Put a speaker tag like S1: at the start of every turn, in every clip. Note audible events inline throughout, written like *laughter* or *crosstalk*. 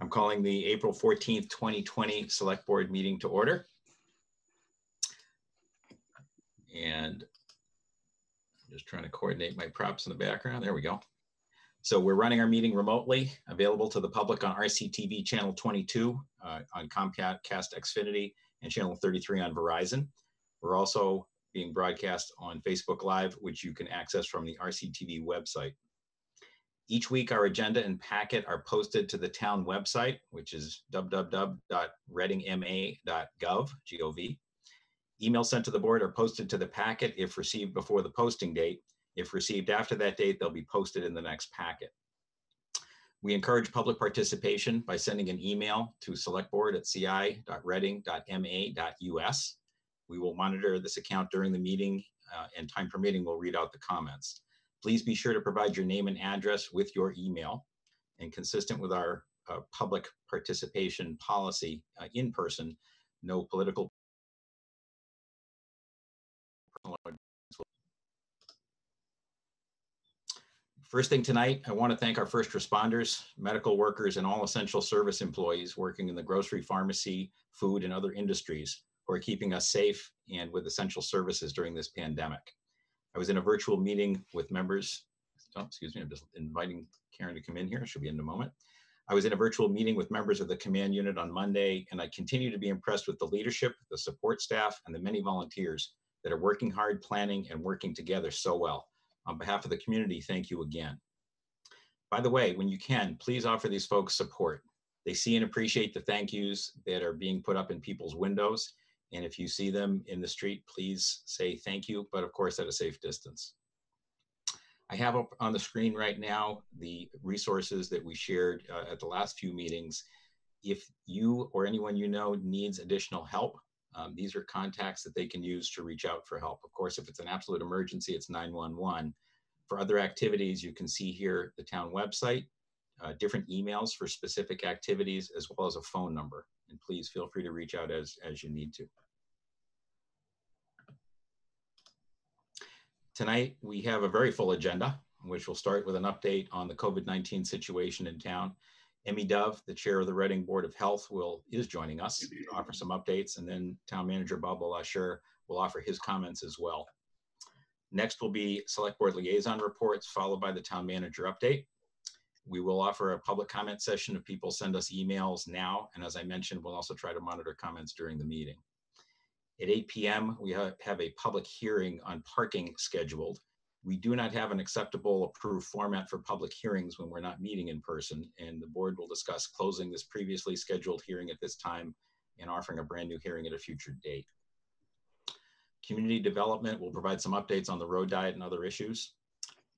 S1: I'm calling the April 14th, 2020 Select Board meeting to order. And I'm just trying to coordinate my props in the background. There we go. So we're running our meeting remotely, available to the public on RCTV channel 22 uh, on Comcast Xfinity and channel 33 on Verizon. We're also being broadcast on Facebook Live, which you can access from the RCTV website. Each week, our agenda and packet are posted to the town website, which is www.readingma.gov, G-O-V. Emails sent to the board are posted to the packet if received before the posting date. If received after that date, they'll be posted in the next packet. We encourage public participation by sending an email to selectboard at ci.reading.ma.us. We will monitor this account during the meeting uh, and time permitting, we'll read out the comments. Please be sure to provide your name and address with your email and consistent with our uh, public participation policy uh, in person, no political First thing tonight, I want to thank our first responders, medical workers, and all essential service employees working in the grocery, pharmacy, food, and other industries who are keeping us safe and with essential services during this pandemic. I was in a virtual meeting with members. Oh, excuse me, I'm just inviting Karen to come in here. She'll be in a moment. I was in a virtual meeting with members of the command unit on Monday, and I continue to be impressed with the leadership, the support staff, and the many volunteers that are working hard, planning, and working together so well. On behalf of the community, thank you again. By the way, when you can, please offer these folks support. They see and appreciate the thank yous that are being put up in people's windows, and if you see them in the street, please say thank you, but of course at a safe distance. I have up on the screen right now the resources that we shared uh, at the last few meetings. If you or anyone you know needs additional help, um, these are contacts that they can use to reach out for help. Of course, if it's an absolute emergency, it's 911. For other activities, you can see here the town website, uh, different emails for specific activities, as well as a phone number and please feel free to reach out as, as you need to. Tonight, we have a very full agenda, which will start with an update on the COVID-19 situation in town. Emmy Dove, the chair of the Reading Board of Health, will is joining us to offer some updates, and then Town Manager Bob LeLacheur will offer his comments as well. Next will be Select Board Liaison reports, followed by the Town Manager update. We will offer a public comment session if people send us emails now. And as I mentioned, we'll also try to monitor comments during the meeting. At 8 p.m., we have a public hearing on parking scheduled. We do not have an acceptable approved format for public hearings when we're not meeting in person, and the board will discuss closing this previously scheduled hearing at this time and offering a brand new hearing at a future date. Community development will provide some updates on the road diet and other issues.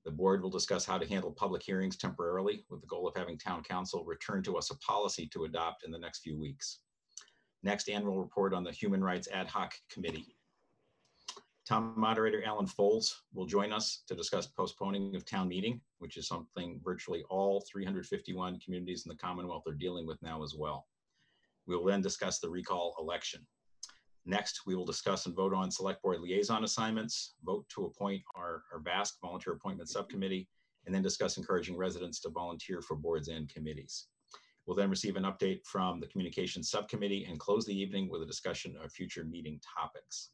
S1: The board will discuss how to handle public hearings temporarily with the goal of having town council return to us a policy to adopt in the next few weeks. Next annual report on the Human Rights Ad Hoc Committee. Town moderator Alan Foulds will join us to discuss postponing of town meeting, which is something virtually all 351 communities in the Commonwealth are dealing with now as well. We will then discuss the recall election. Next, we will discuss and vote on select board liaison assignments, vote to appoint our, our VASC volunteer appointment subcommittee, and then discuss encouraging residents to volunteer for boards and committees. We'll then receive an update from the communications subcommittee and close the evening with a discussion of future meeting topics.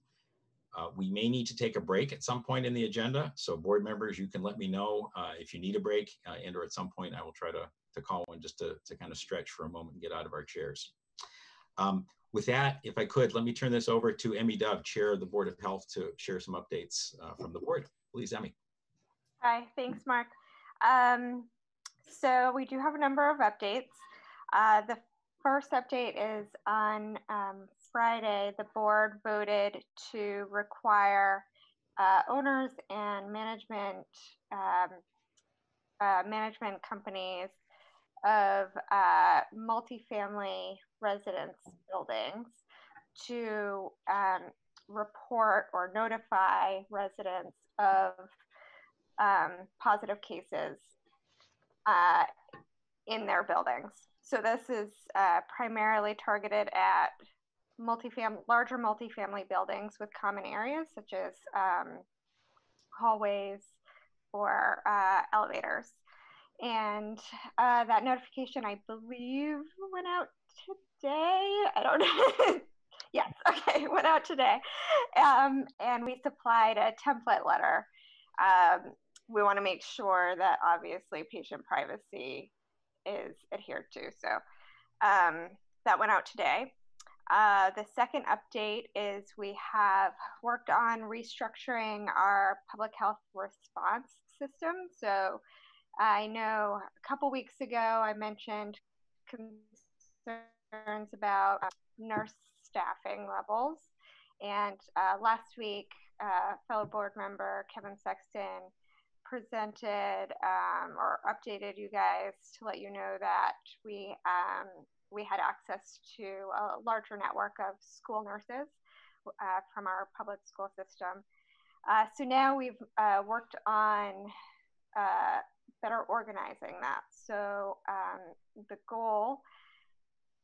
S1: Uh, we may need to take a break at some point in the agenda. So board members, you can let me know uh, if you need a break uh, and or at some point I will try to, to call one just to, to kind of stretch for a moment and get out of our chairs. Um, with that, if I could, let me turn this over to Emmy Dove, Chair of the Board of Health, to share some updates uh, from the board. Please, Emmy.
S2: Hi, thanks, Mark. Um, so we do have a number of updates. Uh, the first update is on um, Friday, the board voted to require uh, owners and management um, uh, management companies of uh, multifamily residence buildings to um, report or notify residents of um, positive cases uh, in their buildings. So this is uh, primarily targeted at multifamily, larger multifamily buildings with common areas such as um, hallways or uh, elevators. and uh, that notification, I believe, went out. I don't know. *laughs* yes, okay, *laughs* went out today. Um, and we supplied a template letter. Um, we want to make sure that obviously patient privacy is adhered to. So um, that went out today. Uh, the second update is we have worked on restructuring our public health response system. So I know a couple weeks ago I mentioned concerns about uh, nurse staffing levels. And uh, last week, uh, fellow board member Kevin Sexton presented um, or updated you guys to let you know that we um, we had access to a larger network of school nurses uh, from our public school system. Uh, so now we've uh, worked on uh, better organizing that. So um, the goal,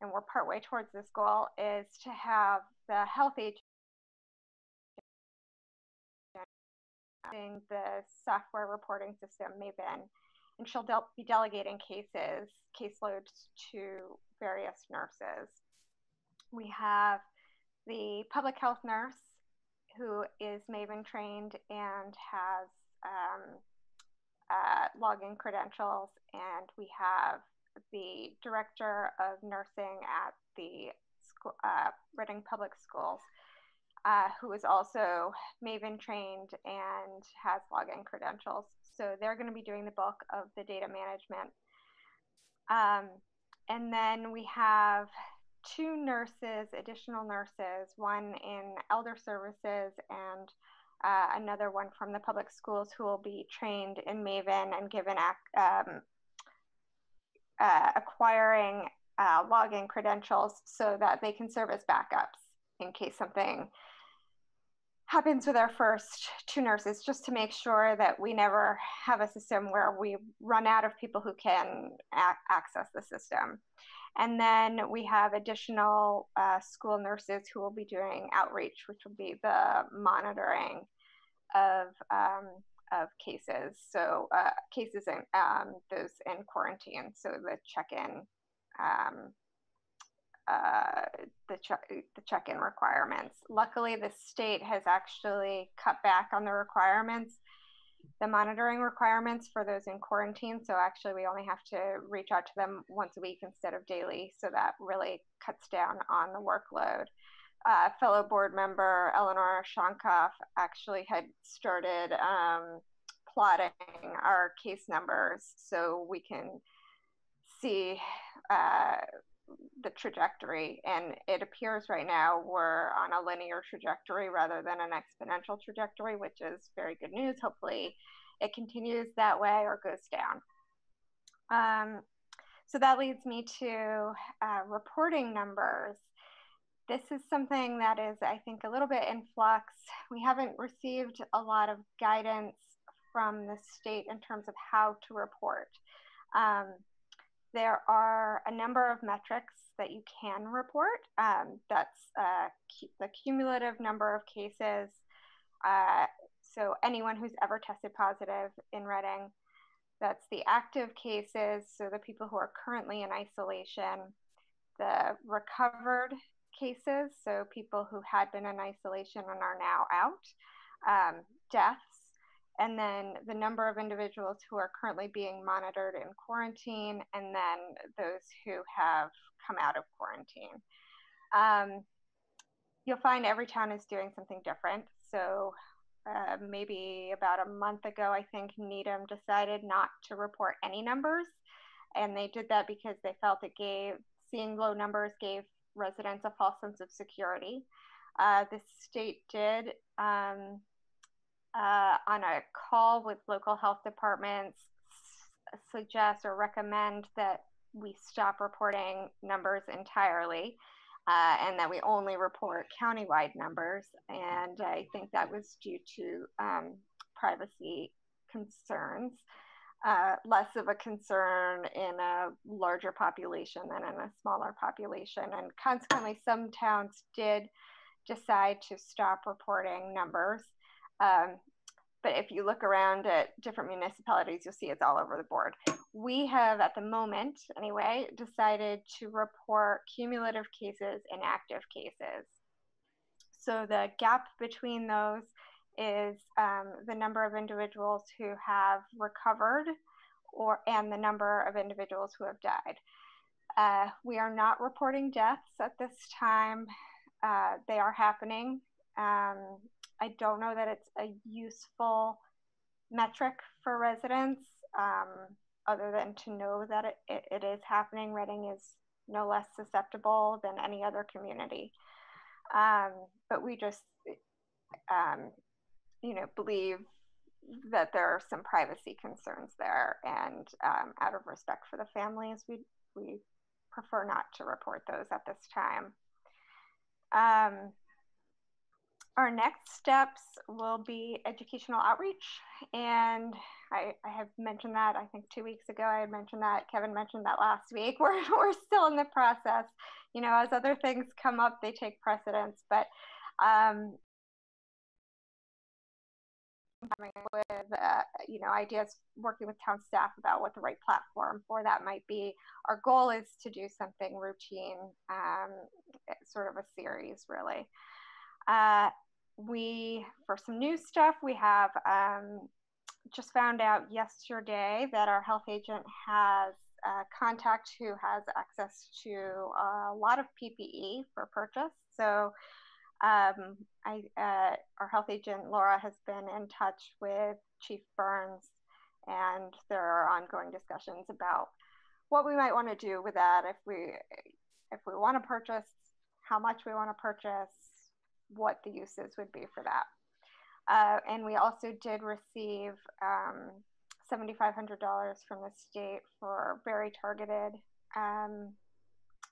S2: and we're partway towards this goal, is to have the healthy agent the software reporting system, Maven, and she'll de- be delegating cases, caseloads to various nurses. We have the public health nurse who is Maven trained and has um, uh, login credentials, and we have the director of nursing at the school, uh, Reading Public Schools, uh, who is also Maven trained and has login credentials. So they're going to be doing the bulk of the data management. Um, and then we have two nurses, additional nurses, one in elder services and uh, another one from the public schools who will be trained in Maven and given um, uh, acquiring uh, login credentials so that they can serve as backups in case something happens with our first two nurses, just to make sure that we never have a system where we run out of people who can a- access the system. And then we have additional uh, school nurses who will be doing outreach, which will be the monitoring of um, of cases. So uh, cases in um, those in quarantine. So the check-in, um, uh, the check the check-in requirements. Luckily, the state has actually cut back on the requirements the monitoring requirements for those in quarantine. So actually, we only have to reach out to them once a week instead of daily. So that really cuts down on the workload. Uh, fellow board member Eleanor Shankoff actually had started um, plotting our case numbers so we can see uh, the trajectory. And it appears right now we're on a linear trajectory rather than an exponential trajectory, which is very good news. Hopefully, it continues that way or goes down. Um, so that leads me to uh, reporting numbers. This is something that is, I think, a little bit in flux. We haven't received a lot of guidance from the state in terms of how to report. Um, there are a number of metrics that you can report. Um, that's uh, the cumulative number of cases. Uh, so anyone who's ever tested positive in Reading. That's the active cases, so the people who are currently in isolation. The recovered cases, so people who had been in isolation and are now out. Um, deaths, and then the number of individuals who are currently being monitored in quarantine, and then those who have come out of quarantine. Um, you'll find every town is doing something different. So uh, maybe about a month ago, I think Needham decided not to report any numbers. And they did that because they felt it gave, seeing low numbers gave residents a false sense of security. Uh, the state did um, uh, on a call with local health departments suggest or recommend that we stop reporting numbers entirely uh, and that we only report countywide numbers. And I think that was due to um, privacy concerns. Uh, less of a concern in a larger population than in a smaller population. And consequently, some towns did decide to stop reporting numbers. Um, but if you look around at different municipalities, you'll see it's all over the board. we have, at the moment anyway, decided to report cumulative cases and active cases. So the gap between those is um, the number of individuals who have recovered or and the number of individuals who have died. Uh, we are not reporting deaths at this time. Uh, they are happening. Um, I don't know that it's a useful metric for residents um, other than to know that it, it, it is happening. Reading is no less susceptible than any other community. Um, but we just, um, you know, believe that there are some privacy concerns there, and um, out of respect for the families, we we prefer not to report those at this time. Um, our next steps will be educational outreach. And I, I, have mentioned that, I think two weeks ago, I had mentioned that. Kevin mentioned that last week. *laughs* We're, we're still in the process. You know, as other things come up, they take precedence. But um, with uh, you know ideas working with town staff about what the right platform for that might be our goal is to do something routine um, sort of a series really uh, we, for some new stuff, we have um, just found out yesterday that our health agent has a contact who has access to a lot of PPE for purchase. So um, I, uh, our health agent Laura has been in touch with Chief Burns, and there are ongoing discussions about what we might want to do with that if we if we want to purchase, how much we want to purchase, what the uses would be for that. Uh, and we also did receive um, $7,500 from the state for very targeted um,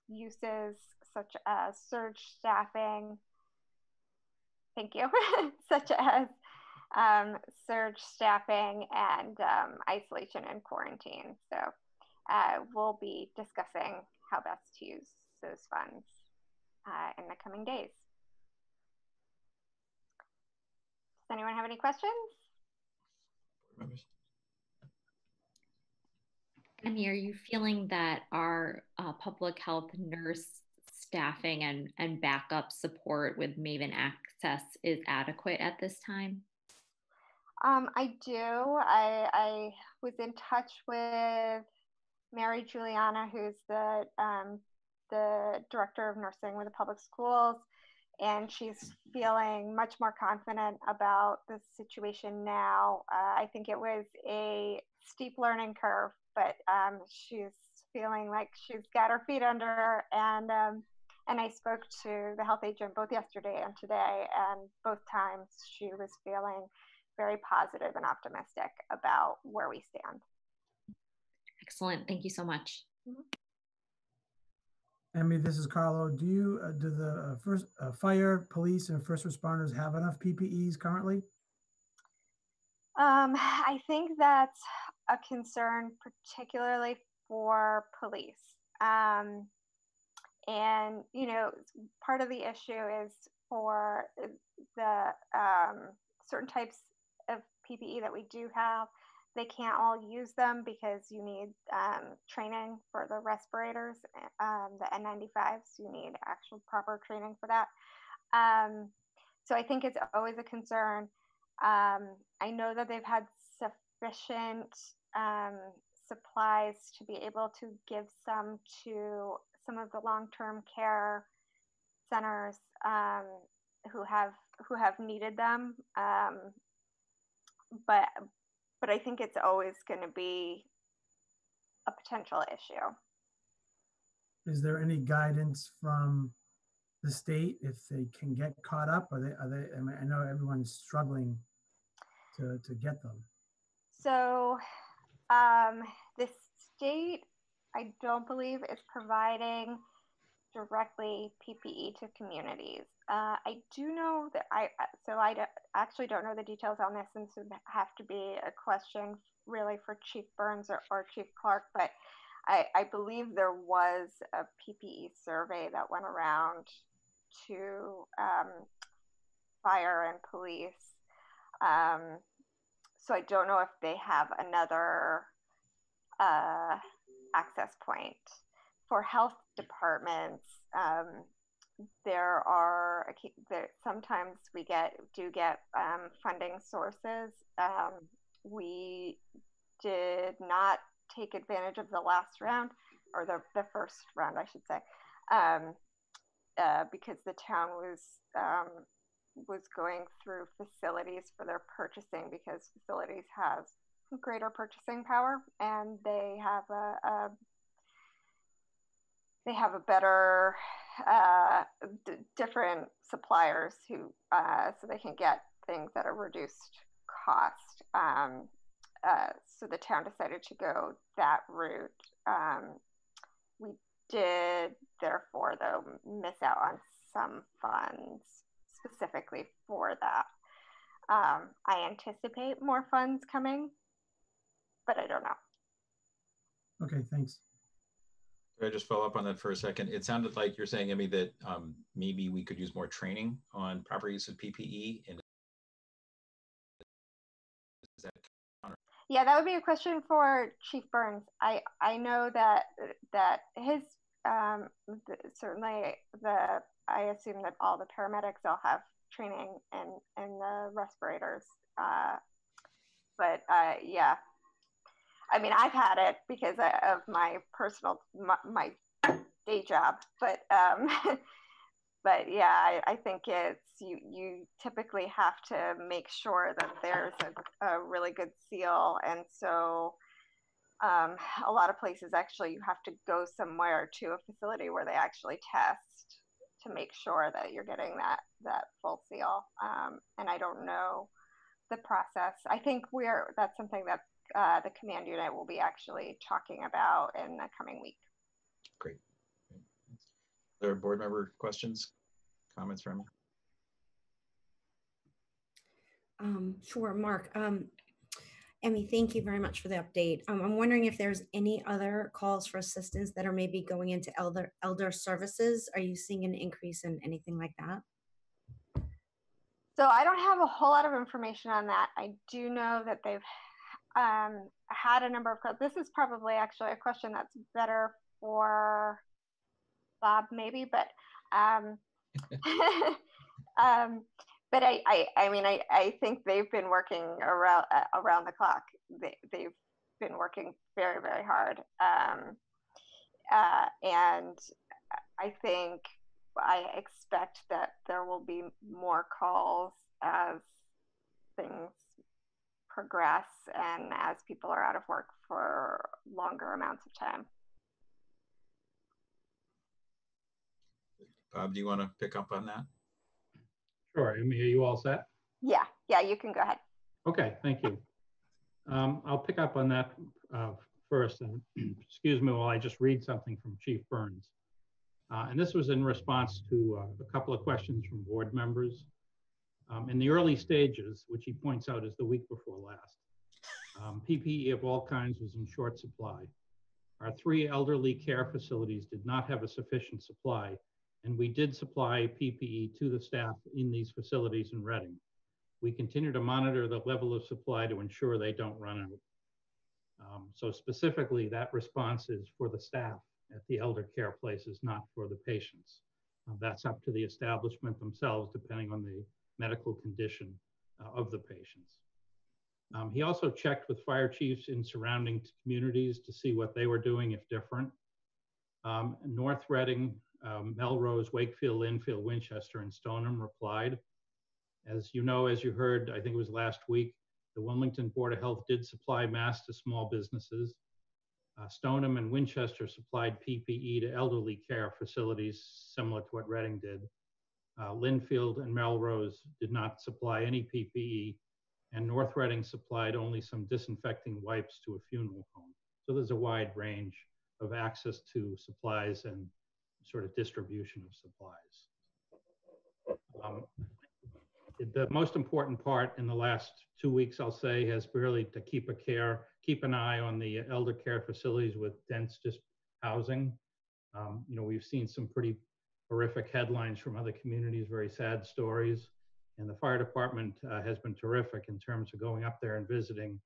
S2: uses such as surge staffing. Thank you. *laughs* such as um, surge staffing and um, isolation and quarantine. So uh, we'll be discussing how best to use those funds uh, in the coming days. Does anyone have any questions?
S3: Annie, are you feeling that our uh, public health nurse staffing and, and backup support with Maven Access is adequate at this time?
S2: Um, I do. I, I was in touch with Mary Juliana, who's the um, the director of nursing with the public schools, and she's feeling much more confident about the situation now. Uh, I think it was a steep learning curve, but um, she's feeling like she's got her feet under her. And um, and I spoke to the health agent both yesterday and today, and both times she was feeling very positive and optimistic about where we stand.
S3: Excellent. Thank you so much. Mm-hmm.
S4: Emmy, this is Carlo. Do you, uh, do the uh, first, uh, fire, police and first responders have enough PPEs currently?
S2: Um, I think that's a concern, particularly for police. Um, and, you know, part of the issue is for the um, certain types of PPE that we do have, they can't all use them because you need um, training for the respirators, um, the N95s. You need actual proper training for that. Um, so I think it's always a concern. Um, I know that they've had sufficient um, supplies to be able to give some to some of the long-term care centers um, who have who have needed them. but but I think it's always going to be a potential issue.
S4: Is there any guidance from the state if they can get caught up? Are they? Are they? I, mean, I know everyone's struggling to to get them.
S2: So, um, the state, I don't believe, is providing directly PPE to communities. Uh, I do know that I, so I actually don't know the details on this, and so would have to be a question really for Chief Burns or, or Chief Clark, but I, I, believe there was a PPE survey that went around to um, fire and police. Um, so I don't know if they have another uh, access point. For health departments, um, there are there, sometimes we get do get um, funding sources. Um, we did not take advantage of the last round or the, the first round, I should say, um, uh, because the town was um, was going through facilities for their purchasing because facilities has greater purchasing power and they have a, a they have a better uh, different suppliers who uh, so they can get things at a reduced cost. Um, uh, so the town decided to go that route. Um, we did, therefore, though, miss out on some funds specifically for that. Um, I anticipate more funds coming, but I don't know.
S4: Okay, thanks.
S1: Could I just follow up on that for a second? It sounded like you're saying, Emmy, that um, maybe we could use more training on proper use of PPE. And is that
S2: yeah, that would be a question for Chief Burns. I I know that that his um, the, certainly the I assume that all the paramedics all have training in in the respirators. Uh, but uh, yeah, I mean I've had it because of my personal my, my day job, but um, *laughs* but yeah, I, I, think it's you. You typically have to make sure that there's a, a really good seal, and so um, a lot of places actually you have to go somewhere to a facility where they actually test to make sure that you're getting that that full seal. Um, and I don't know the process. I think we're that's something that uh, the command unit will be actually talking about in the coming week.
S1: Great. Other board member questions, comments from?
S5: Um, sure, Mark. Um, Emmy, thank you very much for the update. Um, I'm wondering if there's any other calls for assistance that are maybe going into elder elder services. Are you seeing an increase in anything like that?
S2: So I don't have a whole lot of information on that. I do know that they've um, had a number of calls. This is probably actually a question that's better for Bob, maybe, but um, *laughs* um, but I, I, I mean, I, I think they've been working around uh, around the clock. They, they've been working very, very hard, um, uh, and I think I expect that there will be more calls as things progress and as people are out of work for longer amounts of time.
S1: Bob, do you want to pick up on that?
S6: Sure. Amy, are you all set?
S2: Yeah, yeah, you can go ahead.
S6: Okay, thank you. Um, I'll pick up on that uh, first. And *clears throat* excuse me while I just read something from Chief Burns. Uh, and this was in response to uh, a couple of questions from board members. Um, in the early stages, which he points out is the week before last, um, *laughs* PPE of all kinds was in short supply. Our three elderly care facilities did not have a sufficient supply and we did supply PPE to the staff in these facilities in Reading. We continue to monitor the level of supply to ensure they don't run out. Um, so specifically, that response is for the staff at the elder care places, not for the patients. Uh, that's up to the establishment themselves, depending on the medical condition uh, of the patients. Um, he also checked with fire chiefs in surrounding communities to see what they were doing if different. Um, North Reading um, Melrose, Wakefield, Lynnfield, Winchester, and Stoneham replied. As you know, as you heard, I think it was last week, the Wilmington Board of Health did supply masks to small businesses. Uh, Stoneham and Winchester supplied PPE to elderly care facilities, similar to what Reading did. Uh, Lynnfield and Melrose did not supply any PPE, and North Reading supplied only some disinfecting wipes to a funeral home. So there's a wide range of access to supplies and sort of distribution of supplies. Um, the most important part in the last two weeks, I'll say, has really to keep a care, keep an eye on the elder care facilities with dense just housing. Um, you know, we've seen some pretty horrific headlines from other communities, very sad stories. And the fire department uh, has been terrific in terms of going up there and visiting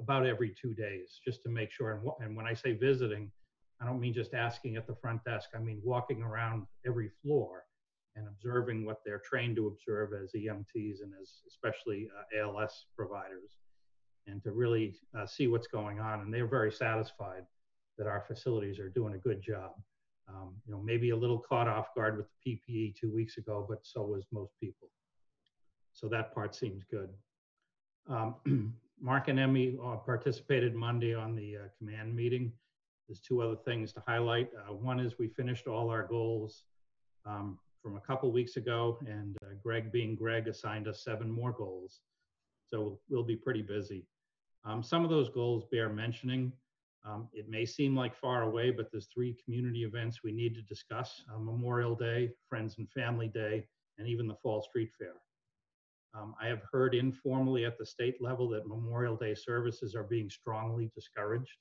S6: about every two days, just to make sure. And, and when I say visiting, I don't mean just asking at the front desk. I mean walking around every floor and observing what they're trained to observe as EMTs and as especially uh, ALS providers, and to really uh, see what's going on. And they're very satisfied that our facilities are doing a good job. Um, you know, maybe a little caught off guard with the PPE two weeks ago, but so was most people. So that part seems good. Um, *clears throat* Mark and Emmy uh, participated Monday on the uh, command meeting. There's two other things to highlight. Uh, one is we finished all our goals um, from a couple weeks ago, and uh, Greg, being Greg, assigned us seven more goals. So we'll be pretty busy. Um, some of those goals bear mentioning. Um, it may seem like far away, but there's three community events we need to discuss uh, Memorial Day, Friends and Family Day, and even the Fall Street Fair. Um, I have heard informally at the state level that Memorial Day services are being strongly discouraged.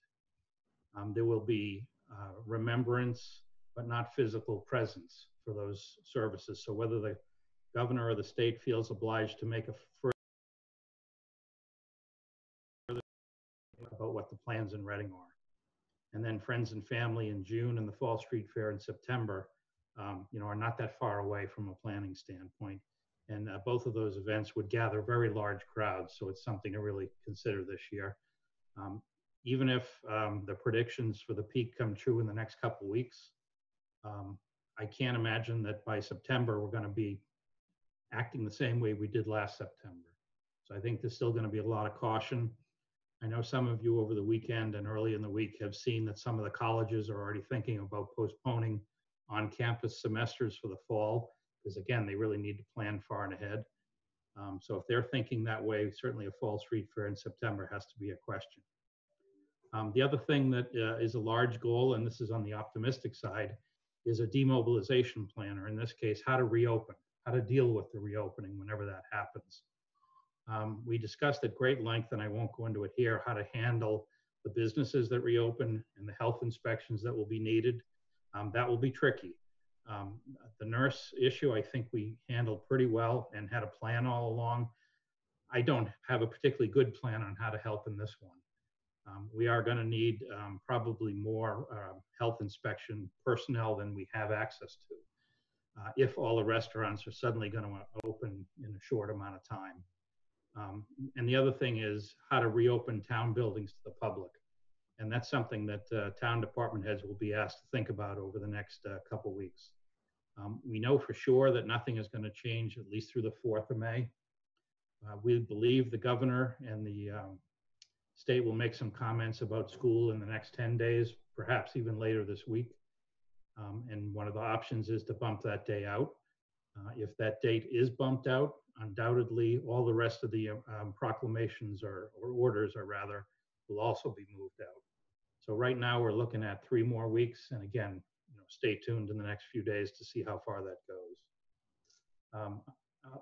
S6: Um, there will be uh, remembrance, but not physical presence for those services. So whether the governor or the state feels obliged to make a further about what the plans in Reading are. And then Friends and Family in June and the Fall Street Fair in September, um, you know, are not that far away from a planning standpoint. And uh, both of those events would gather very large crowds. So it's something to really consider this year. Um, even if um, the predictions for the peak come true in the next couple weeks, um, I can't imagine that by September we're going to be acting the same way we did last September. So I think there's still going to be a lot of caution. I know some of you over the weekend and early in the week have seen that some of the colleges are already thinking about postponing on campus semesters for the fall, because again, they really need to plan far and ahead. Um, so if they're thinking that way, certainly a fall street fair in September has to be a question. Um, the other thing that uh, is a large goal, and this is on the optimistic side, is a demobilization plan, or in this case, how to reopen, how to deal with the reopening whenever that happens. Um, we discussed at great length, and I won't go into it here, how to handle the businesses that reopen and the health inspections that will be needed. Um, that will be tricky. Um, the nurse issue, I think we handled pretty well and had a plan all along. I don't have a particularly good plan on how to help in this one. Um, we are going to need um, probably more uh, health inspection personnel than we have access to uh, if all the restaurants are suddenly going to open in a short amount of time. Um, and the other thing is how to reopen town buildings to the public. And that's something that uh, town department heads will be asked to think about over the next uh, couple weeks. Um, we know for sure that nothing is going to change at least through the 4th of May. Uh, we believe the governor and the um, state will make some comments about school in the next 10 days, perhaps even later this week. Um, and one of the options is to bump that day out. Uh, if that date is bumped out, undoubtedly all the rest of the um, proclamations or, or orders, or rather, will also be moved out. So right now we're looking at three more weeks, and again, you know, stay tuned in the next few days to see how far that goes. Um, uh,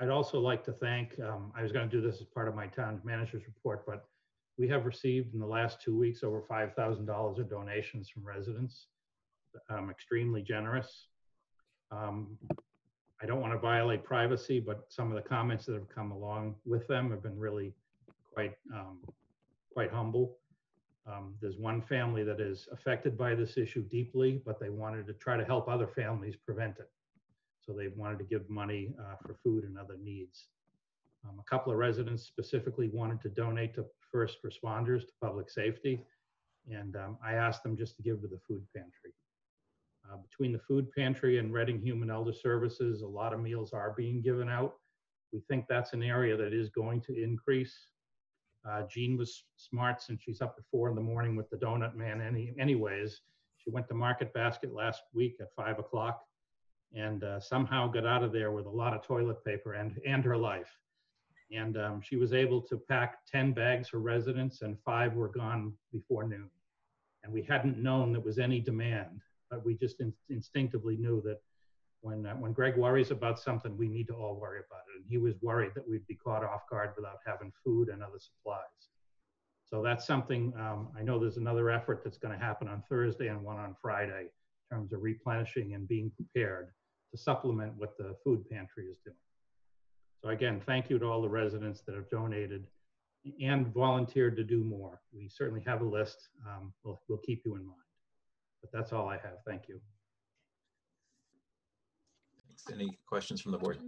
S6: I'd also like to thank, um, I was going to do this as part of my town manager's report, but we have received in the last two weeks over $5,000 of donations from residents. Um, extremely generous. Um, I don't want to violate privacy, but some of the comments that have come along with them have been really quite um, quite humble. Um, there's one family that is affected by this issue deeply, but they wanted to try to help other families prevent it. So they wanted to give money uh, for food and other needs. Um, a couple of residents specifically wanted to donate to first responders to public safety, and um, I asked them just to give to the food pantry. Uh, between the food pantry and Reading Human Elder Services, a lot of meals are being given out. We think that's an area that is going to increase. Uh, Jean was smart since she's up at four in the morning with the donut man any, anyways. She went to Market Basket last week at five o'clock and uh, somehow got out of there with a lot of toilet paper and, and her life. And um, she was able to pack 10 bags for residents and five were gone before noon. And we hadn't known there was any demand but we just in, instinctively knew that when uh, when Greg worries about something, we need to all worry about it. And he was worried that we'd be caught off guard without having food and other supplies. So that's something um, I know there's another effort that's going to happen on Thursday and one on Friday in terms of replenishing and being prepared to supplement what the food pantry is doing. So again, thank you to all the residents that have donated. and volunteered to do more. We certainly have a list. Um, we'll, we'll keep you in mind. But that's all I have. Thank you.
S1: Any questions from the board?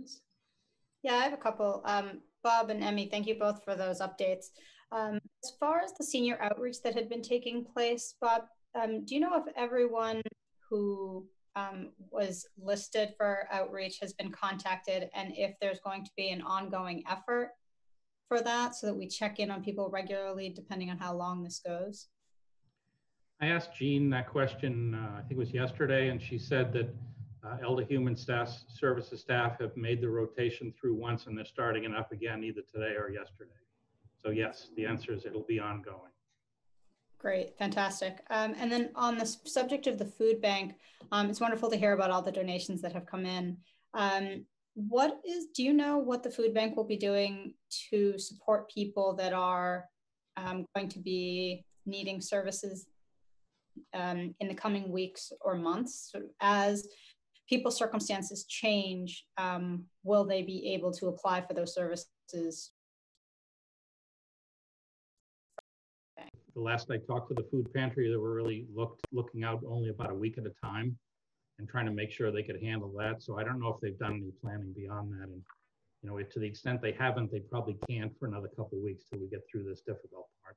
S7: Yeah, I have a couple. Um, Bob and Emmy, thank you both for those updates. Um, as far as the senior outreach that had been taking place, Bob, um, do you know if everyone who um, was listed for outreach has been contacted and if there's going to be an ongoing effort for that so that we check in on people regularly depending on how long this goes?
S6: I asked Jean that question, uh, I think it was yesterday, and she said that uh, Elder Human Staff Services staff have made the rotation through once and they're starting it up again either today or yesterday. So yes, the answer is it'll be ongoing.
S7: Great, fantastic. Um, and then on the subject of the food bank, um, it's wonderful to hear about all the donations that have come in. Um, what is, do you know what the food bank will be doing to support people that are um, going to be needing services um, in the coming weeks or months as people's circumstances change, um, will they be able to apply for those services?
S6: The last I talked to the food pantry, they were really looked looking out only about a week at a time and trying to make sure they could handle that. So I don't know if they've done any planning beyond that. And you know, to the extent they haven't, they probably can't for another couple of weeks till we get through this difficult part.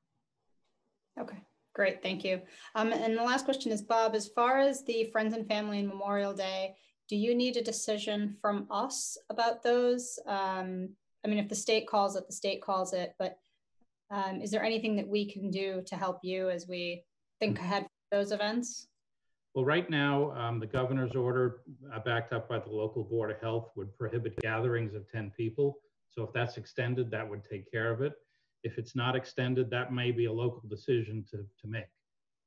S7: Okay. Great, thank you. Um, and the last question is, Bob, as far as the Friends and Family and Memorial Day, do you need a decision from us about those? Um, I mean, if the state calls it, the state calls it, but um, is there anything that we can do to help you as we think mm-hmm. ahead for those events?
S6: Well, right now, um, the governor's order, uh, backed up by the local board of health, would prohibit gatherings of 10 people. So if that's extended, that would take care of it. If it's not extended, that may be a local decision to, to make.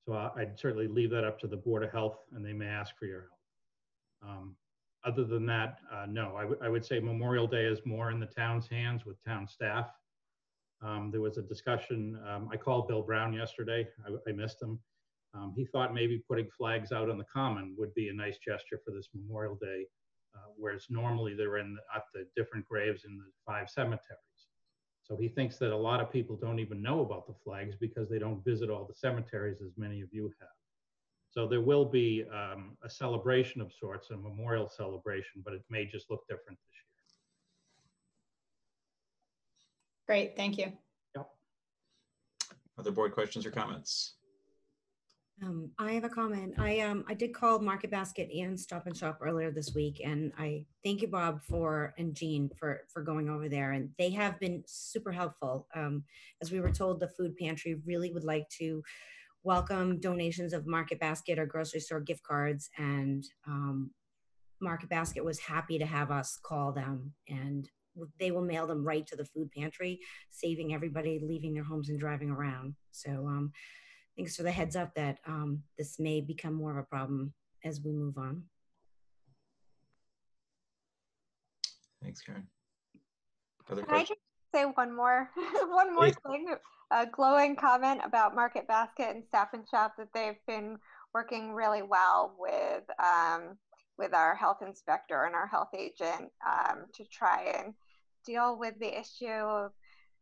S6: So I, would certainly leave that up to the Board of Health and they may ask for your help. Um, other than that, uh, no, I, would say Memorial Day is more in the town's hands with town staff. Um, there was a discussion, um, I called Bill Brown yesterday, I, I missed him. Um, he thought maybe putting flags out on the common would be a nice gesture for this Memorial Day, uh, whereas normally they're in the, at the different graves in the five cemeteries. So he thinks that a lot of people don't even know about the flags because they don't visit all the cemeteries as many of you have. So there will be um, a celebration of sorts, a memorial celebration, but it may just look different this year.
S7: Great, thank you.
S6: Yep.
S1: Other board questions or comments?
S5: Um, I have a comment. I um I did call Market Basket and Stop and Shop earlier this week, and I thank you, Bob, for and Jean for for going over there, and they have been super helpful. Um, as we were told, the food pantry really would like to welcome donations of Market Basket or grocery store gift cards, and um, Market Basket was happy to have us call them, and they will mail them right to the food pantry, saving everybody leaving their homes and driving around. So. Um, thanks for the heads up that um, this may become more of a problem as we move on.
S1: Thanks, Karen. Other
S2: Can questions? I just say one more, *laughs* one more thing? A glowing comment about Market Basket and Stop and Shop that they've been working really well with um, with our health inspector and our health agent um, to try and deal with the issue of,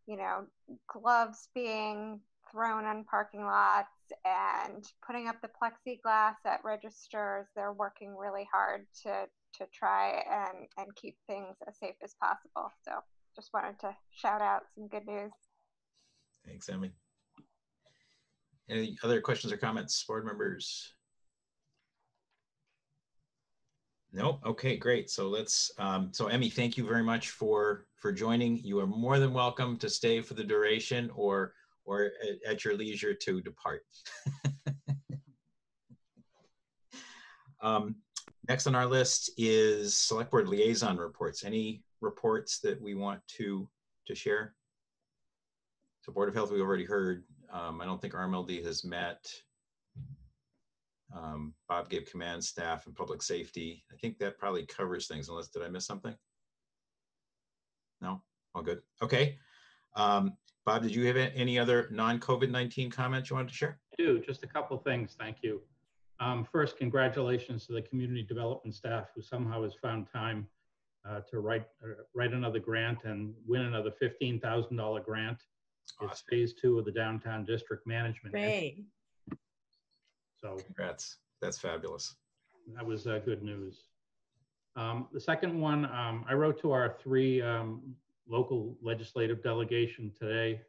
S2: you know, gloves being thrown on parking lots and putting up the plexiglass at registers. They're working really hard to to try and and keep things as safe as possible. So just wanted to shout out some good news.
S1: Thanks, Emmy. Any other questions or comments, board members? No. Okay, great. So let's. Um, so Emmy, thank you very much for for joining. You are more than welcome to stay for the duration or or at, your leisure to depart. *laughs* um, next on our list is select board liaison reports. Any reports that we want to, to share? So Board of Health, we already heard. Um, I don't think RMLD has met. Um, Bob gave command staff and public safety. I think that probably covers things unless, did I miss something? No, all good. Okay. Um, Bob, did you have any other non-COVID-19 comments you wanted to share?
S6: I do, just a couple things, thank you. Um, first, congratulations to the community development staff who somehow has found time uh, to write, uh, write another grant and win another $15,000 grant It's phase two of the downtown district management.
S5: Great.
S6: So
S1: Congrats. That's fabulous.
S6: that was uh, good news. Um, the second one, um, I wrote to our three um, local legislative delegation today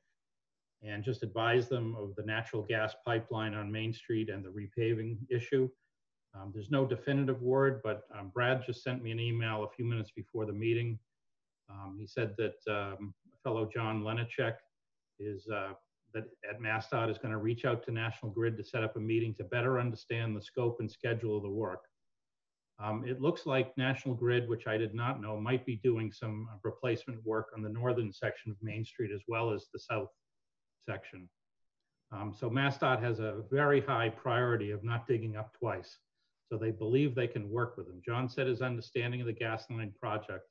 S6: and just advise them of the natural gas pipeline on Main Street and the repaving issue. Um, there's no definitive word, but um, Brad just sent me an email a few minutes before the meeting. Um, he said that um, fellow John Lenachek is uh, that at MassDOT is going to reach out to National Grid to set up a meeting to better understand the scope and schedule of the work. Um, it looks like National Grid, which I did not know, might be doing some uh, replacement work on the northern section of Main Street as well as the south section. Um, so MassDOT has a very high priority of not digging up twice. So they believe they can work with them. John said his understanding of the gas line project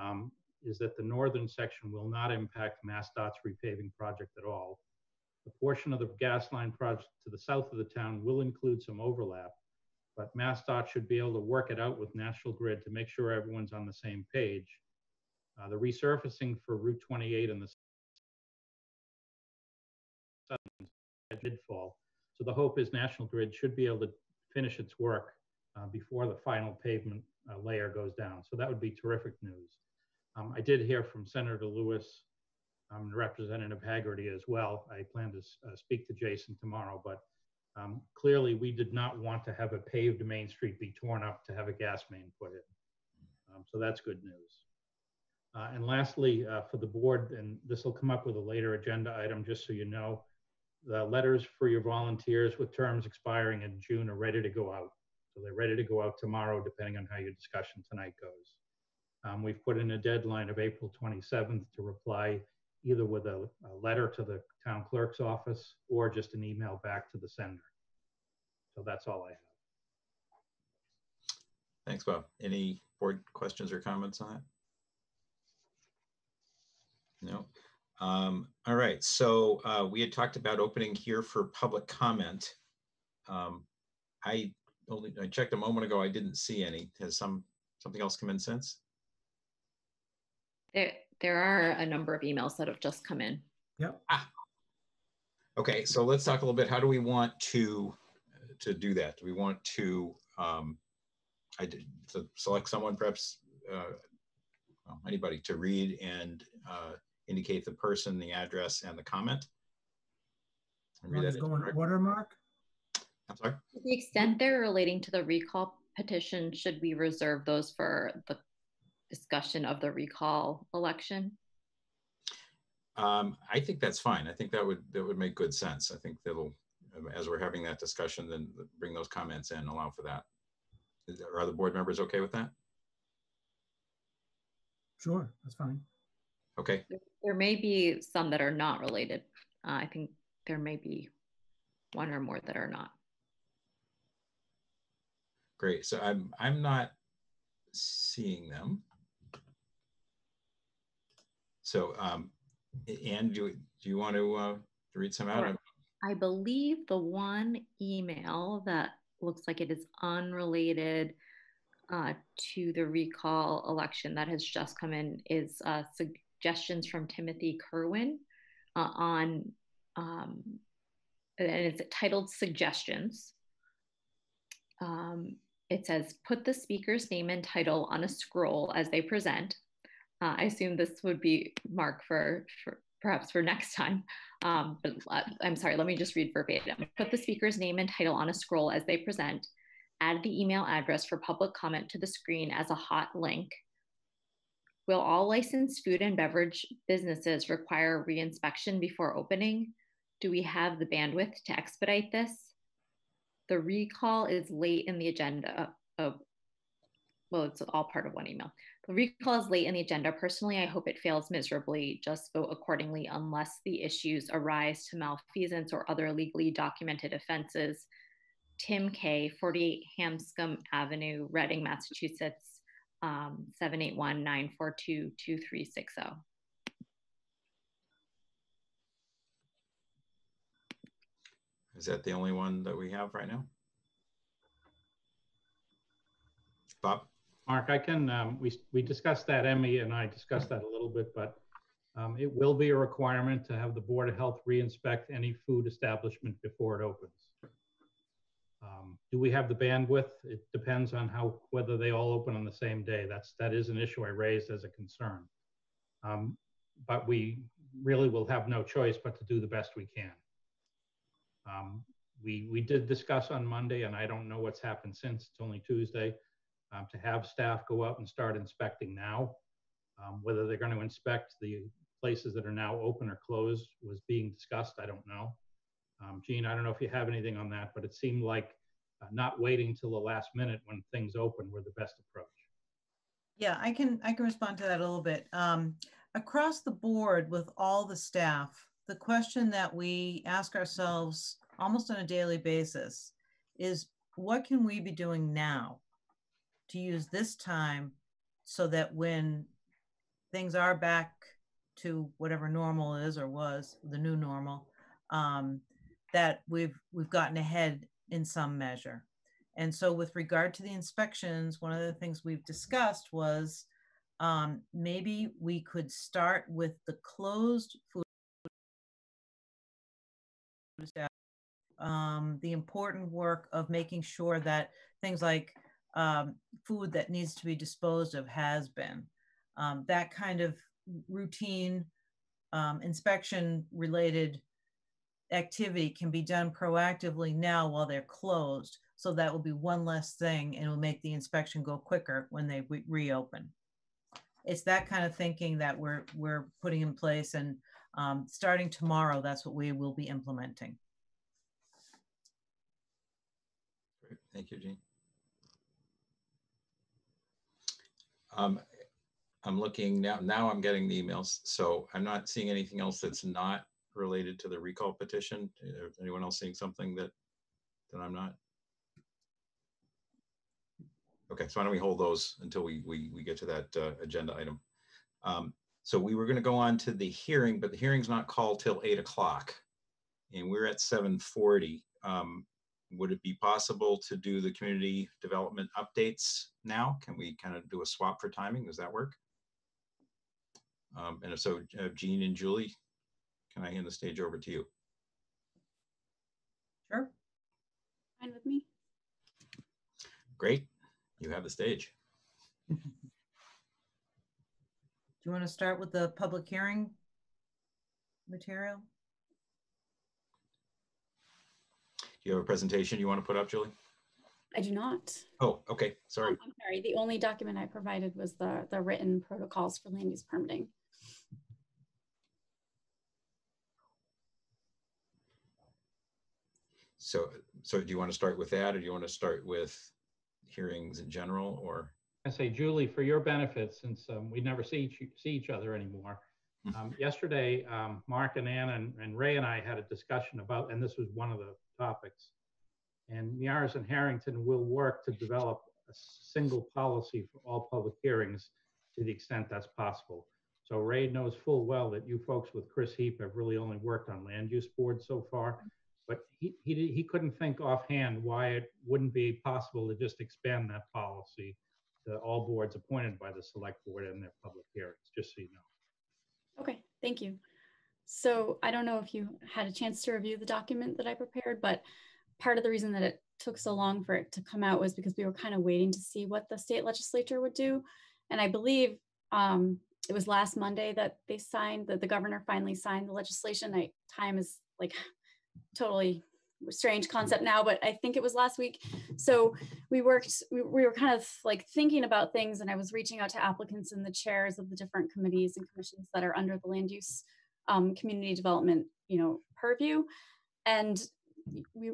S6: um, is that the northern section will not impact MassDOT's repaving project at all. The portion of the gas line project to the south of the town will include some overlap, but MassDOT should be able to work it out with National Grid to make sure everyone's on the same page. Uh, the resurfacing for Route 28 and the did fall. So the hope is National Grid should be able to finish its work uh, before the final pavement uh, layer goes down. So that would be terrific news. Um, I did hear from Senator Lewis um, Representative Haggerty as well. I plan to uh, speak to Jason tomorrow, but um, clearly we did not want to have a paved Main Street be torn up to have a gas main put in. Um, so that's good news. Uh, and lastly, uh, for the board, and this will come up with a later agenda item, just so you know, the letters for your volunteers with terms expiring in June are ready to go out. So they're ready to go out tomorrow, depending on how your discussion tonight goes. Um, we've put in a deadline of April 27th to reply either with a, a, letter to the town clerk's office or just an email back to the sender. So that's all I have.
S1: Thanks, Bob. Any board questions or comments on that? No. Um, all right, so uh, we had talked about opening here for public comment. Um, I only I checked a moment ago. I didn't see any. Has some something else come in since?
S3: There, there are a number of emails that have just come in.
S4: Yep.
S1: Ah. Okay, so let's talk a little bit. How do we want to to do that? Do we want to um, I did to select someone, perhaps uh, well, anybody, to read and uh, indicate the person, the address, and the comment? And read
S4: Want
S1: that
S4: to
S1: into
S4: go
S1: the
S4: in
S1: record.
S4: Mark?
S1: I'm sorry.
S3: To the extent they're relating to the recall petition, should we reserve those for the discussion of the recall election?
S1: Um, I think that's fine. I think that would that would make good sense. I think that'll, um, as we're having that discussion, then bring those comments in, allow for that. Is, are other board members okay with that?
S4: Sure, that's fine.
S1: Okay,
S3: There may be some that are not related. Uh, I think there may be one or more that are not.
S1: great. So I'm I'm not seeing them. So, um, Anne, do, do you want to uh, read some out?
S3: Sure. I believe the one email that looks like it is unrelated uh, to the recall election that has just come in is uh, suggestions from Timothy Kerwin uh, on, um, and it's titled Suggestions. Um, it says, put the speaker's name and title on a scroll as they present. Uh, I assume this would be Mark for, for perhaps for next time. Um, but uh, I'm sorry, let me just read verbatim. Put the speaker's name and title on a scroll as they present. Add the email address for public comment to the screen as a hot link. Will all licensed food and beverage businesses require reinspection before opening? Do we have the bandwidth to expedite this? The recall is late in the agenda. Of, well, it's all part of one email. The recall is late in the agenda. Personally, I hope it fails miserably. Just vote accordingly unless the issues arise to malfeasance or other legally documented offenses. Tim K, 48 Hanscom Avenue, Reading, Massachusetts, um, 781 942 2360.
S1: Is that the only one that we have right now? Bob?
S6: Mark, I can, um, we, we discussed that, Emmy and I discussed that a little bit, but Um, it will be a requirement to have the Board of Health re-inspect any food establishment before it opens. Um, do we have the bandwidth? It depends on how whether they all open on the same day. That's that is an issue I raised as a concern. Um, but we really will have no choice but to do the best we can. Um, we we did discuss on Monday, and I don't know what's happened since. It's only Tuesday. Um, to have staff go out and start inspecting now, um, whether they're going to inspect the places that are now open or closed was being discussed. I don't know. Um, Jean, I don't know if you have anything on that, but it seemed like uh, not waiting till the last minute when things open were the best approach.
S8: Yeah, I can I can respond to that a little bit. Um, across the board with all the staff, the question that we ask ourselves almost on a daily basis is what can we be doing now to use this time so that when things are back to whatever normal is or was the new normal um, that we've we've gotten ahead in some measure. And so with regard to the inspections one of the things we've discussed was um, maybe we could start with the closed food um, the important work of making sure that things like um, food that needs to be disposed of has been um, that kind of routine um, inspection related activity can be done proactively now while they're closed. So that will be one less thing and will make the inspection go quicker when they re reopen. It's that kind of thinking that we're, we're putting in place and um, starting tomorrow, that's what we will be implementing.
S1: Great. Thank you, Jean. Um, I'm looking now, now I'm getting the emails. So I'm not seeing anything else that's not related to the recall petition. Is anyone else seeing something that, that I'm not? Okay, so why don't we hold those until we, we, we get to that uh, agenda item. Um, so we were gonna go on to the hearing, but the hearing's not called till eight o'clock. And we're at 740. Um, would it be possible to do the community development updates now? Can we kind of do a swap for timing? Does that work? Um, and if so, uh, Jean and Julie, can I hand the stage over to you?
S8: Sure.
S9: Fine with me.
S1: Great, you have the stage. *laughs*
S8: Do you want to start with the public hearing material?
S1: Do you have a presentation you want to put up, Julie?
S9: I do not.
S1: Oh, okay, sorry.
S9: Um, I'm sorry. The only document I provided was the, the written protocols for land use permitting.
S1: So, so do you want to start with that or do you want to start with hearings in general or?
S6: I say, Julie, for your benefit, since um, we never see each, see each other anymore.
S1: Mhm.
S6: Um, yesterday, um, Mark and Ann and, and Ray and I had a discussion about, and this was one of the topics. And Miyares and Harrington will work to develop a single policy for all public hearings to the extent that's possible. So Ray knows full well that you folks with Chris Heep have really only worked on land use boards so far. But he, he, he couldn't think offhand why it wouldn't be possible to just expand that policy to all boards appointed by the select board and their public hearings, just so you know.
S9: Okay, thank you. So I don't know if you had a chance to review the document that I prepared, but part of the reason that it took so long for it to come out was because we were kind of waiting to see what the state legislature would do. And I believe um, it was last Monday that they signed, that the governor finally signed the legislation. I, time is like totally strange concept now, but I think it was last week. So we worked, we, we were kind of like thinking about things and I was reaching out to applicants and the chairs of the different committees and commissions that are under the land use um, community development, you know, purview. And we,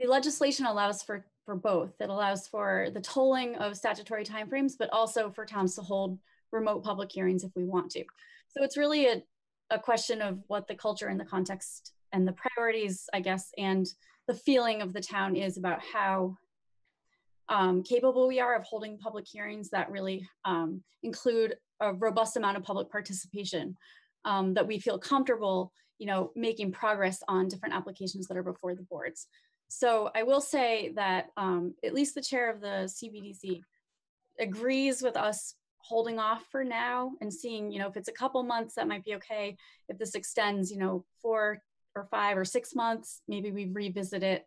S9: the legislation allows for, for both. It allows for the tolling of statutory timeframes, but also for towns to hold remote public hearings if we want to. So it's really a, a question of what the culture and the context and the priorities, I guess, and the feeling of the town is about how um, capable we are of holding public hearings that really um, include a robust amount of public participation, um, that we feel comfortable, you know, making progress on different applications that are before the boards. So I will say that um, at least the chair of the CPDC agrees with us holding off for now and seeing, you know, if it's a couple months, that might be okay. If this extends, you know, four or five or six months, maybe we revisit it.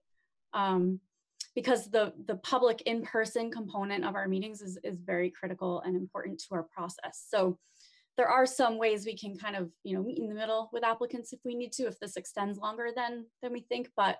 S9: Um, because the, the public in-person component of our meetings is, is very critical and important to our process. So there are some ways we can kind of, you know, meet in the middle with applicants if we need to, if this extends longer than, than we think. But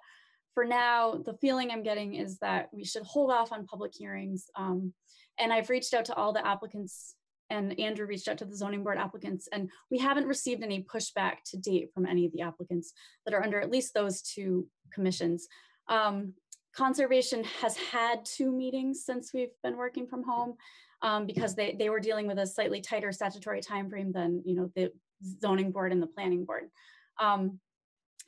S9: for now, the feeling I'm getting is that we should hold off on public hearings. Um, and I've reached out to all the applicants and Andrew reached out to the zoning board applicants and we haven't received any pushback to date from any of the applicants that are under at least those two commissions. Um, conservation has had two meetings since we've been working from home um, because they, they were dealing with a slightly tighter statutory timeframe than you know the zoning board and the planning board, um,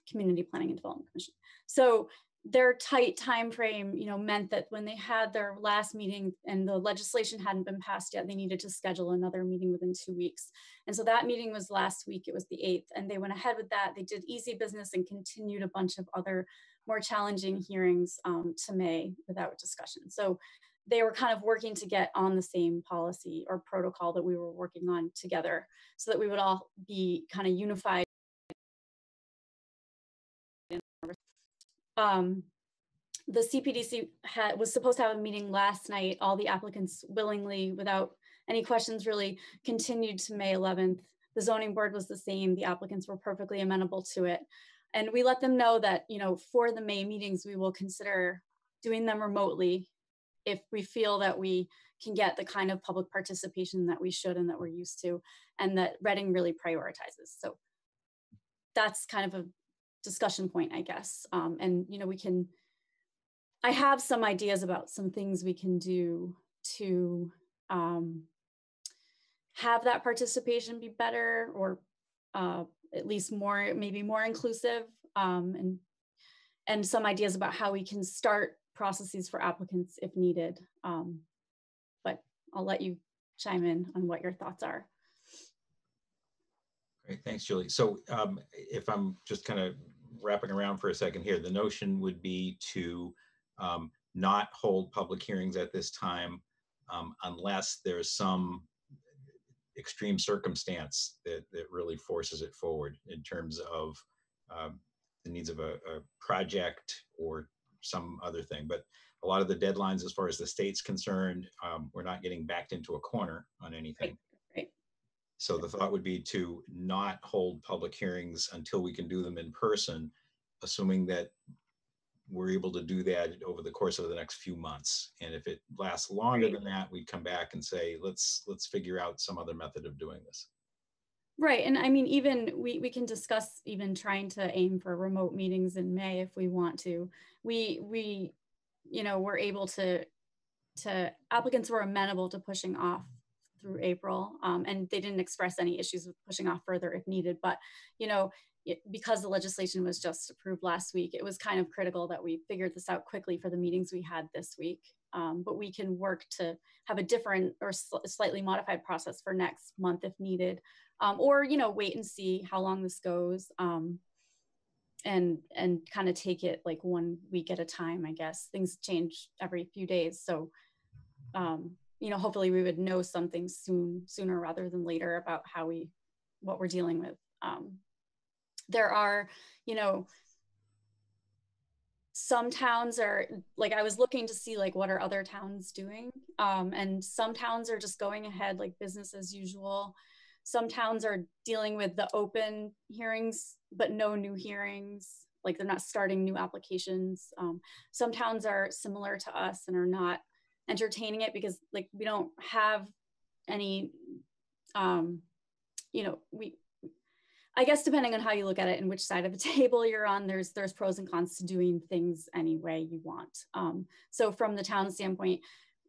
S9: community planning and development commission. So their tight time frame, you know, meant that when they had their last meeting and the legislation hadn't been passed yet, they needed to schedule another meeting within two weeks. And so that meeting was last week, it was the 8th, and they went ahead with that. They did easy business and continued a bunch of other more challenging hearings um, to May without discussion. So they were kind of working to get on the same policy or protocol that we were working on together so that we would all be kind of unified um, the CPDC had, was supposed to have a meeting last night. All the applicants willingly, without any questions really, continued to May 11th. The zoning board was the same. The applicants were perfectly amenable to it. And we let them know that, you know, for the May meetings, we will consider doing them remotely if we feel that we can get the kind of public participation that we should and that we're used to, and that Reading really prioritizes. So that's kind of a discussion point, I guess. Um, and, you know, we can, I have some ideas about some things we can do to um, have that participation be better or uh, at least more, maybe more inclusive um, and, and some ideas about how we can start processes for applicants if needed. Um, but I'll let you chime in on what your thoughts are.
S1: Great, thanks, Julie. So um, if I'm just kind of wrapping around for a second here, the notion would be to um, not hold public hearings at this time um, unless there's some extreme circumstance that, that really forces it forward in terms of um, the needs of a, a, project or some other thing. But a lot of the deadlines, as far as the state's concerned, um, we're not getting backed into a corner on anything.
S9: Right.
S1: So the thought would be to not hold public hearings until we can do them in person, assuming that we're able to do that over the course of the next few months. And if it lasts longer than that, we'd come back and say, let's let's figure out some other method of doing this.
S9: Right. And I mean, even we, we can discuss even trying to aim for remote meetings in May if we want to. We we, you know, we're able to to applicants were amenable to pushing off through April, um, and they didn't express any issues with pushing off further if needed. But you know, it, because the legislation was just approved last week, it was kind of critical that we figured this out quickly for the meetings we had this week. Um, but we can work to have a different or sl slightly modified process for next month if needed, um, or you know, wait and see how long this goes. Um, and and kind of take it like one week at a time i guess things change every few days so um, you know, hopefully we would know something soon, sooner rather than later about how we, what we're dealing with. Um, there are, you know, some towns are like I was looking to see like what are other towns doing, um, and some towns are just going ahead like business as usual. Some towns are dealing with the open hearings, but no new hearings. Like they're not starting new applications. Um, some towns are similar to us and are not entertaining it because like we don't have any um you know we i guess depending on how you look at it and which side of the *laughs* table you're on there's there's pros and cons to doing things any way you want. Um, so from the town standpoint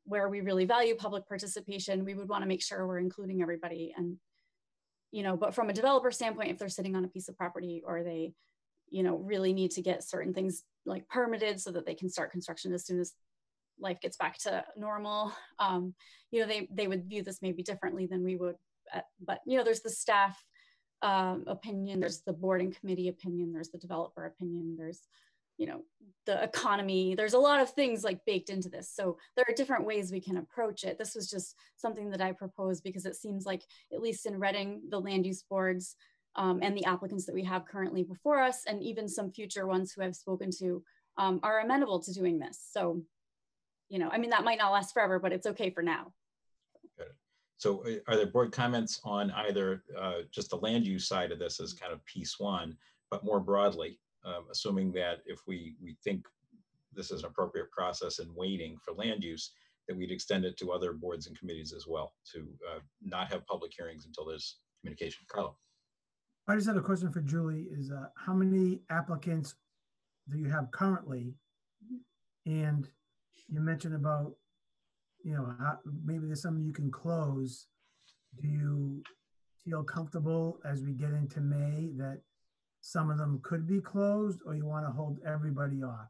S9: where we really value public participation we would want to make sure we're including everybody and you know but from a developer standpoint if they're sitting on a piece of property or they you know really need to get certain things like permitted so that they can start construction as soon as life gets back to normal. Um, you know, they, they would view this maybe differently than we would, uh, but you know, there's the staff um, opinion, there's the board and committee opinion, there's the developer opinion, there's you know, the economy. There's a lot of things like baked into this. So there are different ways we can approach it. This was just something that I proposed because it seems like, at least in Reading, the land use boards um, and the applicants that we have currently before us, and even some future ones who I've spoken to, um, are amenable to doing this. So, you know, I mean, that might not last forever, but it's okay for now.
S1: So uh, are there board comments on either uh, just the land use side of this as kind of piece one, but more broadly, um, assuming that if we, we think this is an appropriate process and waiting for land use, that we'd extend it to other boards and committees as well to uh, not have public hearings until there's communication. Carlo.
S4: I just have a question for Julie is uh, how many applicants do you have currently? And you mentioned about, you know, how, maybe there's something you can close. Do you feel comfortable as we get into May that some of them could be closed or you want to hold everybody off?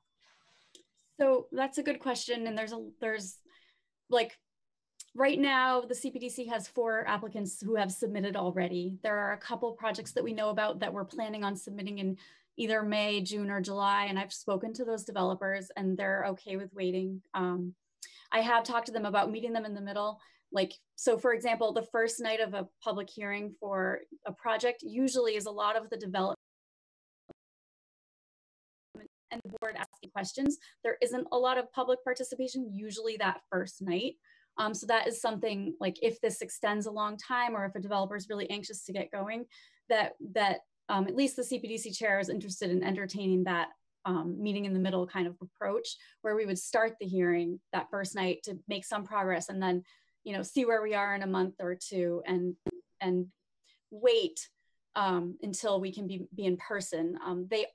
S9: So that's a good question. And there's a, there's like right now the CPDC has four applicants who have submitted already. There are a couple projects that we know about that we're planning on submitting in either May, June, or July. And I've spoken to those developers and they're okay with waiting. Um, I have talked to them about meeting them in the middle. Like, so for example, the first night of a public hearing for a project usually is a lot of the development and the board asking questions. There isn't a lot of public participation usually that first night. Um, so that is something like if this extends a long time or if a developer is really anxious to get going, that that um, at least the CPDC chair is interested in entertaining that um, meeting in the middle kind of approach where we would start the hearing that first night to make some progress and then you know see where we are in a month or two and and wait um, until we can be, be in person. Um, they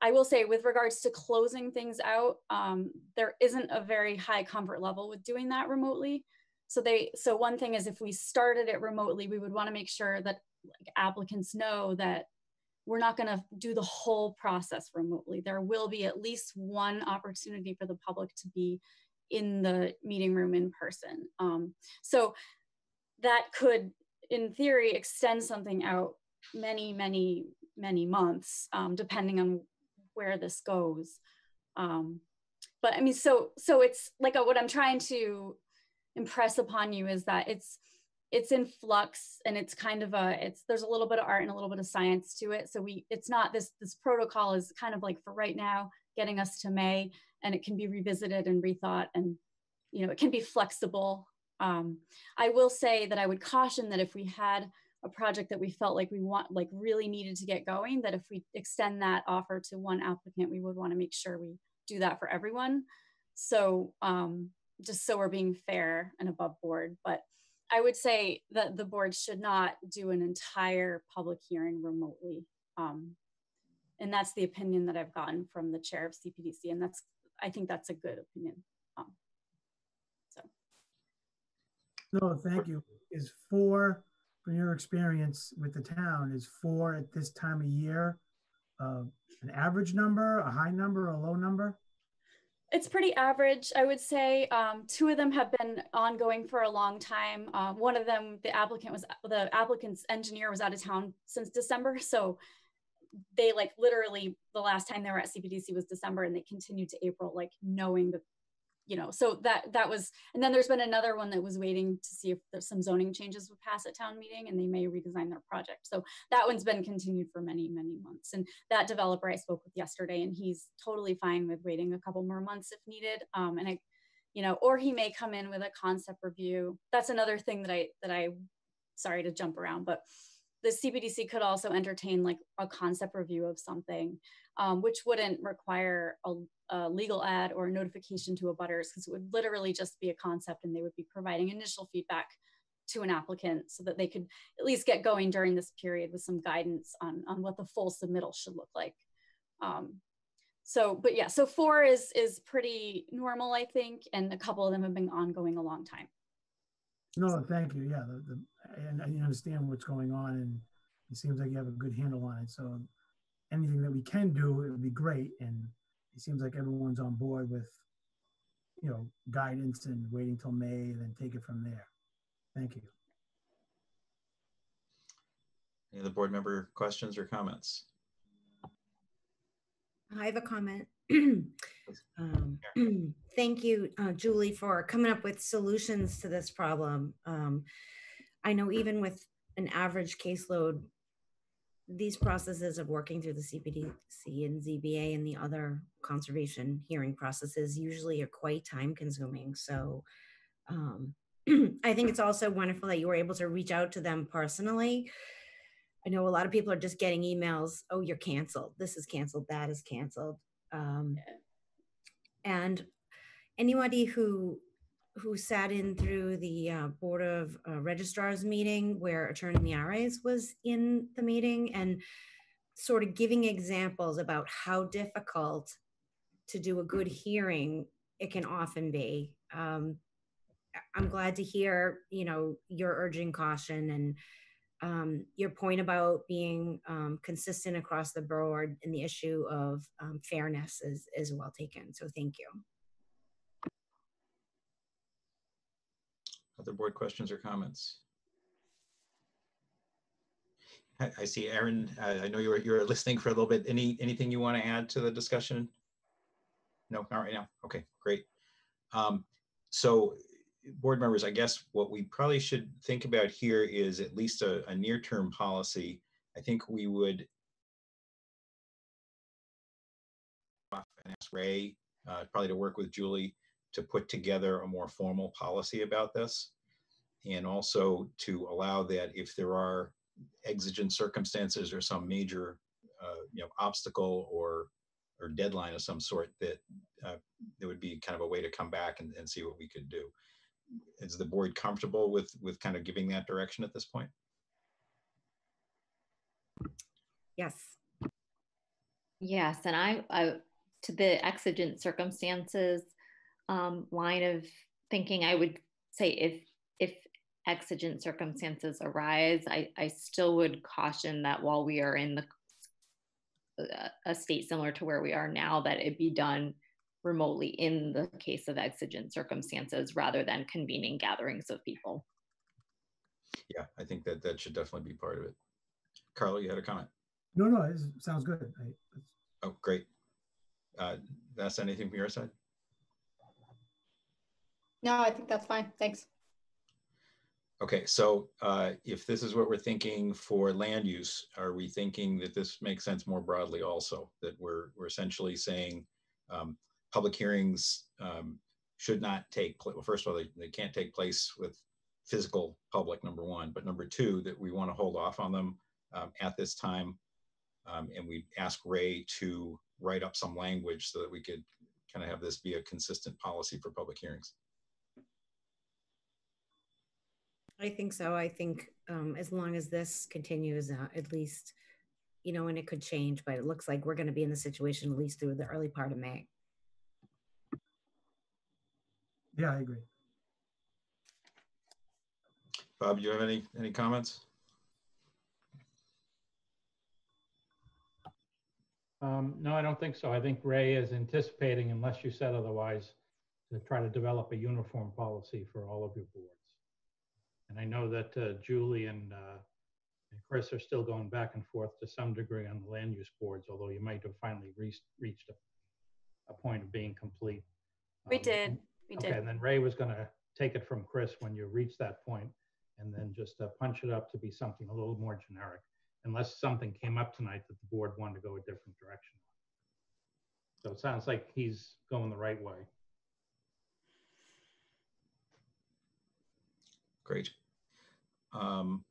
S9: I will say with regards to closing things out, um, there isn't a very high comfort level with doing that remotely. So they, so one thing is if we started it remotely, we would want to make sure that like, applicants know that we're not going to do the whole process remotely. There will be at least one opportunity for the public to be in the meeting room in person. Um, so that could, in theory, extend something out many, many, many months, um, depending on where this goes. Um, but I mean, so so it's like a, what I'm trying to impress upon you is that it's it's in flux and it's kind of a it's there's a little bit of art and a little bit of science to it. So we it's not this this protocol is kind of like for right now getting us to May and it can be revisited and rethought and you know it can be flexible. Um, I will say that I would caution that if we had a project that we felt like we want like really needed to get going that if we extend that offer to one applicant we would want to make sure we do that for everyone so um, just so we're being fair and above board but i would say that the board should not do an entire public hearing remotely um, and that's the opinion that i've gotten from the chair of cpdc and that's i think that's a good opinion um, so
S4: no thank you is for from your experience with the town, is four at this time of year uh, an average number, a high number, a low number?
S9: It's pretty average, I would say. Um, two of them have been ongoing for a long time. Uh, one of them, the applicant was the applicant's engineer was out of town since December, *laughs* so they like literally the last time they were at CPDC was December, and they continued to April, like knowing that you know, so that that was, and then there's been another one that was waiting to see if there's some zoning changes would pass at town meeting and they may redesign their project. So that one's been continued for many, many months. And that developer I spoke with yesterday and he's totally fine with waiting a couple more months if needed. Um, and I, you know, or he may come in with a concept review. That's another thing that I, that I, sorry to jump around, but the CPDC could also entertain like a concept review of something, um, which wouldn't require a, a, legal ad or a notification to abutters because it would literally just be a concept and they would be providing initial feedback to an applicant so that they could at least get going during this period with some guidance on, on what the full submittal should look like. Um, so, but yeah, so four is is pretty normal, I think, and a couple of them have been ongoing a long time.
S4: No, thank you. Yeah, the, the, and I understand what's going on, and it seems like you have a good handle on it. So anything that we can do, it would be great. And it seems like everyone's on board with, you know, guidance and waiting till May, and then take it from there. Thank you.
S1: Any other board member questions or comments?
S5: I have a comment. *clears throat* um, *clears throat* thank you, uh, Julie, for coming up with solutions to this problem. Um, I know even with an average caseload, these processes of working through the CPDC and ZBA and the other conservation hearing processes usually are quite time consuming. So um, *clears throat* I think it's also wonderful that you were able to reach out to them personally. I know a lot of people are just getting emails, oh, you're canceled. This is canceled. That is canceled. Um, and anybody who who sat in through the uh, Board of uh, Registrars meeting where Attorney Miyares was in the meeting and sort of giving examples about how difficult to do a good hearing it can often be. Um, I'm glad to hear, you know, your urging caution and um, your point about being um, consistent across the board and the issue of um, fairness is, is well taken. So thank you.
S1: Other board questions or comments? I, I see Erin, I know you were, you were listening for a little bit. Any Anything you want to add to the discussion? No, not right now. Okay, great. Um, so board members, I guess what we probably should think about here is at least a, a near-term policy. I think we would ask Ray uh, probably to work with Julie to put together a more formal policy about this. And also to allow that if there are exigent circumstances or some major uh, you know obstacle or or deadline of some sort that uh, there would be kind of a way to come back and, and see what we could do. Is the board comfortable with with kind of giving that direction at this point?
S5: Yes.
S3: Yes and i, I to the exigent circumstances um, line of thinking, I would say if if exigent circumstances arise, I, I still would caution that while we are in the a state similar to where we are now, that it be done remotely in the case of exigent circumstances rather than convening gatherings of people.
S1: Yeah, I think that that should definitely be part of it. Carlo, you had a comment?
S4: No, no, it sounds good. I,
S1: oh, great. Uh, that's anything from your side?
S7: No, I think that's fine. Thanks.
S1: Okay, so uh, if this is what we're thinking for land use, are we thinking that this makes sense more broadly also? That we're, we're essentially saying um, public hearings um, should not take place, well, first of all, they, they can't take place with physical public, number one, but number two, that we want to hold off on them um, at this time. Um, and we ask Ray to write up some language so that we could kind of have this be a consistent policy for public hearings.
S5: I think so. I think um, as long as this continues, uh, at least, you know, and it could change, but it looks like we're going to be in the situation at least through the early part of May.
S4: Yeah, I agree.
S1: Bob, do you have any any comments?
S6: Um, no, I don't think so. I think Ray is anticipating, unless you said otherwise, to try to develop a uniform policy for all of your boards. And I know that uh, Julie and, uh, and Chris are still going back and forth to some degree on the land use boards, although you might have finally reached, reached a, a point of being complete.
S9: We
S6: Um,
S9: did. We
S6: Okay,
S9: did.
S6: and then Ray was going to take it from Chris when you reach that point and then just uh, punch it up to be something a little more generic, unless something came up tonight that the board wanted to go a different direction. So it sounds like he's going the right way.
S1: Great. Um,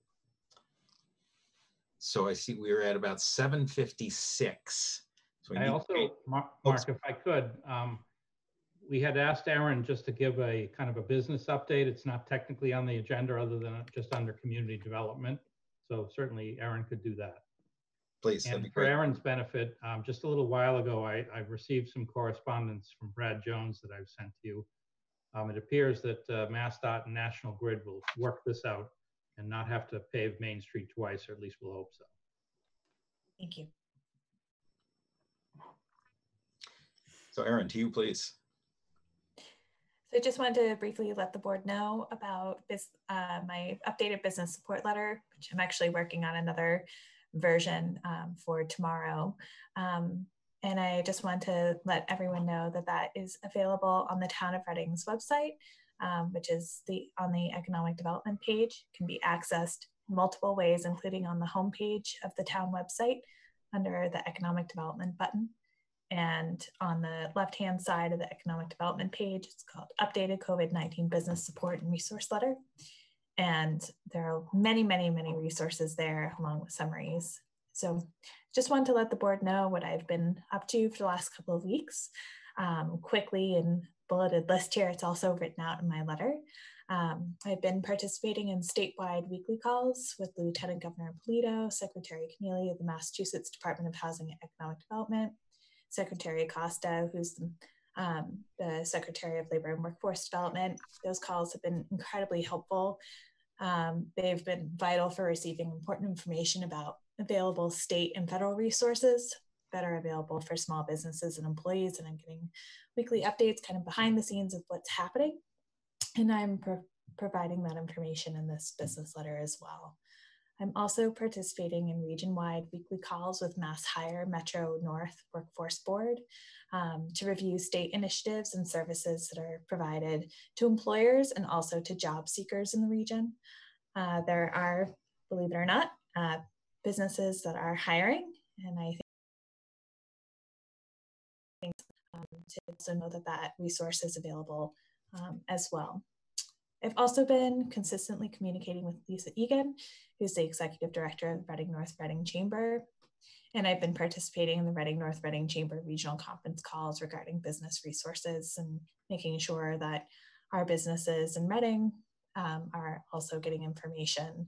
S1: so I see we are at about 756. So
S6: I also, Mark, Mark, if I could, um, we had asked Erin just to give a kind of a business update. It's not technically on the agenda other than just under community development. So certainly Erin could do that.
S1: please,
S6: And for. Erin's benefit, um, just a little while ago, I, I received some correspondence from Brad Jones that I've sent to you. Um, it appears that uh, MassDOT and National Grid will work this out and not have to pave Main Street twice, or at least we'll hope so.
S5: Thank you.
S1: So Erin, to you, please.
S10: So I just wanted to briefly let the board know about this, uh, my updated business support letter, which I'm actually working on another version um, for tomorrow. Um, and I just want to let everyone know that that is available on the Town of Reading's website, um, which is the on the economic development page, can be accessed multiple ways, including on the homepage of the town website under the economic development button. And on the left-hand side of the economic development page, it's called Updated COVID-19 Business Support and Resource Letter. And there are many, many, many resources there along with summaries. So just wanted to let the board know what I've been up to for the last couple of weeks. Um, quickly in bulleted list here, it's also written out in my letter. Um, I've been participating in statewide weekly calls with Lieutenant Governor Polito, Secretary Kennealy of the Massachusetts Department of Housing and Economic Development, Secretary Acosta, who's the, um, the Secretary of Labor and Workforce Development. Those calls have been incredibly helpful. Um, they've been vital for receiving important information about available state and federal resources that are available for small businesses and employees. And I'm getting weekly updates kind of behind the scenes of what's happening. And I'm pro providing that information in this business letter as well. I'm also participating in region-wide weekly calls with Mass Hire Metro North Workforce Board um, to review state initiatives and services that are provided to employers and also to job seekers in the region. Uh, there are, believe it or not, uh, businesses that are hiring, and I to also know that that resource is available um, as well. I've also been consistently communicating with Lisa Egan, who's the executive director of Reading North Reading Chamber. And I've been participating in the Reading North Reading Chamber regional conference calls regarding business resources and making sure that our businesses in Reading um, are also getting information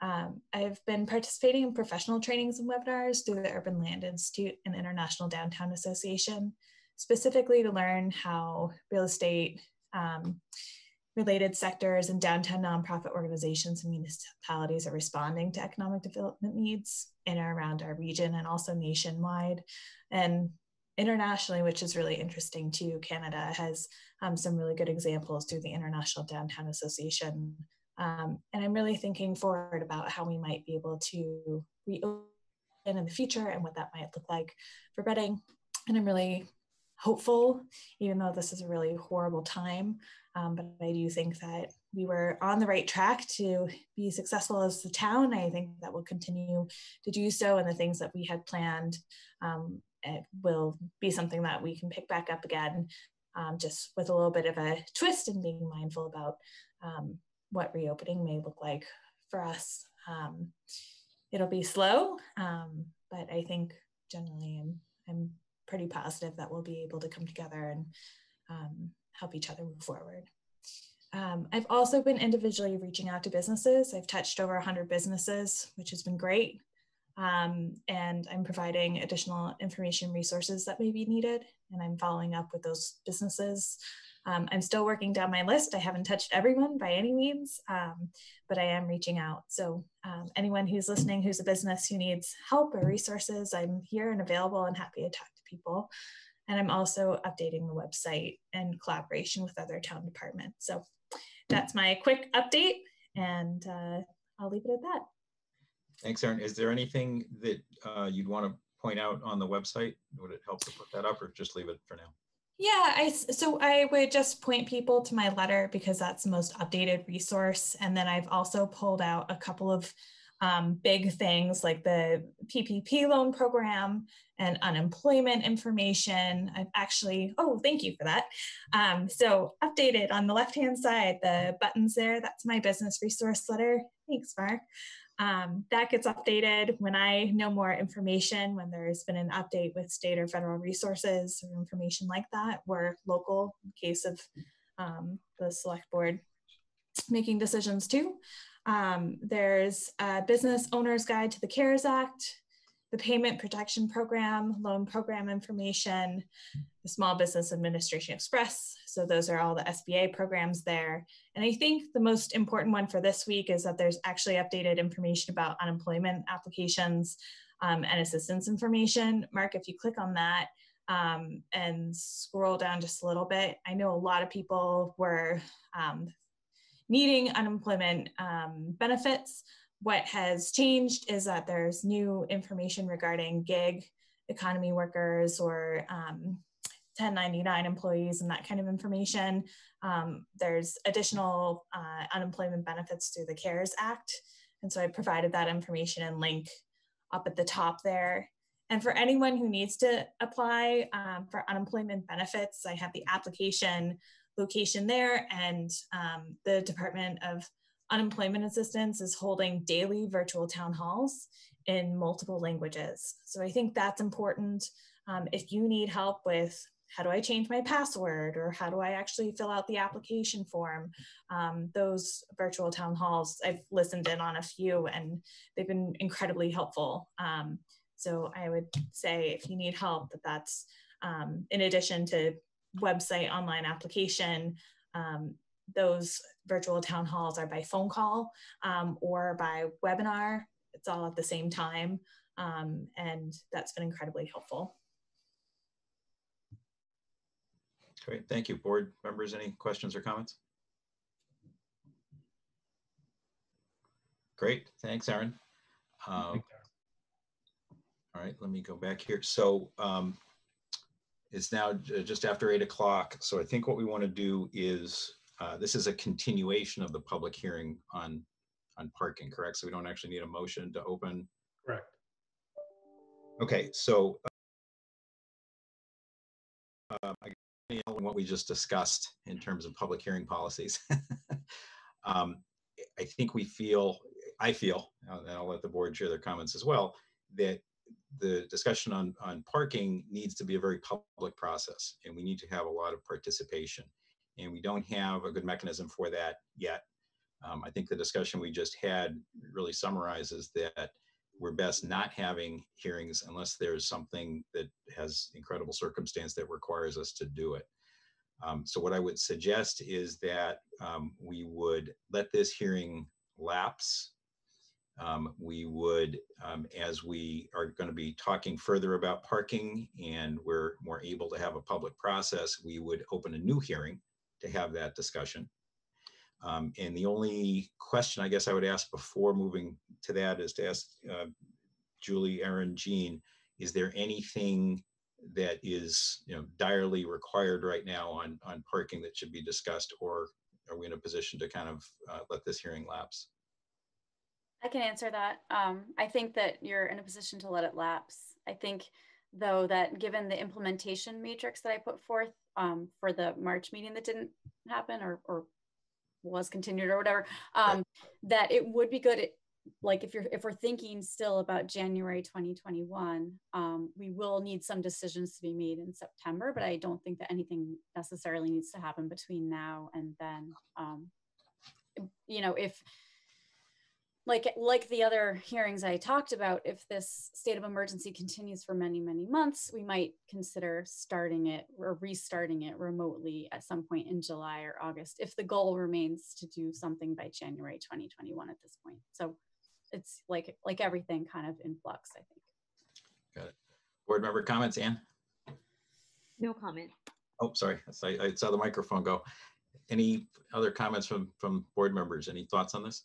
S10: um, I've been participating in professional trainings and webinars through the Urban Land Institute and International Downtown Association, specifically to learn how real estate um, related sectors and downtown nonprofit organizations and municipalities are responding to economic development needs in or around our region and also nationwide. And internationally, which is really interesting too, Canada has um, some really good examples through the International Downtown Association um, and I'm really thinking forward about how we might be able to reopen in the future and what that might look like for Reading. And I'm really hopeful, even though this is a really horrible time. Um, but I do think that we were on the right track to be successful as the town. I think that we'll continue to do so, and the things that we had planned um, will be something that we can pick back up again, um, just with a little bit of a twist and being mindful about um, what reopening may look like for us. Um, it'll be slow, um, but I think generally I'm, I'm pretty positive that we'll be able to come together and um, help each other move forward. Um, I've also been individually reaching out to businesses. I've touched over 100 businesses, which has been great. Um, and I'm providing additional information resources that may be needed. And I'm following up with those businesses um, I'm still working down my list. I haven't touched everyone by any means, um, but I am reaching out. So um, anyone who's listening, who's a business who needs help or resources, I'm here and available and happy to talk people. And I'm also updating the website in collaboration with other town departments. So that's my quick update and uh, I'll leave it at that.
S1: Thanks, Erin. Is there anything that uh, you'd want to point out on the website? Would it help to put that up or just leave it for now?
S10: Yeah, I so I would just point people to my letter because that's the most updated resource. And then I've also pulled out a couple of um, big things like the PPP loan program and unemployment information. I've actually, oh, thank you for that. Um, so updated on the left-hand side, the buttons there, that's my business resource letter. Thanks, Mark. Um, that gets updated when I know more information, when there's been an update with state or federal resources or information like that. We're local in case of um, the select board making decisions too. Um, there's a business owner's guide to the CARES Act, the Payment Protection Program, loan program information, the Small Business Administration Express. So those are all the SBA programs there. And I think the most important one for this week is that there's actually updated information about unemployment applications um, and assistance information. Mark, if you click on that um, and scroll down just a little bit, I know a lot of people were um, needing unemployment um, benefits what has changed is that there's new information regarding gig economy workers or um, 1099 employees and that kind of information. Um, there's additional uh, unemployment benefits through the CARES Act. And so I provided that information and link up at the top there. And for anyone who needs to apply um, for unemployment benefits, I have the application location there and um, the Department of Unemployment Assistance is holding daily virtual town halls in multiple languages. So I think that's important. Um, if you need help with how do I change my password or how do I actually fill out the application form? Um, those virtual town halls, I've listened in on a few and they've been incredibly helpful. Um, so I would say if you need help, that that's um, in addition to website online application, um, those virtual town halls are by phone call um, or by webinar. It's all at the same time. Um, and that's been incredibly helpful.
S1: Great, thank you. Board members, any questions or comments? Great, thanks, Erin. Um, all right, let me go back here. So um, it's now just after eight o'clock. So I think what we want to do is, uh, this is a continuation of the public hearing on, on parking, correct? So we don't actually need a motion to open.
S6: Correct.
S1: Okay, so uh, I what we just discussed in terms of public hearing policies. *laughs* um, I think we feel, I feel, and I'll let the board share their comments as well, that the discussion on, on parking needs to be a very public process and we need to have a lot of participation. And we don't have a good mechanism for that yet. Um, I think the discussion we just had really summarizes that we're best not having hearings unless there's something that has incredible circumstance that requires us to do it. Um, so what I would suggest is that um, we would let this hearing lapse. Um, we would, um, as we are going to be talking further about parking and we're more able to have a public process, we would open a new hearing to have that discussion. Um, and the only question I guess I would ask before moving to that is to ask uh, Julie, Erin, Jean, is there anything that is you know direly required right now on on parking that should be discussed or are we in a position to kind of uh, let this hearing lapse
S9: i can answer that um, i think that you're in a position to let it lapse i think though that given the implementation matrix that i put forth um, for the march meeting that didn't happen or, or was continued or whatever um, that it would be good like if you're if we're thinking still about January 2021, um, we will need some decisions to be made in September, but I don't think that anything necessarily needs to happen between now and then. Um, you know, if like like the other hearings I talked about, if this state of emergency continues for many many months, we might consider starting it or restarting it remotely at some point in July or August, if the goal remains to do something by January 2021 at this point. So it's like like everything kind of in flux i think.
S1: Got it. Board member comments anne
S3: no comment.
S1: Oh sorry. I, I saw the microphone go. Any other comments from from board members? Any thoughts on this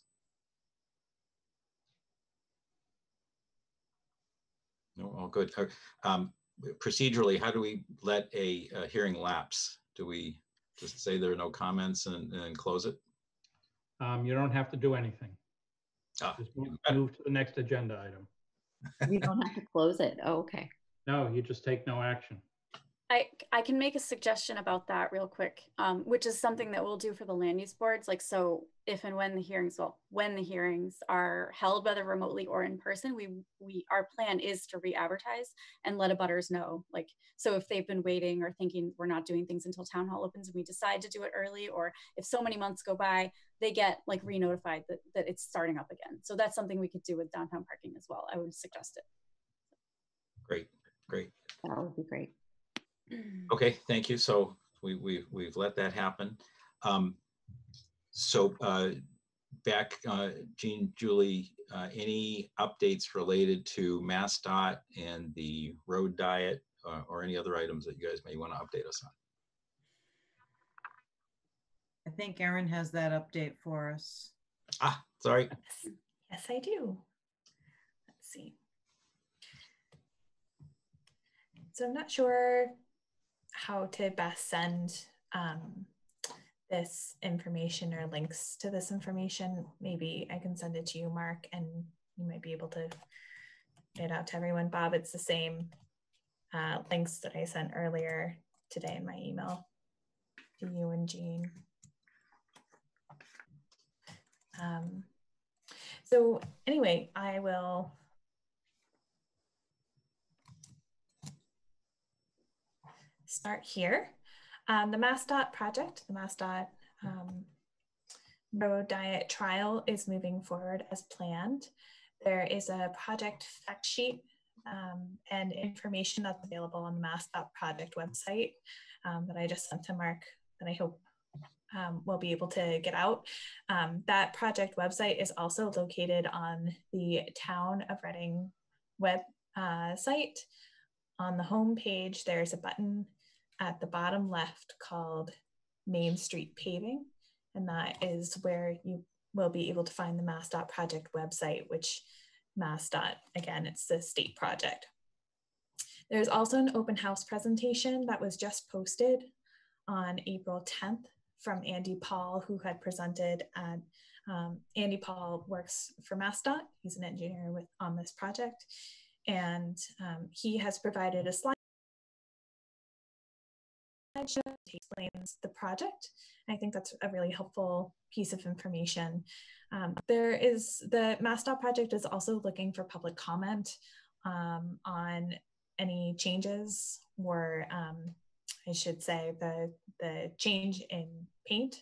S1: no all good um, procedurally how do we let a, a, hearing lapse do we just say there are no comments and, and close it
S6: um, you don't have to do anything Ah, Just move, move to the next agenda item.
S3: You don't have to close it. Oh, okay. *laughs*
S6: No, you just take no action.
S9: I, I can make a suggestion about that real quick, um, which is something that we'll do for the land use boards. Like, so if and when the hearings, well, when the hearings are held, whether remotely or in person, we, we, our plan is to re-advertise and let abutters know. Like, so if they've been waiting or thinking we're not doing things until town hall opens and we decide to do it early, or if so many months go by, they get like re-notified that, that it's starting up again. So that's something we could do with downtown parking as well. I would suggest it.
S1: Great, great.
S3: That would be great.
S1: Okay, thank you. So we, we, we've let that happen. Um, so uh, back, uh, Jean, Julie, uh, any updates related to MassDOT and the road diet uh, or any other items that you guys may want to update us on?
S8: I think Erin has that update for us.
S1: Ah, sorry.
S10: Yes, I do. Let's see. so I'm not sure how to best send um, this information or links to this information. Maybe I can send it to you, Mark, and you might be able to get out to everyone. Bob, it's the same uh, links that I sent earlier today in my email to you and Jean. Um, so anyway, I will start here. Um, the MassDOT project, the MassDOT um, road diet trial is moving forward as planned. There is a project fact sheet um, and information that's available on the MassDOT project website um, that I just sent to Mark that I hope um, will be able to get out. Um, that project website is also located on the Town of Reading web uh, site. On the home page, there's a button at the bottom left called Main Street Paving, and that is where you will be able to find the MassDOT project website, which MassDOT, again, it's the state project. There's also an open house presentation that was just posted on April 10th from Andy Paul, who had presented at um, Andy Paul works for MassDOT. He's an engineer with on this project, and um, he has provided a slide explains the project. I think that's a really helpful piece of information. Um, there is the MassDOT project is also looking for public comment um, on any changes or um, I should say the, the change in paint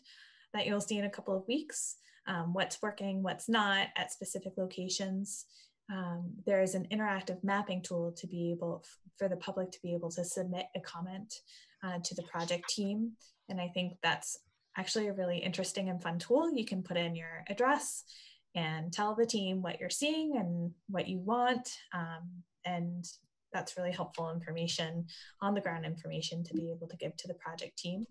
S10: that you'll see in a couple of weeks, um, what's working, what's not at specific locations. Um, there is an interactive mapping tool to be able for the public to be able to submit a comment uh, to the project team. And I think that's actually a really interesting and fun tool. You can put in your address and tell the team what you're seeing and what you want. Um, and that's really helpful information, on the ground information to be able to give to the project team.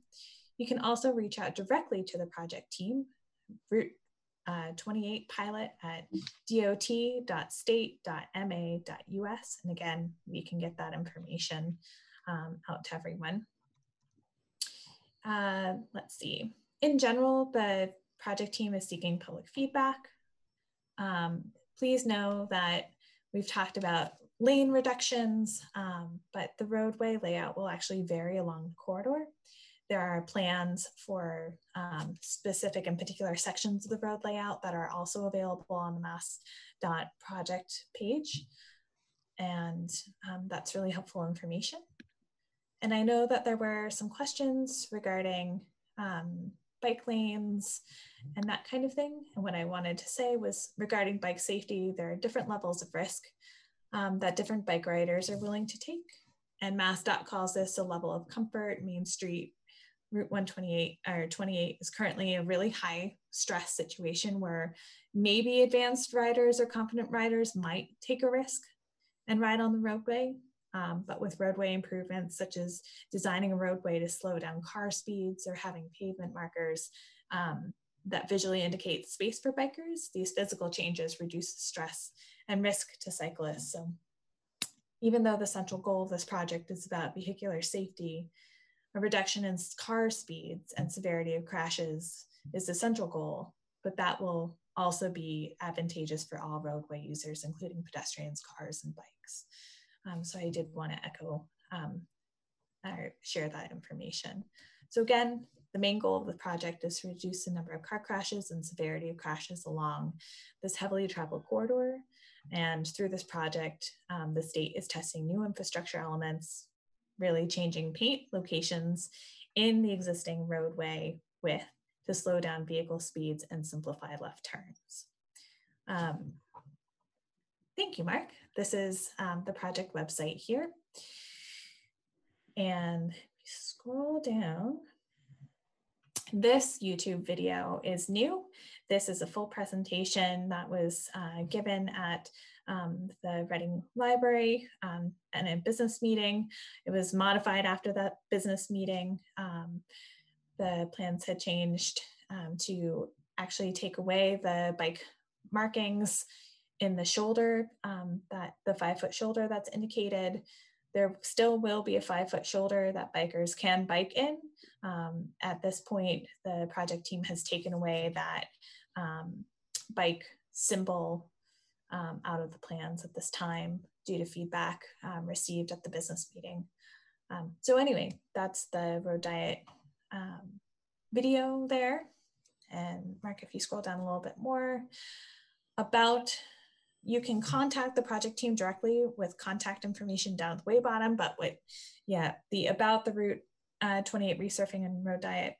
S10: You can also reach out directly to the project team, Route uh, 28 pilot at dot.state.ma.us. And again, we can get that information um, out to everyone. Uh, let's see. In general, the project team is seeking public feedback. Um, please know that we've talked about lane reductions, um, but the roadway layout will actually vary along the corridor. There are plans for um, specific and particular sections of the road layout that are also available on the Mass dot project page. And um, that's really helpful information. And I know that there were some questions regarding um, bike lanes and that kind of thing. And what I wanted to say was regarding bike safety, there are different levels of risk um, that different bike riders are willing to take. And MassDOT calls this a level of comfort. Main Street, Route 128 or 28 is currently a really high stress situation where maybe advanced riders or confident riders might take a risk and ride on the roadway. Um, but with roadway improvements, such as designing a roadway to slow down car speeds or having pavement markers um, that visually indicate space for bikers, these physical changes reduce stress and risk to cyclists. So even though the central goal of this project is about vehicular safety, a reduction in car speeds and severity of crashes is the central goal, but that will also be advantageous for all roadway users, including pedestrians, cars, and bikes. Um, so I did want to echo um, or share that information. So again, the main goal of the project is to reduce the number of car crashes and severity of crashes along this heavily traveled corridor. And through this project, um, the state is testing new infrastructure elements, really changing paint locations in the existing roadway with to slow down vehicle speeds and simplify left turns. Um, thank you, Mark. This is um, the project website here. And scroll down. This YouTube video is new. This is a full presentation that was uh, given at um, the Reading Library um, and a business meeting. It was modified after that business meeting. Um, the plans had changed um, to actually take away the bike markings in the shoulder, um, that the five foot shoulder that's indicated. there still will be a five foot shoulder that bikers can bike in. Um, at this point, the project team has taken away that um, bike symbol um, out of the plans at this time due to feedback um, received at the business meeting. Um, so anyway, that's the road diet video there. And Mark, if you scroll down a little bit more about, you can contact the project team directly with contact information down at the way bottom, but with, yeah, the about the route uh, 28 resurfing and road diet.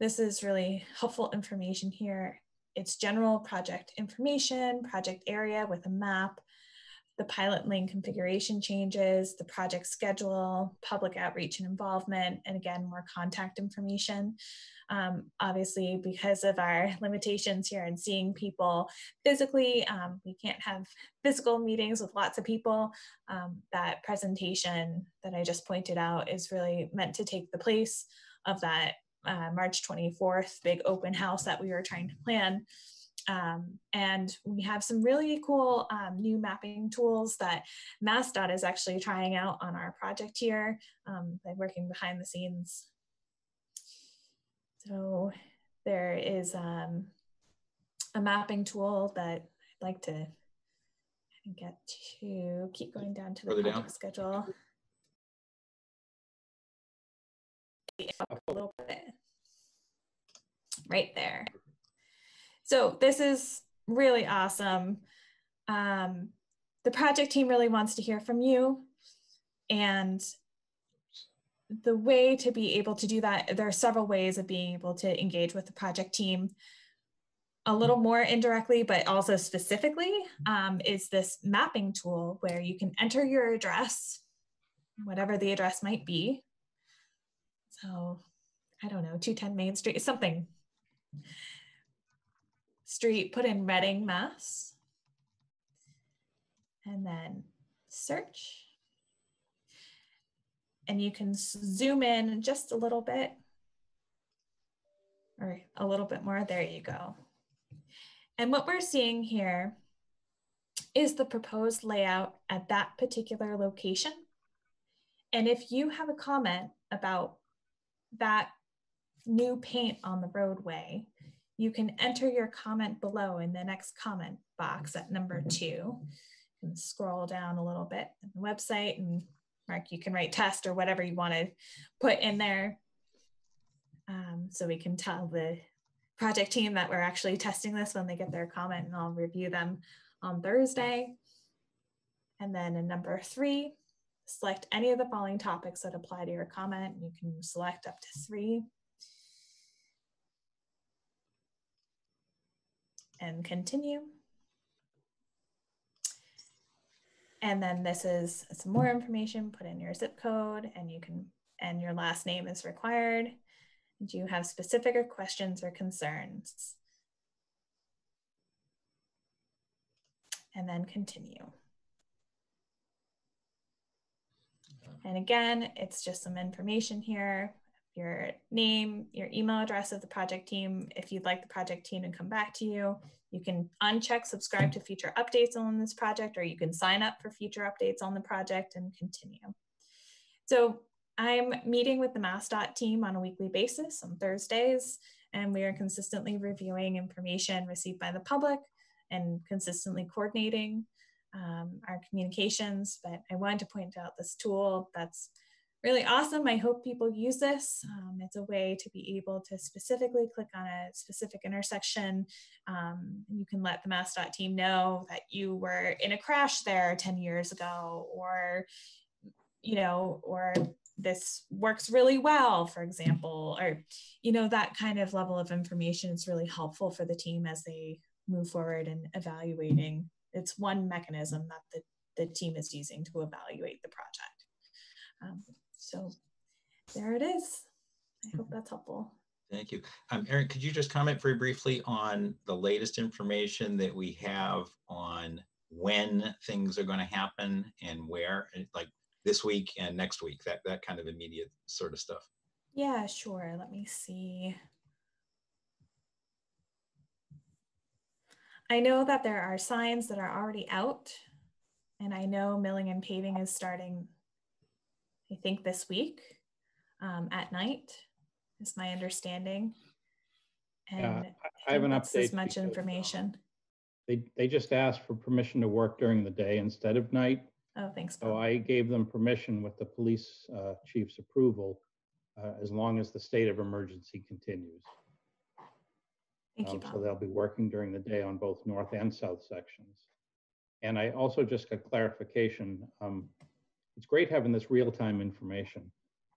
S10: This is really helpful information here. It's general project information, project area with a map, the pilot lane configuration changes, the project schedule, public outreach and involvement, and again, more contact information. Um, obviously, because of our limitations here and seeing people physically, um, we can't have physical meetings with lots of people. Um, that presentation that I just pointed out is really meant to take the place of that uh, March 24th big open house that we were trying to plan. Um, and we have some really cool um, new mapping tools that MassDOT is actually trying out on our project here um, by working behind the scenes. So there is um, a mapping tool that I'd like to get to keep going down to the
S1: down.
S10: schedule. A little bit. Right there. So this is really awesome. Um, the project team really wants to hear from you. And the way to be able to do that, there are several ways of being able to engage with the project team a little more indirectly, but also specifically, um, is this mapping tool where you can enter your address, whatever the address might be. So I don't know, 210 Main Street, something. Street, put in Reading, Mass. And then search. And you can zoom in just a little bit or a little bit more. There you go. And what we're seeing here is the proposed layout at that particular location. And if you have a comment about that new paint on the roadway, you can enter your comment below in the next comment box at number two. And scroll down a little bit in the website and Mark, you can write test or whatever you want to put in there. Um, so we can tell the project team that we're actually testing this when they get their comment and I'll review them on Thursday. And then in number three, select any of the following topics that apply to your comment. You can select up to three. And continue. And then this is some more information, put in your zip code and you can, and your last name is required. Do you have specific questions or concerns? And then continue. And again, it's just some information here, your name, your email address of the project team. If you'd like the project team to come back to you, you can uncheck subscribe to future updates on this project, or you can sign up for future updates on the project and continue. So I'm meeting with the MassDOT team on a weekly basis on Thursdays, and we are consistently reviewing information received by the public and consistently coordinating um, our communications. But I wanted to point out this tool that's really awesome. I hope people use this. Um, it's a way to be able to specifically click on a specific intersection. Um, you can let the MassDOT team know that you were in a crash there 10 years ago, or, you know, or this works really well, for example, or, you know, that kind of level of information is really helpful for the team as they move forward and evaluating. It's one mechanism that the, the team is using to evaluate the project. Um, so there it is. I hope that's helpful.
S1: Thank you. Um, Erin, could you just comment very briefly on the latest information that we have on when things are going to happen and where, like this week and next week, that, that kind of immediate sort of stuff?
S10: Yeah, sure. Let me see. I know that there are signs that are already out And I know milling and paving is starting, I think, this week um, at night, is my understanding. And
S6: Yeah,
S10: I
S6: have an update.
S10: As much
S6: um,
S10: information.
S6: They, they just asked for permission to work during the day instead of night.
S10: Oh, thanks.
S6: So I gave them permission with the police uh, chief's approval, uh, as long as the state of emergency continues.
S10: Thank you,
S6: Um, So they'll be working during the day on both north and south sections. And I also just got clarification. um, It's great having this real-time information.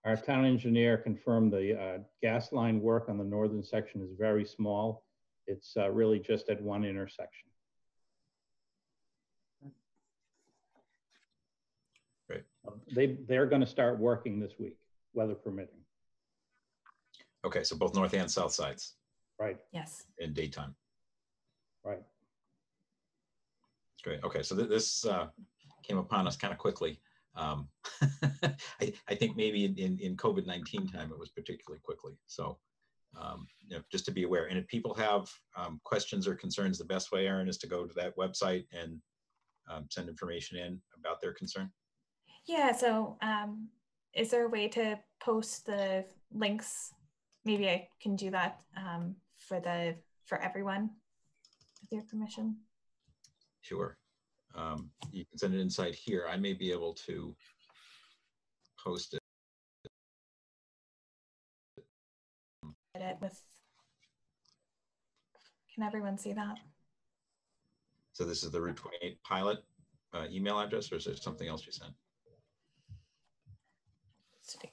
S6: Our town engineer confirmed the uh, gas line work on the northern section is very small. It's uh, really just at one intersection.
S1: Great.
S6: Um, They, they're going to start working this week, weather permitting,
S1: Okay, so both north and south sides
S6: right,
S10: Yes.
S1: in daytime.
S6: right.
S1: Great. Okay, so th- this uh, came upon us kind of quickly. Um, *laughs* I, I think maybe in, in, in COVID-19 time, it was particularly quickly. So, um, you know, just to be aware. And if people have um, questions or concerns, the best way, Erin, is to go to that website and um, send information in about their concern.
S10: Yeah, so um, is there a way to post the links? Maybe I can do that um, for the for everyone with your permission.
S1: Sure. Um, you can send it inside here. I may be able to post it.
S10: Edit with. Can everyone see that?
S1: So this is the Route 28 pilot uh, email address, or is there something else you sent?
S10: Let's it.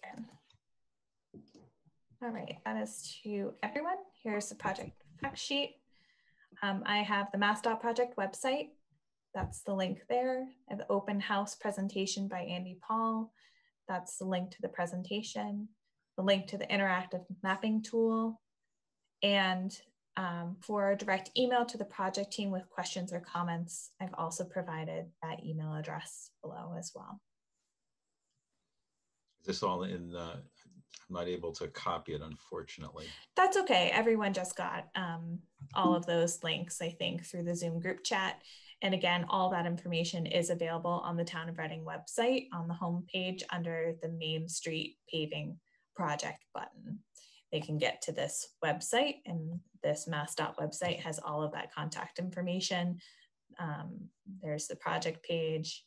S10: All right, that is to everyone. Here's the project fact sheet. Um, I have the MassDOT project website. That's the link there. I the open house presentation by Andy Paul. That's the link to the presentation, the link to the interactive mapping tool, and um, for a direct email to the project team with questions or comments, I've also provided that email address below as well.
S1: Is this all in, uh, I'm not able to copy it, unfortunately.
S10: That's okay. Everyone just got um, all of those links, I think, through the Zoom group chat. And again, all that information is available on the Town of Reading website on the homepage under the Main Street Paving Project button. They can get to this website, and this MassDOT website has all of that contact information. Um, there's the project page.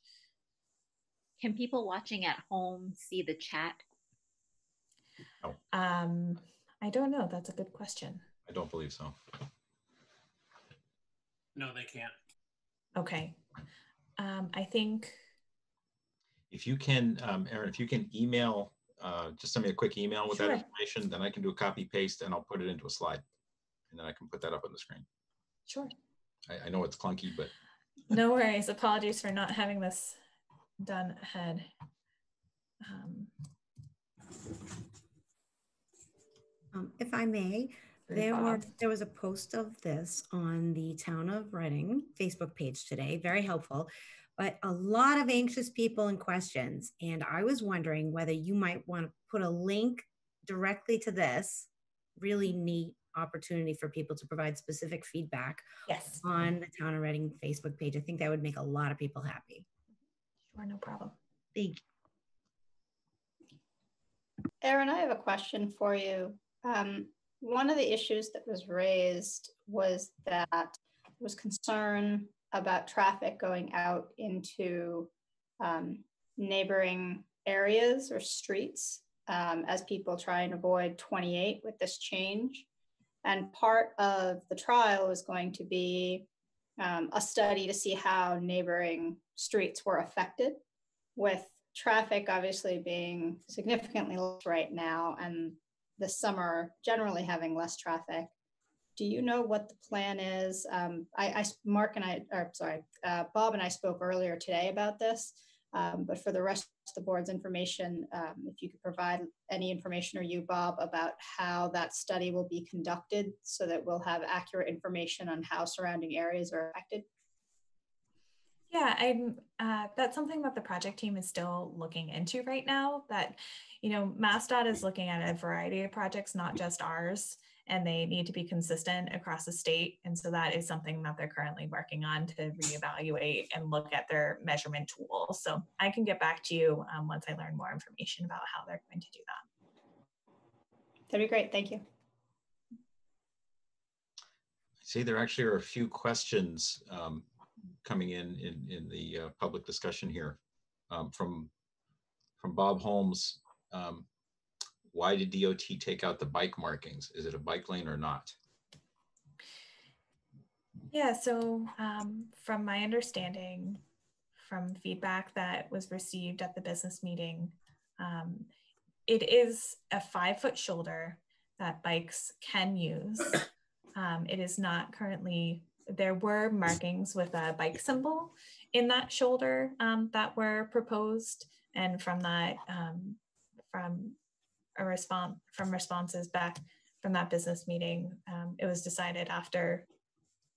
S3: Can people watching at home see the chat?
S10: Um, I don't know. That's a good question.
S1: I don't believe so.
S11: No, they can't.
S10: Okay. Um, I think
S1: If you can, um, Erin, if you can email, uh, just send me a quick email with that information, then I can do a copy paste and I'll put it into a slide. And then I can put that up on the screen.
S10: sure.
S1: I, I know it's clunky, but
S10: No worries. Apologies for not having this done ahead. Um,
S5: Um, if I may,
S10: Great,
S5: there were, there was a post of this on the Town of Reading Facebook page today, very helpful, but a lot of anxious people and questions. And I was wondering whether you might want to put a link directly to this really neat opportunity for people to provide specific feedback
S10: yes,
S5: on the Town of Reading Facebook page. I think that would make a lot of people happy.
S10: sure, no problem.
S5: Thank you.
S7: Erin, I have a question for you. Um, one of the issues that was raised was that there was concern about traffic going out into um, neighboring areas or streets um, as people try and avoid 28 with this change. And part of the trial was going to be um, a study to see how neighboring streets were affected with traffic obviously being significantly less right now and the summer generally having less traffic. Do you know what the plan is? Um, I, I, Mark and I, or sorry, uh, Bob and I spoke earlier today about this, um, but for the rest of the board's information, um, if you could provide any information or you, Bob, about how that study will be conducted so that we'll have accurate information on how surrounding areas are affected.
S10: Yeah, I'm. Uh, that's something that the project team is still looking into right now. That, you know, MassDOT is looking at a variety of projects, not just ours. and they need to be consistent across the state. And so that is something that they're currently working on to reevaluate and look at their measurement tools. So I can get back to you um, once I learn more information about how they're going to do that.
S7: That'd be great. Thank you.
S1: I see there actually are a few questions um, coming in in, in the uh, public discussion here um, from from Bob Holmes. Um, why did DOT take out the bike markings? Is it a bike lane or not?
S10: Yeah, so um, from my understanding, from feedback that was received at the business meeting, um, it is a five foot shoulder that bikes can use. Um, it is not currently, there were markings with a bike symbol in that shoulder um, that were proposed. And from that, um, from a response, from responses back from that business meeting, um, it was decided after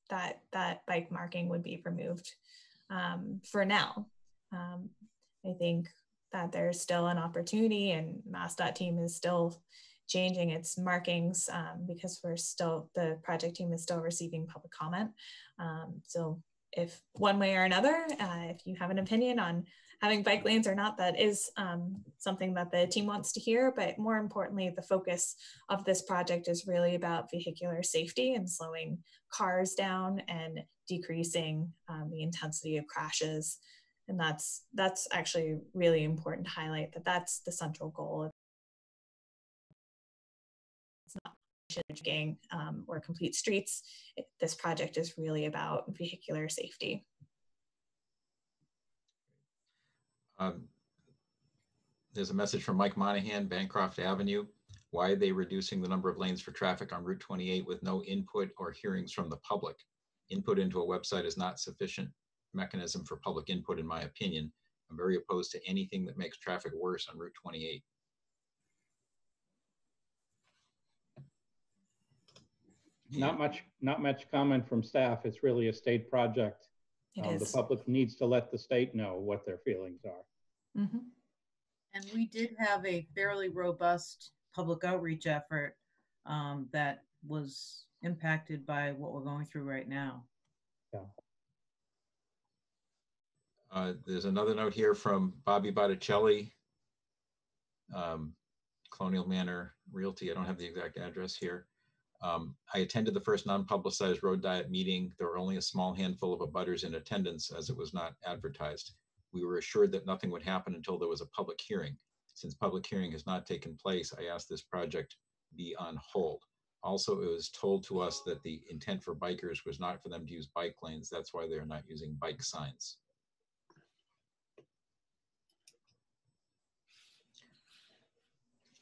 S10: that that bike marking would be removed um, for now. Um, I think that there's still an opportunity and MassDOT team is still changing its markings um, because we're still, the project team is still receiving public comment. Um, so if one way or another, uh, if you have an opinion on having bike lanes or not, that is um, something that the team wants to hear. But more importantly, the focus of this project is really about vehicular safety and slowing cars down and decreasing um, the intensity of crashes. And that's that's actually really important to highlight that that's the central goal. Not um, or complete streets. It, this project is really about vehicular safety.
S1: Um, there's a message from Mike Monahan, Bancroft Avenue. Why are they reducing the number of lanes for traffic on Route 28 with no input or hearings from the public? Input into a website is not sufficient mechanism for public input, in my opinion. I'm very opposed to anything that makes traffic worse on Route 28.
S6: Not much, not much comment from staff. It's really a state project.
S10: It
S6: Um,
S10: is.
S6: The public needs to let the state know what their feelings are.
S10: Mhm.
S8: And we did have a fairly robust public outreach effort um, that was impacted by what we're going through right now.
S1: Uh, there's another note here from Bobby Botticelli, um, Colonial Manor Realty. I don't have the exact address here. Um, I attended the first non-publicized road diet meeting. There were only a small handful of abutters in attendance as it was not advertised. We were assured that nothing would happen until there was a public hearing. Since public hearing has not taken place, I asked this project be on hold. Also, it was told to us that the intent for bikers was not for them to use bike lanes. That's why they're not using bike signs.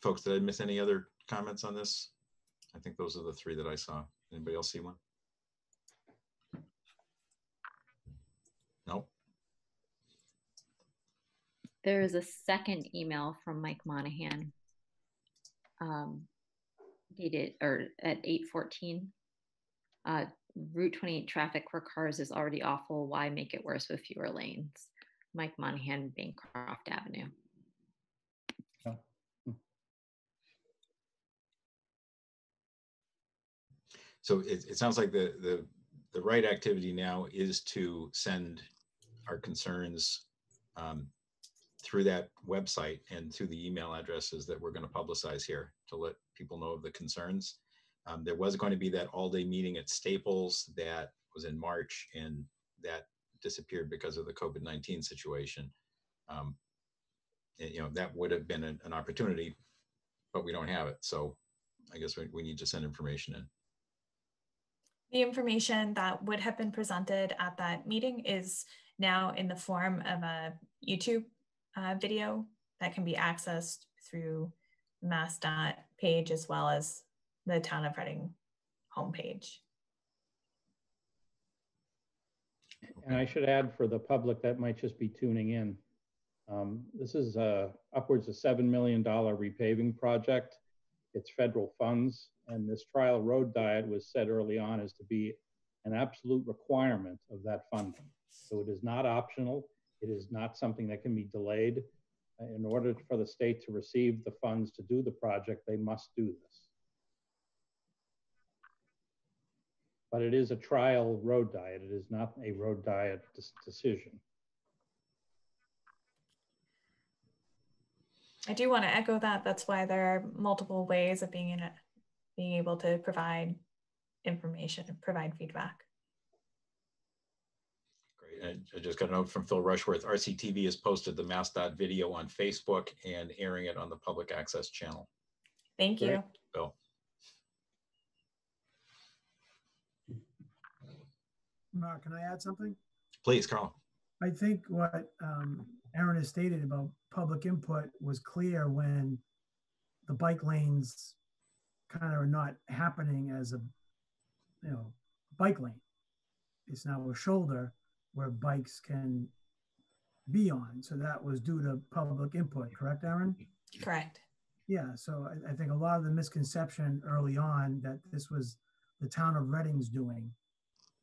S1: Folks, did I miss any other comments on this? I think those are the three that I saw. Anybody else see one? Nope.
S3: There is a second email from Mike Monahan. Um, dated or at eight fourteen. Uh, Route twenty-eight traffic for cars is already awful. Why make it worse with fewer lanes? Mike Monahan, Bancroft Avenue.
S1: So it, it sounds like the, the, the right activity now is to send our concerns um, through that website and through the email addresses that we're going to publicize here to let people know of the concerns. Um, there was going to be that all-day meeting at Staples that was in March and that disappeared because of the COVID-19 situation. Um, and, you know, that would have been an, an opportunity, but we don't have it. So I guess we, we need to send information in.
S10: The information that would have been presented at that meeting is now in the form of a YouTube uh, video that can be accessed through the MassDOT page as well as the Town of Reading homepage.
S6: And I should add for the public that might just be tuning in. Um, this is uh, upwards of $7 million repaving project. It's federal funds. And this trial road diet was said early on is to be an absolute requirement of that funding. So it is not optional. It is not something that can be delayed. In order for the state to receive the funds to do the project, they must do this. but it is a trial road diet. It is not a road diet decision.
S10: I do want to echo that. That's why there are multiple ways of being in it, being able to provide information and provide feedback.
S1: Great. I just got a note from Phil Rushworth. RCTV has posted the MassDOT video on Facebook and airing it on the public access channel.
S10: Thank you.
S1: Bill.
S4: Mark, can I add something?
S1: Please, Carl.
S4: I think what um, Erin has stated about public input was clear when the bike lanes kind of are not happening as a, you know, bike lane. It's now a shoulder where bikes can be on. So that was due to public input, correct, Erin?
S10: Correct.
S4: Yeah, so I, I think a lot of the misconception early on that this was the town of Reading's doing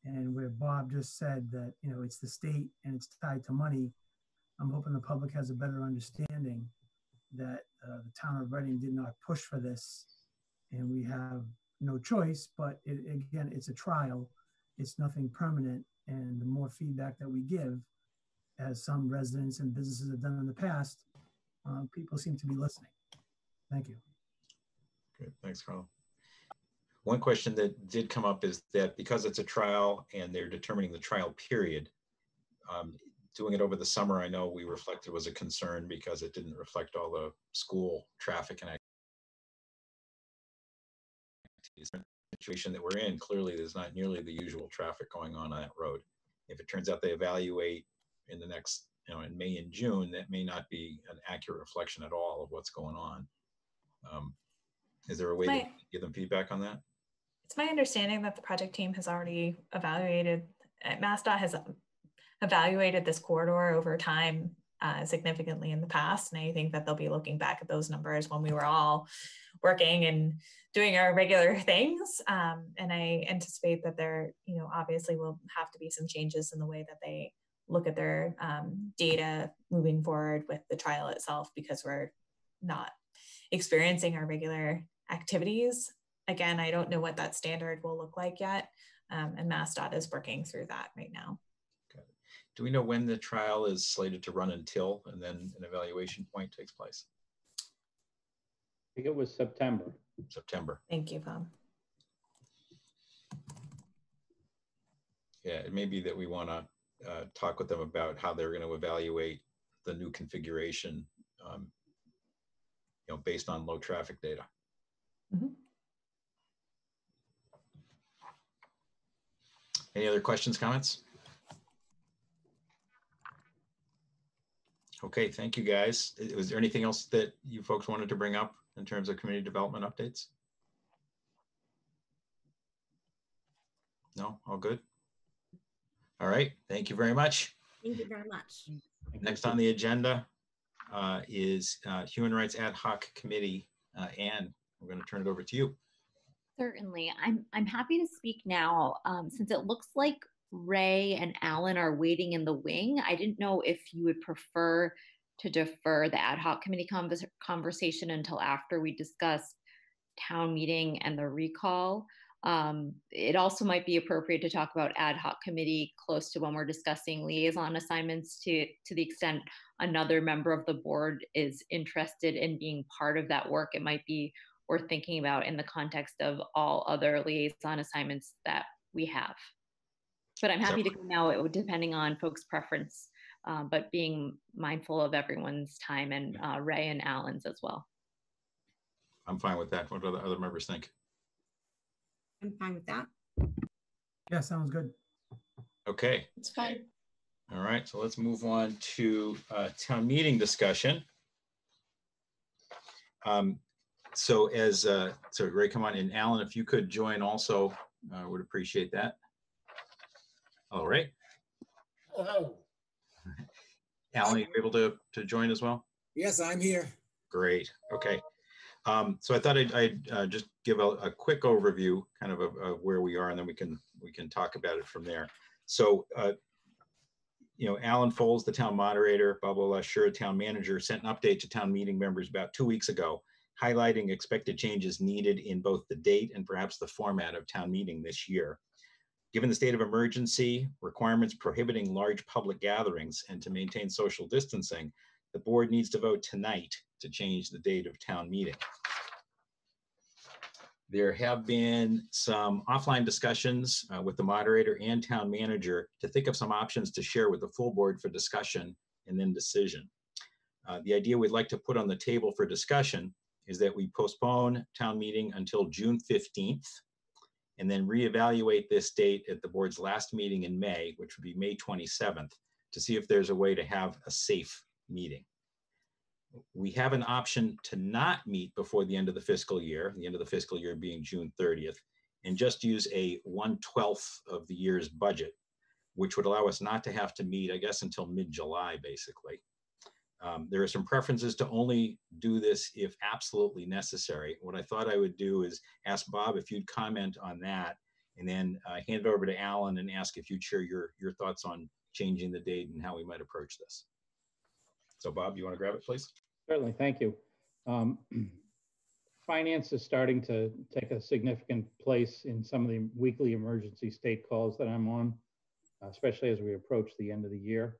S4: and where Bob just said that, you know, it's the state and it's tied to money, I'm hoping the public has a better understanding that uh, the town of Reading did not push for this and we have no choice, but it, again, it's a trial. It's nothing permanent. And the more feedback that we give, as some residents and businesses have done in the past, uh, people seem to be listening. Thank you.
S1: Good, thanks, Carl. One question that did come up is that because it's a trial and they're determining the trial period, um, doing it over the summer, I know we reflected was a concern because it didn't reflect all the school traffic and situation that we're in, clearly there's not nearly the usual traffic going on on that road. If it turns out they evaluate in the next, you know, in May and June, that may not be an accurate reflection at all of what's going on. Um, is there a way My, to give them feedback on that?
S10: It's my understanding that the project team has already evaluated, uh, MassDOT has evaluated this corridor over time uh, significantly in the past. And I think that they'll be looking back at those numbers when we were all working and doing our regular *laughs* things. Um, and I anticipate that there, you know, obviously will have to be some changes in the way that they look at their um, data moving forward with the trial itself because we're not experiencing our regular activities. Again, I don't know what that standard will look like yet. Um, and MassDOT is working through that right now.
S1: Do we know when the trial is slated to run until and then an evaluation point takes place?
S6: I think it was September.
S1: September.
S10: Thank you, Bob.
S1: Yeah, it may be that we want to uh, talk with them about how they're going to evaluate the new configuration, um, you know, based on low traffic data. Mm -hmm. Any other questions, comments? Okay, thank you guys. Was there anything else that you folks wanted to bring up in terms of community development updates? No, all good? All right, thank you very much.
S5: Thank you very much.
S1: Next on the agenda uh, is uh, Human Rights Ad Hoc Committee. Uh, Anne, we're going to turn it over to you.
S3: Certainly. I'm, I'm happy to speak now um, since it looks like Ray and Alan are waiting in the wing. I didn't know if you would prefer to defer the ad hoc committee convers conversation until after we discuss town meeting and the recall. Um, it also might be appropriate to talk about ad hoc committee close to when we're discussing liaison assignments to, to the extent another member of the board is interested in being part of that work. It might be worth thinking about in the context of all other liaison assignments that we have. But I'm happy to go now, depending on folks' preference, uh, but being mindful of everyone's time and uh, Ray and Alan's as well.
S1: I'm fine with that. What do the other members think?
S5: I'm fine with that.
S4: Yeah, sounds good.
S1: Okay.
S7: It's fine.
S1: All right, so let's move on to uh, town meeting discussion. Um, so as, uh, so Ray, come on, and Alan, if you could join also, I uh, would appreciate that. All right.
S11: Hello.
S1: Alan, are you able to, to join as well?
S11: Yes, I'm here.
S1: Great. Okay. Um, so I thought I'd, I'd uh, just give a, a, quick overview, kind of, of, of, where we are, and then we can we can talk about it from there. So, uh, you know, Alan Foulds, the town moderator, Bob LeLacheur, town manager, sent an update to town meeting members about two weeks ago, highlighting expected changes needed in both the date and perhaps the format of town meeting this year. Given the state of emergency, requirements prohibiting large public gatherings, and to maintain social distancing, the board needs to vote tonight to change the date of town meeting. There have been some offline discussions uh, with the moderator and town manager to think of some options to share with the full board for discussion and then decision. Uh, The idea we'd like to put on the table for discussion is that we postpone town meeting until June 15th and then reevaluate this date at the board's last meeting in May, which would be May 27th, to see if there's a way to have a safe meeting. We have an option to not meet before the end of the fiscal year, the end of the fiscal year being June 30th, and just use a 1/12th of the year's budget, which would allow us not to have to meet, I guess, until mid-July, basically. Um, there are some preferences to only do this if absolutely necessary. What I thought I would do is ask Bob if you'd comment on that, and then uh, hand it over to Alan and ask if you'd share your your thoughts on changing the date and how we might approach this. So Bob, you want to grab it, please?
S6: Certainly, thank you. Um, *clears throat* Finance is starting to take a significant place in some of the weekly emergency state calls that I'm on, especially as we approach the end of the year.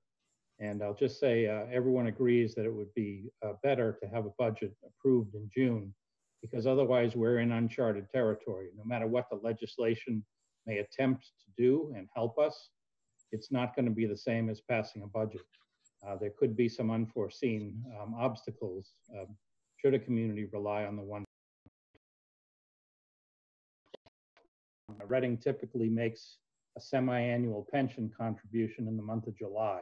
S6: And I'll just say, uh, everyone agrees that it would be uh, better to have a budget approved in June because otherwise we're in uncharted territory. No matter what the legislation may attempt to do and help us, it's not going to be the same as passing a budget. Uh, there could be some unforeseen um, obstacles um, should a community rely on the one. Reading typically makes a semi-annual pension contribution in the month of July.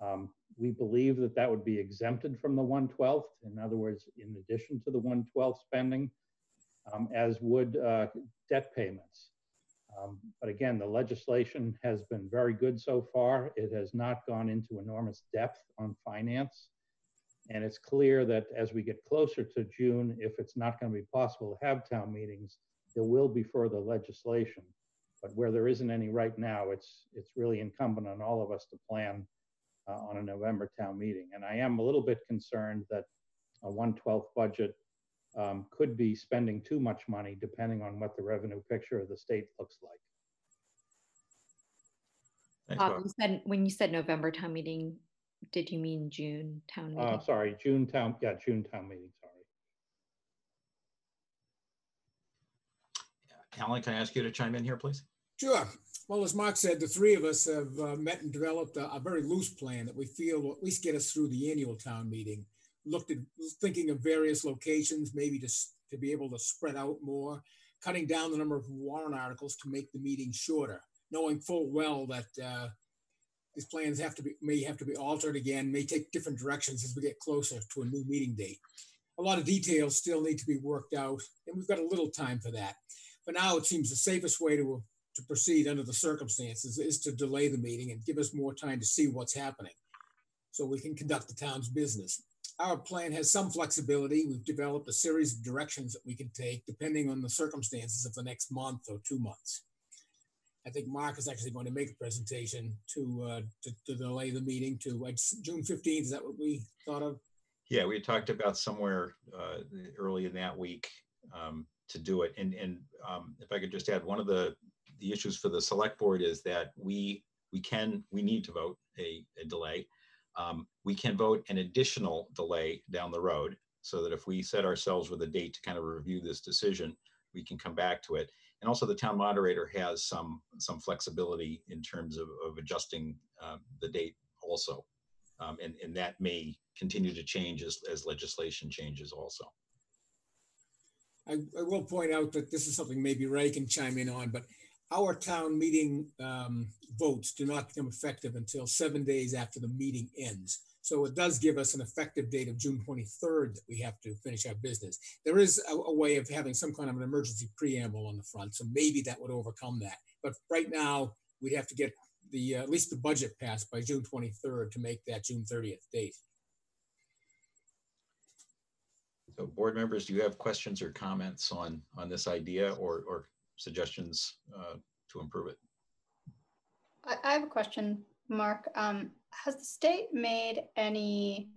S6: Um, we believe that that would be exempted from the 112th. In other words, in addition to the 112th spending, um, as would uh, debt payments. Um, but again, the legislation has been very good so far. It has not gone into enormous depth on finance. And it's clear that as we get closer to June, if it's not going to be possible to have town meetings, there will be further legislation. But where there isn't any right now, it's, it's really incumbent on all of us to plan on a November town meeting. And I am a little bit concerned that a 112th budget um, could be spending too much money depending on what the revenue picture of the state looks like.
S1: Thanks,
S3: Bob,
S1: Bob.
S3: you said, when you said November town meeting, did you mean June town meeting?
S6: Uh, sorry, June town, yeah, June town meeting, sorry.
S1: Alan, can I ask you to chime in here, please?
S11: Sure. Well, as Mark said, the three of us have uh, met and developed a, a very loose plan that we feel will at least get us through the annual town meeting. Looked at thinking of various locations, maybe to, to be able to spread out more, cutting down the number of warrant articles to make the meeting shorter, knowing full well that uh, these plans have to be, may have to be altered again, may take different directions as we get closer to a new meeting date. A lot of details still need to be worked out, and we've got a little time for that. For now, it seems the safest way to to proceed under the circumstances is to delay the meeting and give us more time to see what's happening so we can conduct the town's business. Our plan has some flexibility. We've developed a series of directions that we can take depending on the circumstances of the next month or two months. I think Mark is actually going to make a presentation to, uh, to, to delay the meeting to uh, June 15th. Is that what we thought of?
S1: Yeah, we talked about somewhere uh, early in that week um, to do it. And, and um, if I could just add, one of the, the issues for the select board is that we, we can, we need to vote a, a delay. Um, We can vote an additional delay down the road so that if we set ourselves with a date to kind of review this decision, we can come back to it. And also the town moderator has some, some flexibility in terms of, of adjusting uh, the date also. Um, and, and that may continue to change as, as legislation changes also.
S11: I, I will point out that this is something maybe Ray can chime in on, but our town meeting um, votes do not become effective until seven days after the meeting ends. So it does give us an effective date of June 23rd that we have to finish our business. There is a, a way of having some kind of an emergency preamble on the front, so maybe that would overcome that. But right now, we'd have to get the, uh, at least the budget passed by June 23rd to make that June 30th date.
S1: So board members, do you have questions or comments on, on this idea or, or suggestions uh, to improve it?
S7: I, I have a question, Mark. Um, has the state made any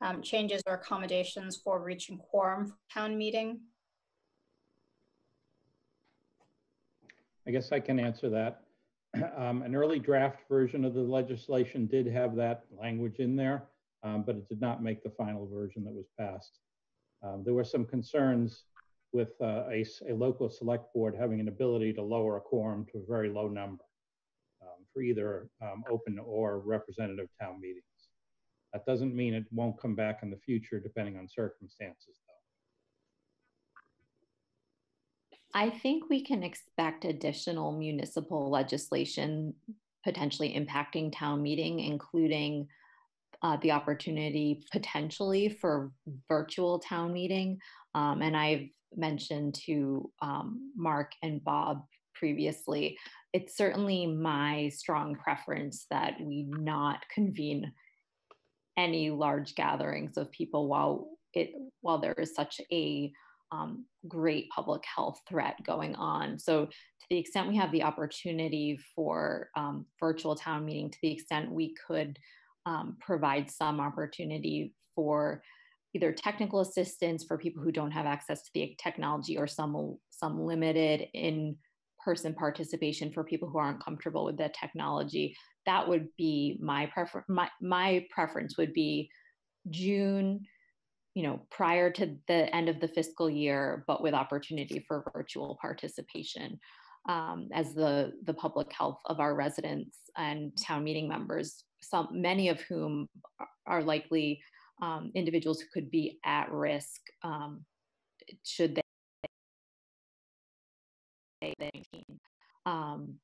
S7: um, changes or accommodations for reaching quorum for town meeting?
S6: I guess I can answer that. *clears throat* um, an early draft version of the legislation did have that language in there, um, but it did not make the final version that was passed. Um, there were some concerns with uh, a, a, local select board having an ability to lower a quorum to a very low number um, for either um, open or representative town meetings. That doesn't mean it won't come back in the future depending on circumstances, though.
S3: I think we can expect additional municipal legislation potentially impacting town meeting, including uh, the opportunity potentially for virtual town meeting. Um, and I've mentioned to um, Mark and Bob previously, it's certainly my strong preference that we not convene any large gatherings of people while it while there is such a um, great public health threat going on. So to the extent we have the opportunity for um, virtual town meeting, to the extent we could um, provide some opportunity for either technical assistance for people who don't have access to the technology or some some limited in person participation for people who aren't comfortable with the technology. That would be my preference my, my preference would be june you know prior to the end of the fiscal year but with opportunity for virtual participation um, as the the public health of our residents and town meeting members some many of whom are likely um, individuals who could be at risk um, should they um,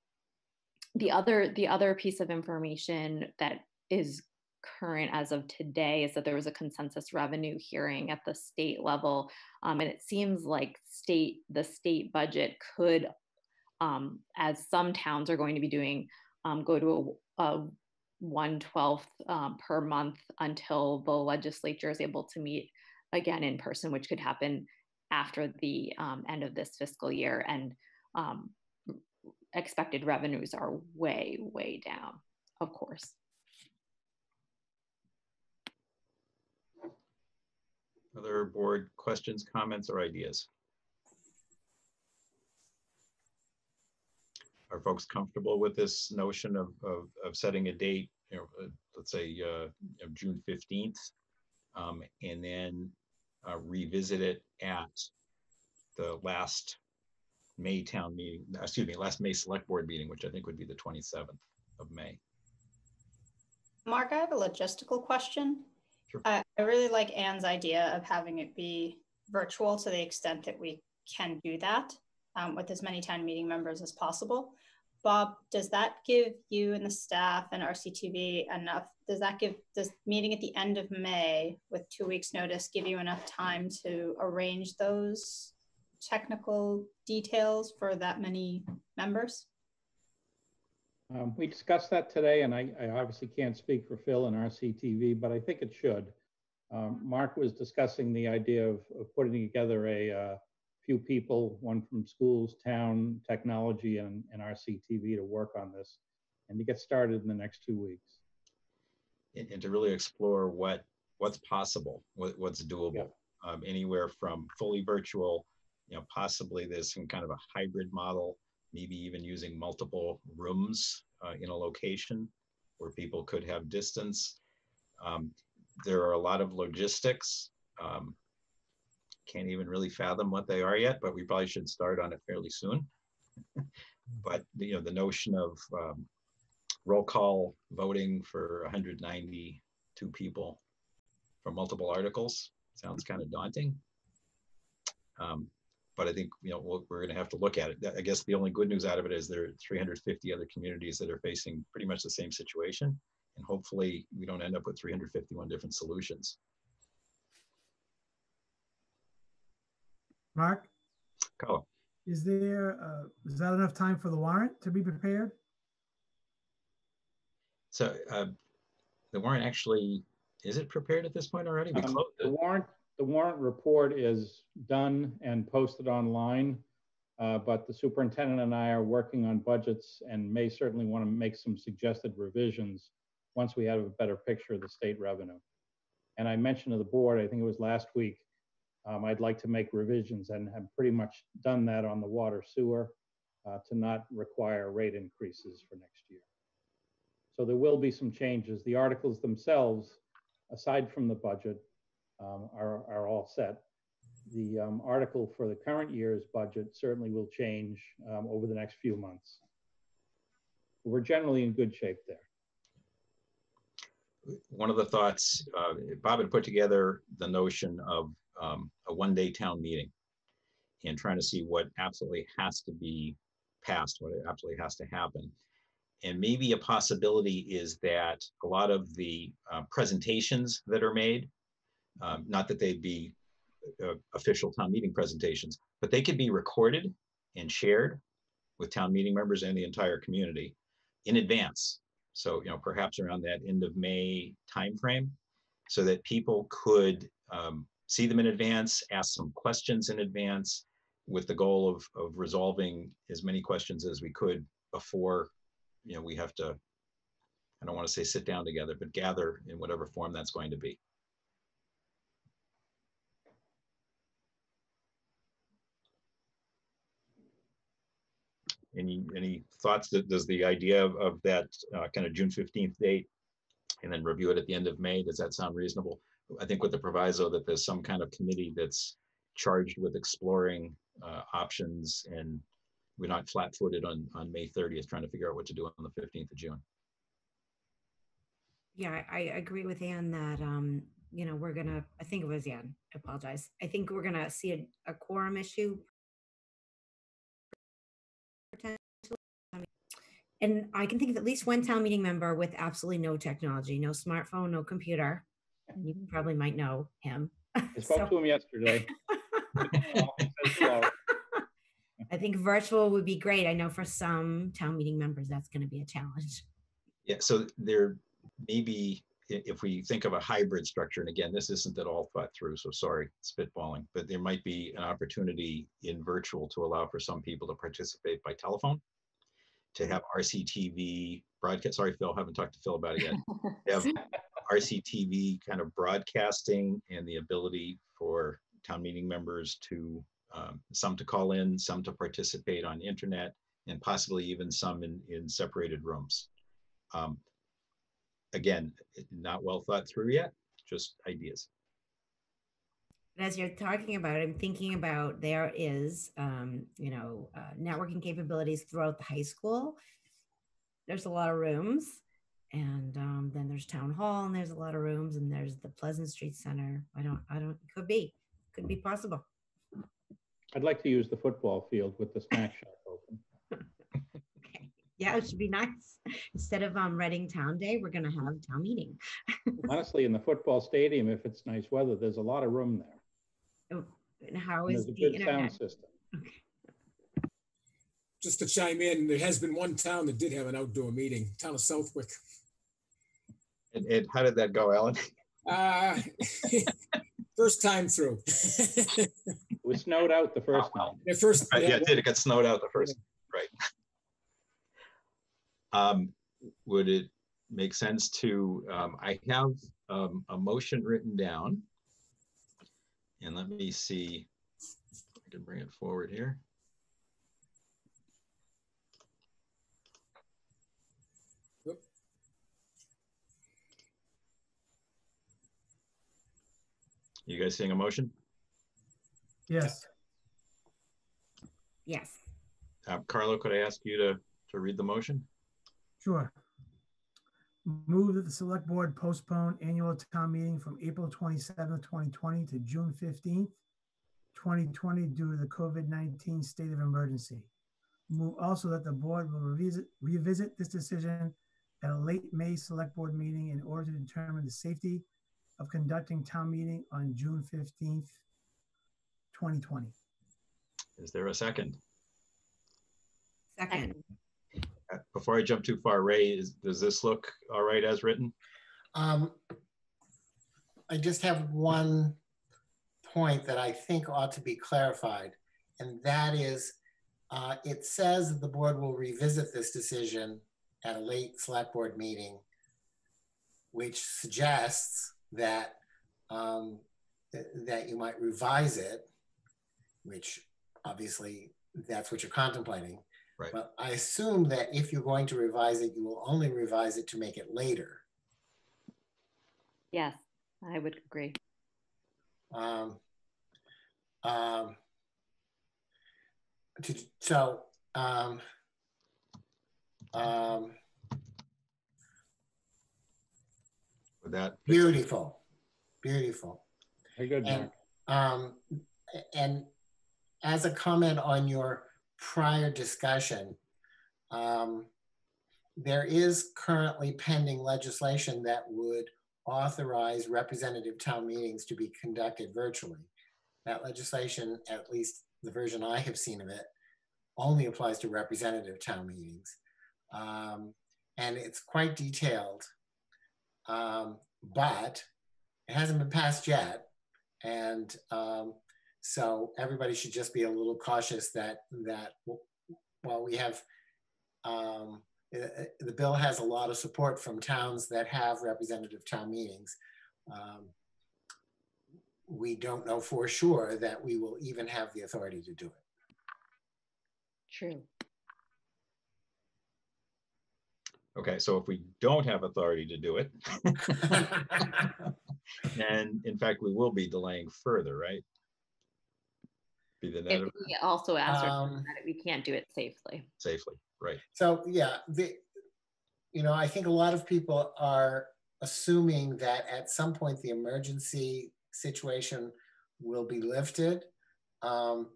S3: the other the other piece of information that is current as of today is that there was a consensus revenue hearing at the state level. Um, and it seems like state the state budget could um, as some towns are going to be doing um, go to a, a 112th um, per month until the legislature is able to meet again in person, which could happen after the um, end of this fiscal year. And um, expected revenues are way, way down, of course.
S1: Other board questions, comments, or ideas? Are folks comfortable with this notion of, of, of setting a date, you know, uh, let's say uh, June 15th, um, and then uh, revisit it at the last May town meeting, excuse me, last May select board meeting, which I think would be the 27th of May.
S7: Mark, I have a logistical question.
S1: Sure.
S7: Uh, I really like Anne's idea of having it be virtual to the extent that we can do that um, with as many town meeting members as possible. Bob, does that give you and the staff and RCTV enough? Does that give this meeting at the end of May with two weeks notice give you enough time to arrange those technical details for that many members?
S6: Um, we discussed that today, and I, I, obviously can't speak for Phil and RCTV, but I think it should. Um, Mark was discussing the idea of, of putting together a uh, few people, one from schools, town, technology, and, and RCTV to work on this and to get started in the next two weeks.
S1: And, and to really explore what what's possible, what, what's doable, yeah. um, anywhere from fully virtual, you know, possibly there's some kind of a hybrid model, maybe even using multiple rooms uh, in a location where people could have distance. Um, there are a lot of logistics. Um, can't even really fathom what they are yet, but we probably should start on it fairly soon. *laughs* but you know, the notion of um, roll call voting for 192 people for multiple articles sounds kind of daunting. Um, but I think you know we we are going to have to look at it. I guess the only good news out of it is there are 350 other communities that are facing pretty much the same situation, and hopefully we don't end up with 351 different solutions.
S4: Mark?
S1: Go.
S4: Is there, uh, is that enough time for the warrant to be prepared?
S1: So uh, the warrant actually, is it prepared at this point already?
S6: Um, the warrant, the warrant report is done and posted online, uh, but the superintendent and I are working on budgets and may certainly want to make some suggested revisions once we have a better picture of the state revenue. And I mentioned to the board, I think it was last week, um, I'd like to make revisions and have pretty much done that on the water sewer uh, to not require rate increases for next year. So there will be some changes. The articles themselves, aside from the budget, um, are, are all set. The um, article for the current year's budget certainly will change um, over the next few months. We're generally in good shape there.
S1: One of the thoughts, uh, Bob had put together the notion of um, a one-day town meeting and trying to see what absolutely has to be passed, what absolutely has to happen. And maybe a possibility is that a lot of the uh, presentations that are made, um, not that they'd be uh, official town meeting presentations, but they could be recorded and shared with town meeting members and the entire community in advance. So, you know, perhaps around that end of May timeframe, so that people could um, see them in advance, ask some questions in advance, with the goal of, of resolving as many questions as we could before, you know, we have to, I don't want to say sit down together, but gather in whatever form that's going to be. Any, any thoughts that does the idea of, of that uh, kind of June 15th date and then review it at the end of May, does that sound reasonable? I think with the proviso that there's some kind of committee that's charged with exploring uh, options and we're not flat footed on, on May 30th trying to figure out what to do on the 15th of June.
S5: Yeah, I, agree with Ann that, um, you know, we're gonna, I think it was Ann, I apologize. I think we're gonna see a, a quorum issue. And I can think of at least one town meeting member with absolutely no technology, no smartphone, no computer. You probably might know him. *laughs*
S6: I spoke
S5: So-
S6: to him yesterday. *laughs* *laughs*
S5: I think virtual would be great. I know for some town meeting members, that's gonna be a challenge.
S1: Yeah, so there maybe i- if we think of a hybrid structure, and again, this isn't at all thought through, so sorry, spitballing, but there might be an opportunity in virtual to allow for some people to participate by telephone, to have mm. RCTV broadcast. Sorry, Phil, haven't talked to Phil about it yet. Have RCTV kind of broadcasting and the ability for town meeting members to um, some to call in, some to participate on internet, and possibly even some in, in separated rooms. Um, again, not well thought through yet, just ideas.
S5: As you're talking about, it, I'm thinking about there is, um, you know, uh, networking capabilities throughout the high school. There's a lot of rooms, and um, then there's town hall, and there's a lot of rooms, and there's the Pleasant Street Center. I don't, I don't, could be, could be possible.
S6: I'd like to use the football field with the snack shop open. *laughs* Okay.
S5: yeah, it should be nice. Instead of um, Reading Town Day, we're gonna have town meeting. *laughs*
S6: Honestly, in the football stadium, if it's nice weather, there's a lot of room there.
S5: Oh, And how
S6: And
S5: is
S6: There's a
S5: the
S6: good sound system okay
S11: Just to chime in, there has been one town that did have an outdoor meeting, town of Southwick.
S1: And, and how did that go, Alan?
S11: Uh, *laughs* First time through.
S6: It was snowed out the first night.
S11: Their first.
S1: Right, Yeah, it did. It got snowed out the first, right. Um, would it make sense to, um, I have, um, a motion written down. And let me see, if I can bring it forward here. You guys seeing a motion?
S4: Yes,
S5: Yes,
S1: Uh, Carlo, could I ask you to, to read the motion?
S4: sure. Move that the select board postpone annual town meeting from April twenty-seventh, twenty twenty to June fifteenth, twenty twenty due to the COVID-nineteen state of emergency. Move also that the board will revisit, revisit this decision at a late May select board meeting in order to determine the safety of conducting town meeting on June fifteenth, twenty twenty.
S1: Is there a second?
S5: second.
S1: Uh, Before I jump too far, Ray, is, does this look all right as written?
S12: Um, I just have one point that I think ought to be clarified, and that is, uh, it says that the board will revisit this decision at a late select board meeting, which suggests that, um, th- that you might revise it, which obviously that's what you're contemplating.
S1: Right.
S12: But I assume that if you're going to revise it, you will only revise it to make it later.
S3: Yes, I would agree.
S12: Um, um, to, so, um, um,
S1: that,
S12: beautiful, beautiful.
S6: Very good,
S12: And, um, and as a comment on your prior discussion, um, there is currently pending legislation that would authorize representative town meetings to be conducted virtually. That legislation, at least the version I have seen of it, only applies to representative town meetings. Um, and it's quite detailed. Um, but it hasn't been passed yet. And um, so everybody should just be a little cautious that that while we have um, uh, the bill has a lot of support from towns that have representative town meetings. Um, we don't know for sure that we will even have the authority to do it.
S3: True.
S1: Okay, so if we don't have authority to do it, *laughs* and in fact, we will be delaying further, right? Be the net
S3: If
S1: of
S3: we also answer
S12: Um,
S3: that we can't do it safely.
S1: safely, right?
S12: So yeah, the, you know, I think a lot of people are assuming that at some point the emergency situation will be lifted. Um,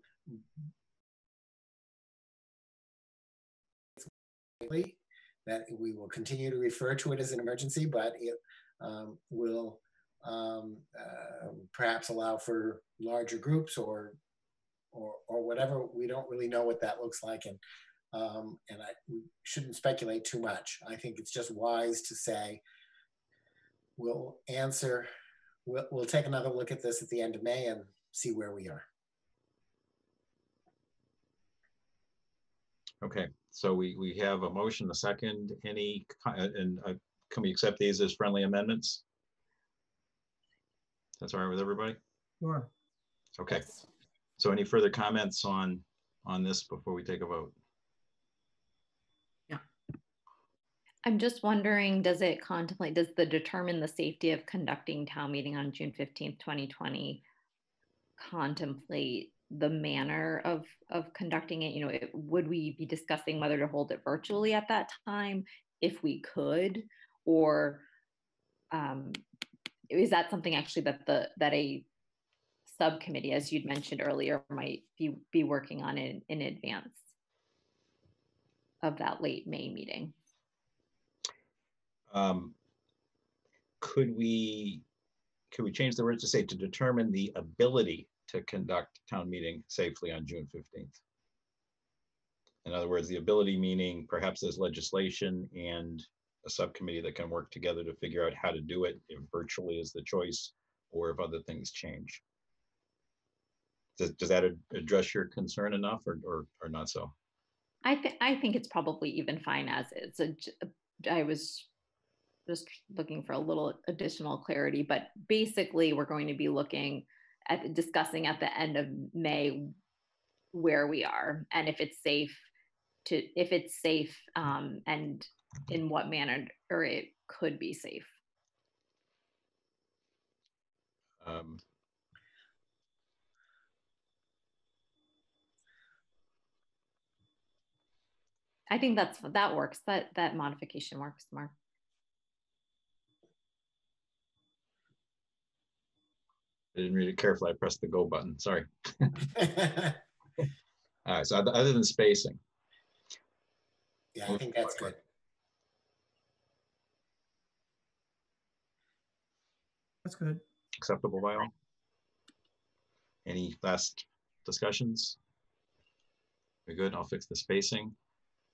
S12: that we will continue to refer to it as an emergency, but it um, will um, uh, perhaps allow for larger groups or or or whatever. We don't really know what that looks like, and um, and I we shouldn't speculate too much. I think it's just wise to say we'll answer. We'll, we'll take another look at this at the end of May and see where we are.
S1: Okay, so we, we have a motion, a second, any, uh, and uh, can we accept these as friendly amendments? That's all right with everybody?
S4: Sure.
S1: Okay, so any further comments on, on this before we take a vote? Yeah.
S3: I'm just wondering, does it contemplate, does the determine the safety of conducting town meeting on June fifteenth, twenty twenty contemplate the manner of, of conducting it? You know, it- would we be discussing whether to hold it virtually at that time if we could? Or um, is that something actually that the, that a subcommittee, as you'd mentioned earlier, might be, be working on in, in advance of that late May meeting?
S1: Um, Could we, could we change the words to say to determine the ability to conduct town meeting safely on June fifteenth? In other words, the ability meaning perhaps there's legislation and a subcommittee that can work together to figure out how to do it, if virtually is the choice, or if other things change. Does, does that ad- address your concern enough or, or, or not so?
S3: I think I think it's probably even fine as is. I was just looking for a little additional clarity, but basically we're going to be looking at discussing at the end of May where we are and if it's safe to if it's safe um, and in what manner or it could be safe.
S1: Um,
S3: I think that's that works. That that modification works, Mark.
S1: I didn't read it carefully. I pressed the go button. Sorry. *laughs* *laughs* All right, so other than spacing,
S12: Yeah, I think that's good.
S4: That's good.
S1: acceptable by all? Any last discussions? We're good. I'll fix the spacing.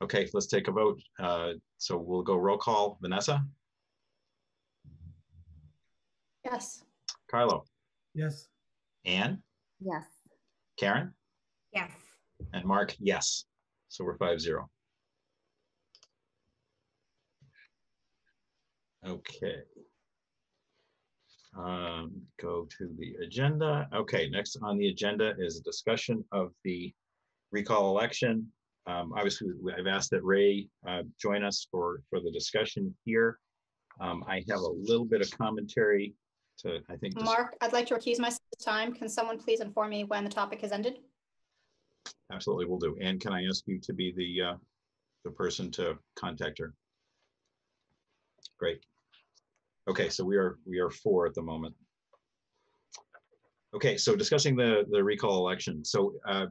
S1: Okay, let's take a vote. Uh, So we'll go roll call. Vanessa,
S7: Yes.
S1: Carlo,
S4: Yes.
S1: Anne,
S3: Yes.
S1: Karen,
S5: Yes.
S1: and Mark, yes. So we're five zero. Okay. Um, go to the agenda. Okay, next on the agenda is a discussion of the recall election. Um, obviously, I've asked that Ray uh, join us for, for the discussion here. Um, I have a little bit of commentary to, I think.
S7: Mark, I'd like to recuse myself this time. Can someone please inform me when the topic has ended?
S1: Absolutely will do. And can I ask you to be the, uh, the person to contact her? Great. Okay, so we are, we are four at the moment. Okay, so discussing the, the recall election. So, uh,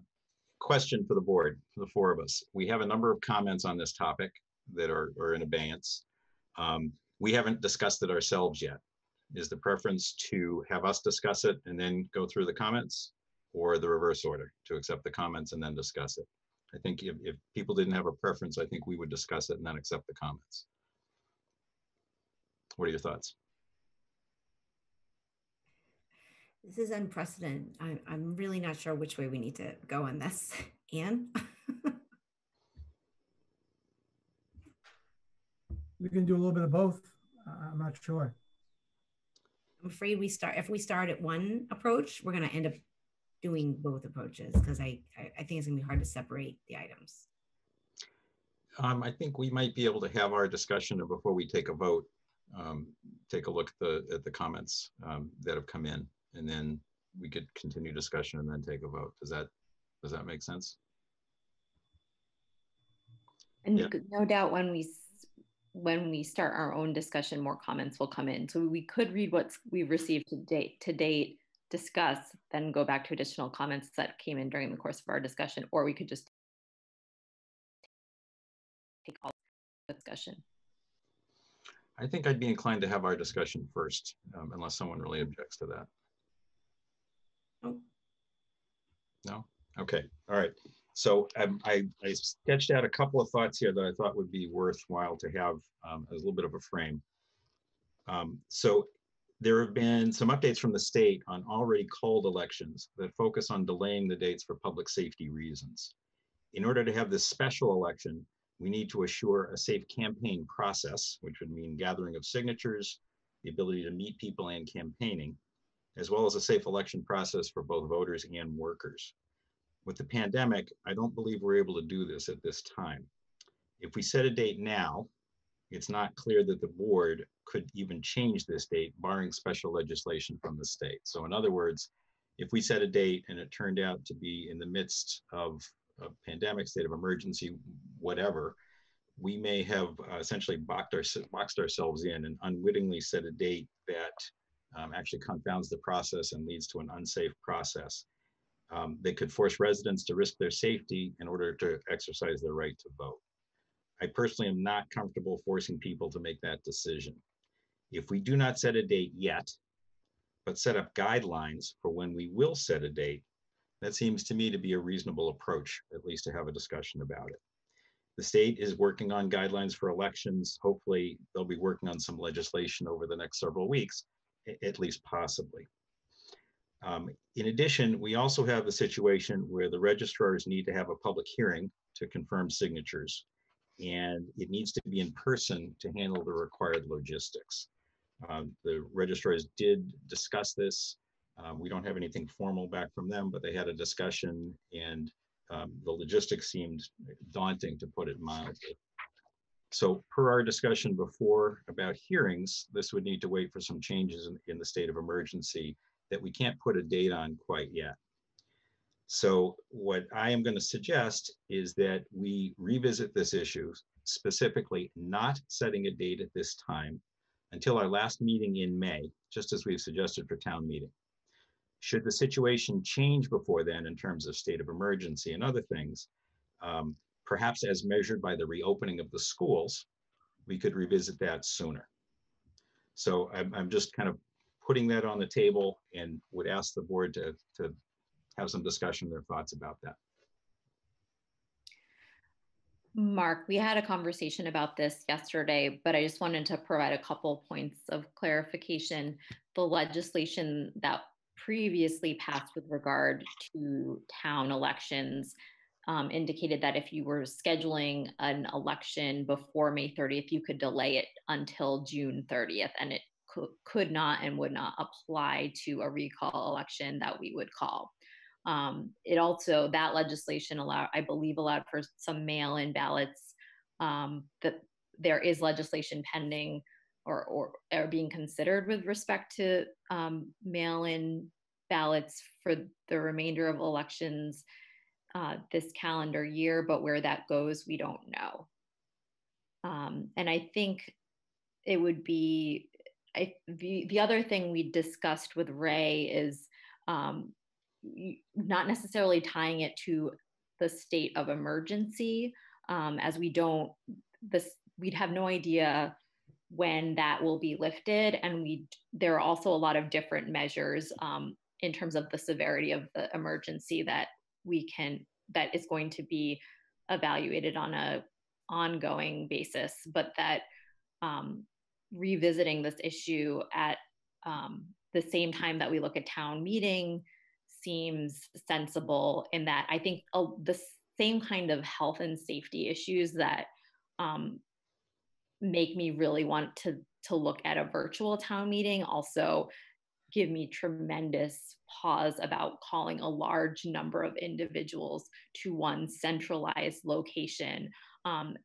S1: question for the board, for the four of us. We have a number of comments on this topic that are, are in abeyance. Um, we haven't discussed it ourselves yet. Is the preference to have us discuss it and then go through the comments? Or the reverse order, to accept the comments and then discuss it? I think if, if people didn't have a preference, I think we would discuss it and then accept the comments. What are your thoughts?
S5: This is unprecedented. I'm, I'm really not sure which way we need to go on this. *laughs* Anne?
S4: We can do a little bit of both. Uh, I'm not sure.
S5: I'm afraid we start, if we start at one approach, we're going to end up doing both approaches because I, I, I think it's going to be hard to separate the items.
S1: Um, I think we might be able to have our discussion before we take a vote. Um, take a look at the, at the comments, um, that have come in and then we could continue discussion and then take a vote. Does that, does that make sense?
S3: And
S1: Yeah.
S3: no doubt when we, s- when we start our own discussion, more comments will come in. So we could read what we've received to date, to date, discuss, then go back to additional comments that came in during the course of our discussion, or we could just take all the discussion.
S1: I think I'd be inclined to have our discussion first, um, unless someone really objects to that.
S5: Oh.
S1: No? Okay, all right. So um, I, I sketched out a couple of thoughts here that I thought would be worthwhile to have um, as a little bit of a frame. Um, so there have been some updates from the state on already called elections that focus on delaying the dates for public safety reasons. In order to have this special election, we need to assure a safe campaign process, which would mean gathering of signatures, the ability to meet people and campaigning, as well as a safe election process for both voters and workers. With the pandemic, I don't believe we're able to do this at this time. If we set a date now, it's not clear that the board could even change this date barring special legislation from the state. So in other words, if we set a date and it turned out to be in the midst of a pandemic, state of emergency, whatever, we may have uh, essentially boxed, our, boxed ourselves in and unwittingly set a date that um, actually confounds the process and leads to an unsafe process. Um, they could force residents to risk their safety in order to exercise their right to vote. I personally am not comfortable forcing people to make that decision. If we do not set a date yet, but set up guidelines for when we will set a date, that seems to me to be a reasonable approach, at least to have a discussion about it. The state is working on guidelines for elections. Hopefully, they'll be working on some legislation over the next several weeks, at least possibly. Um, in addition, we also have the situation where the registrars need to have a public hearing to confirm signatures. And it needs to be in person to handle the required logistics. Um, the registrars did discuss this. Um, we don't have anything formal back from them, but they had a discussion and um, the logistics seemed daunting to put it mildly. So per our discussion before about hearings, this would need to wait for some changes in, in the state of emergency that we can't put a date on quite yet. So what I am going to suggest is that we revisit this issue, specifically not setting a date at this time until our last meeting in May, just as we've suggested for town meeting. Should the situation change before then in terms of state of emergency and other things, um, perhaps as measured by the reopening of the schools, we could revisit that sooner. So I'm, I'm just kind of putting that on the table and would ask the board to, to have some discussion, their thoughts about that.
S3: Mark, we had a conversation about this yesterday, but I just wanted to provide a couple points of clarification. The legislation that previously passed with regard to town elections um, indicated that if you were scheduling an election before May 30th, you could delay it until June 30th, and it could, not and would not apply to a recall election that we would call. Um, it also, that legislation allowed, I believe, allowed for some mail-in ballots. Um, that there is legislation pending or, or, or being considered with respect to um, mail-in ballots for the remainder of elections uh, this calendar year, but where that goes, we don't know. Um, and I think it would be I, the, the other thing we discussed with Ray is um, not necessarily tying it to the state of emergency, um, as we don't, this, we'd have no idea when that will be lifted. And we, there are also a lot of different measures um, in terms of the severity of the emergency that we can, that is going to be evaluated on a ongoing basis, but that um, revisiting this issue at um, the same time that we look at town meeting seems sensible in that I think uh, the same kind of health and safety issues that um, make me really want to to look at a virtual town meeting also give me tremendous pause about calling a large number of individuals to one centralized location, um,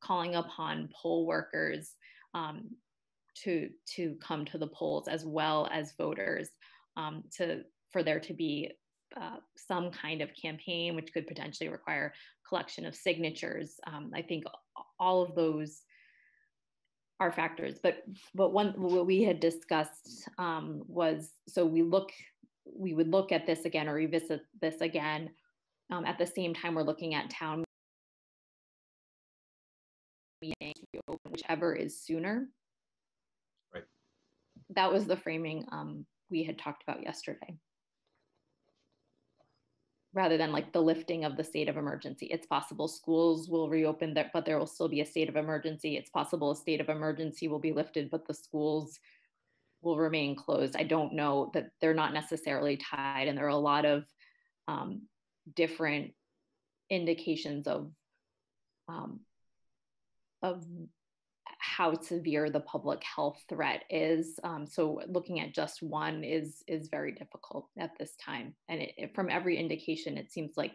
S3: calling upon poll workers um, to to come to the polls as well as voters um, to for there to be uh, some kind of campaign which could potentially require collection of signatures. Um, i think all of those are factors but but one what we had discussed um, was so we look we would look at this again or revisit this again um, at the same time we're looking at town meeting whichever is sooner that was the framing um, we had talked about yesterday. Rather than like the lifting of the state of emergency. It's possible schools will reopen, there, but there will still be a state of emergency. It's possible a state of emergency will be lifted, but the schools will remain closed. I don't know that they're not necessarily tied, and there are a lot of um, different indications of um, of how severe the public health threat is. Um, so looking at just one is is very difficult at this time. And it, it, from every indication, it seems like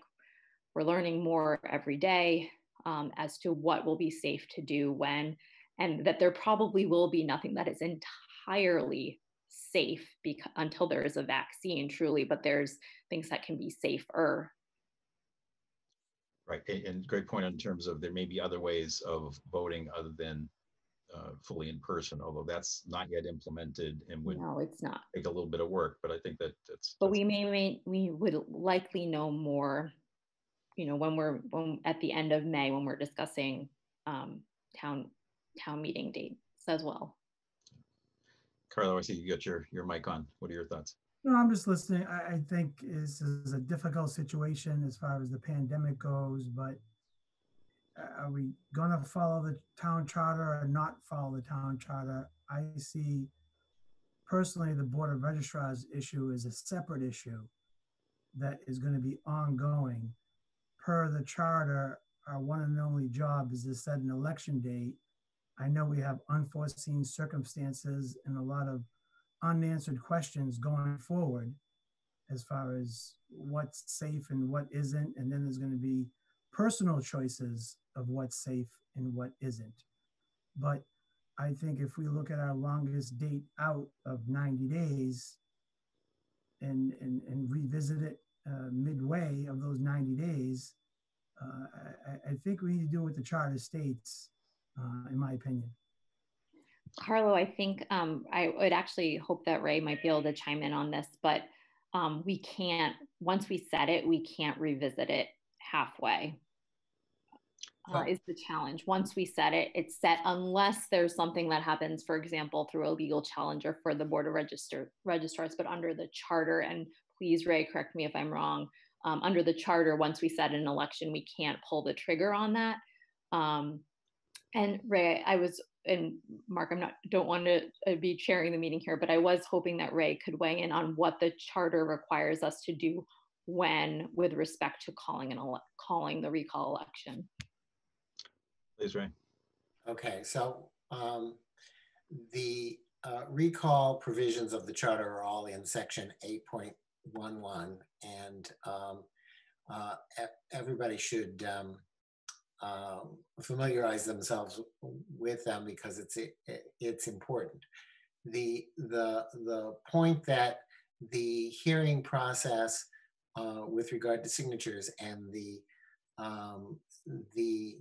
S3: we're learning more every day um, as to what will be safe to do when, and that there probably will be nothing that is entirely safe until there is a vaccine, truly. But there's things that can be safer
S1: Right, and, great point in terms of there may be other ways of voting other than uh, fully in person, although that's not yet implemented and would
S3: no, it's not
S1: take a little bit of work. But I think that that's.
S3: But
S1: that's
S3: we may, may we would likely know more, you know, when we're when at the end of May when we're discussing um, town town meeting dates as well.
S1: Carlo, I see you got your your mic on. What are your thoughts?
S4: No, I'm just listening. I, I think this is a difficult situation as far as the pandemic goes, but Uh, are we going to follow the town charter or not follow the town charter? I see personally the Board of Registrars issue is a separate issue that is going to be ongoing. Per the charter, our one and only job is to set an election date. I know we have unforeseen circumstances and a lot of unanswered questions going forward as far as what's safe and what isn't. And then there's going to be personal choices of what's safe and what isn't. But I think if we look at our longest date out of 90 days and, and, and revisit it uh, midway of those 90 days, uh, I, I, think we need to do what the charter states, uh, in my opinion.
S3: Carlo, I think um, I would actually hope that Ray might be able to chime in on this, but um, we can't, once we set it, we can't revisit it halfway uh, is the challenge. Once we set it, it's set unless there's something that happens, for example, through a legal challenger for the board of register registrars, but under the charter, and please, Ray, correct me if I'm wrong, um, under the charter, once we set an election, we can't pull the trigger on that. Um, and Ray, I was, and Mark, I'm not, don't want to uh, be chairing the meeting here, but I was hoping that Ray could weigh in on what the charter requires us to do when with respect to calling an calling the recall election.
S1: Please, Ray.
S12: Okay, so um, the uh, recall provisions of the charter are all in section one one, and um, uh, everybody should um, um, familiarize themselves with them because it's it, it's important. The the the point that the hearing process uh, with regard to signatures and the um, the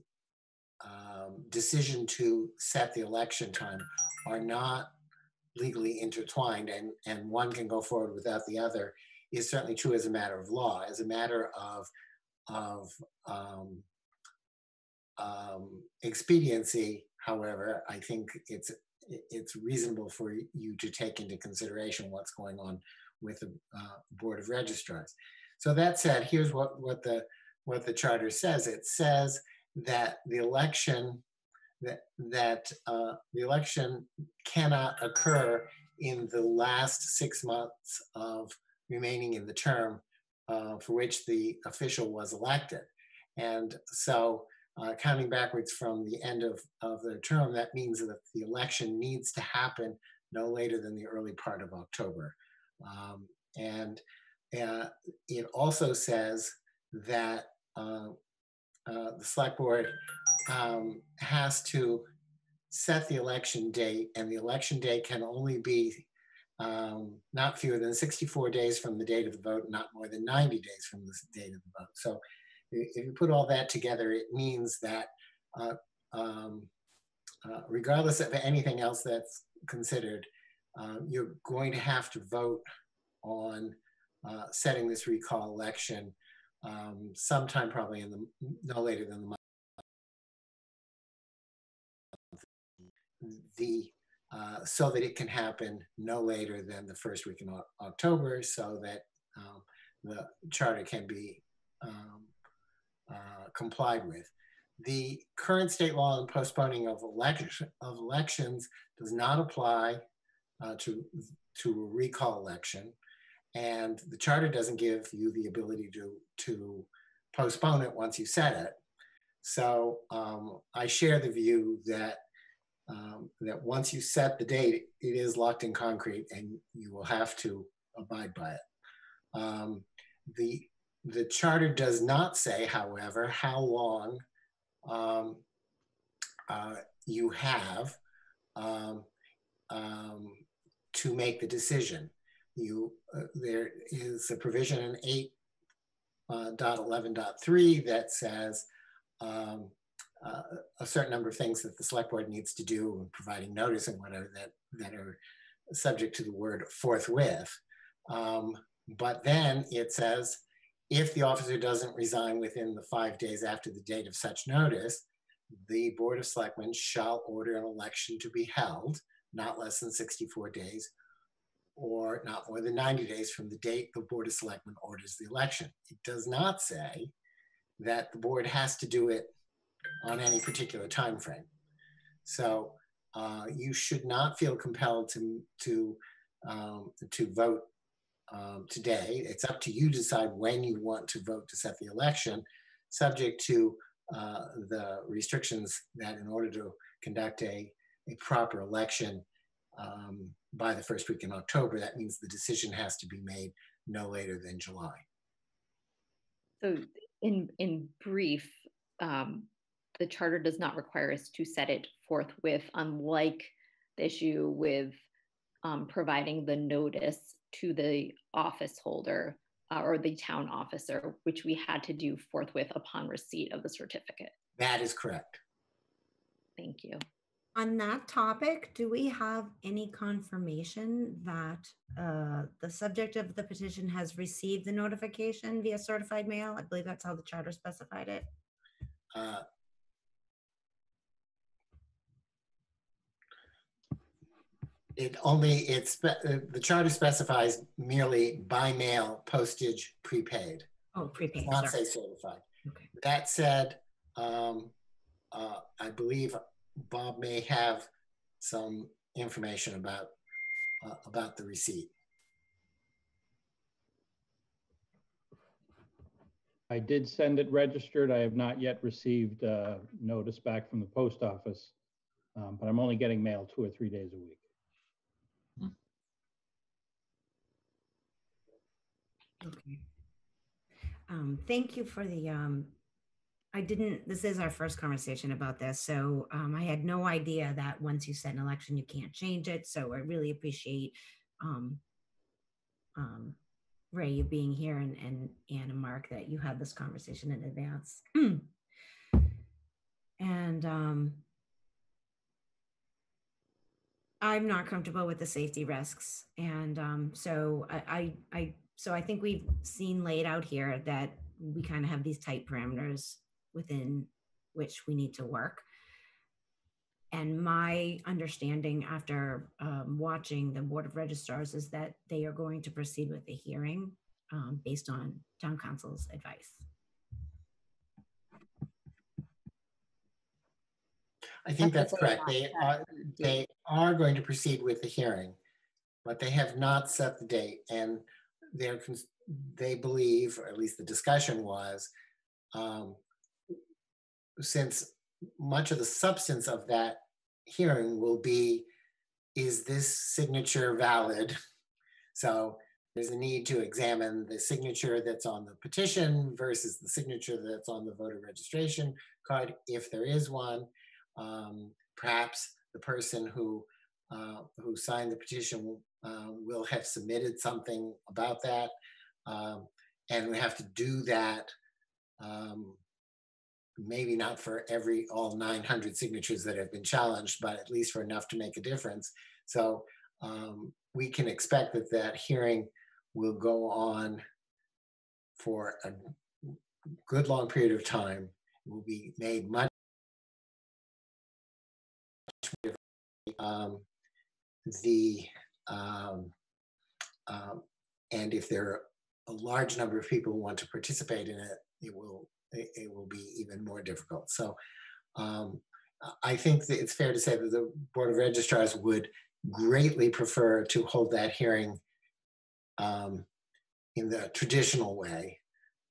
S12: um, decision to set the election time are not legally intertwined and, and one can go forward without the other is certainly true as a matter of law. As a matter of, of um, um, expediency, however, I think it's it's reasonable for you to take into consideration what's going on with the uh, Board of Registrars. So that said, here's what, what the what the charter says. It says that the election that that uh, the election cannot occur in the last six months of remaining in the term uh, for which the official was elected. And so uh, counting backwards from the end of, of the term, that means that the election needs to happen no later than the early part of October. Um, and uh, it also says that uh, uh, the select board um, has to set the election date, and the election date can only be um, not fewer than 64 days from the date of the vote, not more than 90 days from the date of the vote. So if you put all that together, it means that uh, um, uh, regardless of anything else that's considered, uh, you're going to have to vote on uh, setting this recall election um, sometime probably in the no later than the month. The uh, so that it can happen no later than the first week in October, so that um, the charter can be um, uh, complied with. The current state law on postponing of, election, of elections does not apply uh, to, to a recall election. And the charter doesn't give you the ability to, to postpone it once you set it. So um, I share the view that um, that once you set the date, it is locked in concrete and you will have to abide by it. Um, the the charter does not say, however, how long um, uh, you have um, um, to make the decision. You, uh, there is a provision in 8.11.3 uh, that says um, uh, a certain number of things that the select board needs to do, providing notice and whatever that, that are subject to the word forthwith. Um, but then it says if the officer doesn't resign within the five days after the date of such notice, the Board of Selectmen shall order an election to be held not less than 64 days or not more than 90 days from the date the Board of Selectmen orders the election. It does not say that the board has to do it on any particular time frame. So uh, you should not feel compelled to, to, um, to vote um, today. It's up to you to decide when you want to vote to set the election, subject to uh, the restrictions that in order to conduct a, a proper election um, by the first week in October, that means the decision has to be made no later than July.
S3: So in, in brief, um, the charter does not require us to set it forthwith, unlike the issue with um, providing the notice to the office holder uh, or the town officer, which we had to do forthwith upon receipt of the certificate.
S12: That is correct.
S3: Thank you.
S5: On that topic, do we have any confirmation that uh, the subject of the petition has received the notification via certified mail? I believe that's how the charter specified it.
S12: Uh, it only it's the charter specifies merely by mail postage prepaid.
S5: Oh, prepaid.
S12: Not say certified. Okay. That said, um, uh, I believe Bob may have some information about uh, about the receipt.
S6: I did send it registered. I have not yet received uh, notice back from the post office, um, but I'm only getting mail two or three days a week.
S5: Okay. Um, thank you for the, um, I didn't, this is our first conversation about this. So um, I had no idea that once you set an election, you can't change it. So I really appreciate um, um, Ray, you being here and, and and Mark that you had this conversation in advance. *clears throat* and um, I'm not comfortable with the safety risks. And um, so I, I, I, so I think we've seen laid out here that we kind of have these tight parameters within which we need to work. And my understanding after um, watching the Board of Registrars is that they are going to proceed with the hearing um, based on town counsel's advice.
S12: I think that's correct. They are, they are going to proceed with the hearing, but they have not set the date. And they're, they believe, or at least the discussion was, um, since much of the substance of that hearing will be, is this signature valid? *laughs* So there's a need to examine the signature that's on the petition versus the signature that's on the voter registration card, if there is one. Um, perhaps the person who uh, who signed the petition uh, will have submitted something about that. Um, and we have to do that um, maybe not for every all 900 signatures that have been challenged, but at least for enough to make a difference. So um, we can expect that that hearing will go on for a good long period of time. It will be made much um, the um, um, and if there are a large number of people who want to participate in it, it will it, it will be even more difficult. So um, I think that it's fair to say that the Board of Registrars would greatly prefer to hold that hearing um, in the traditional way,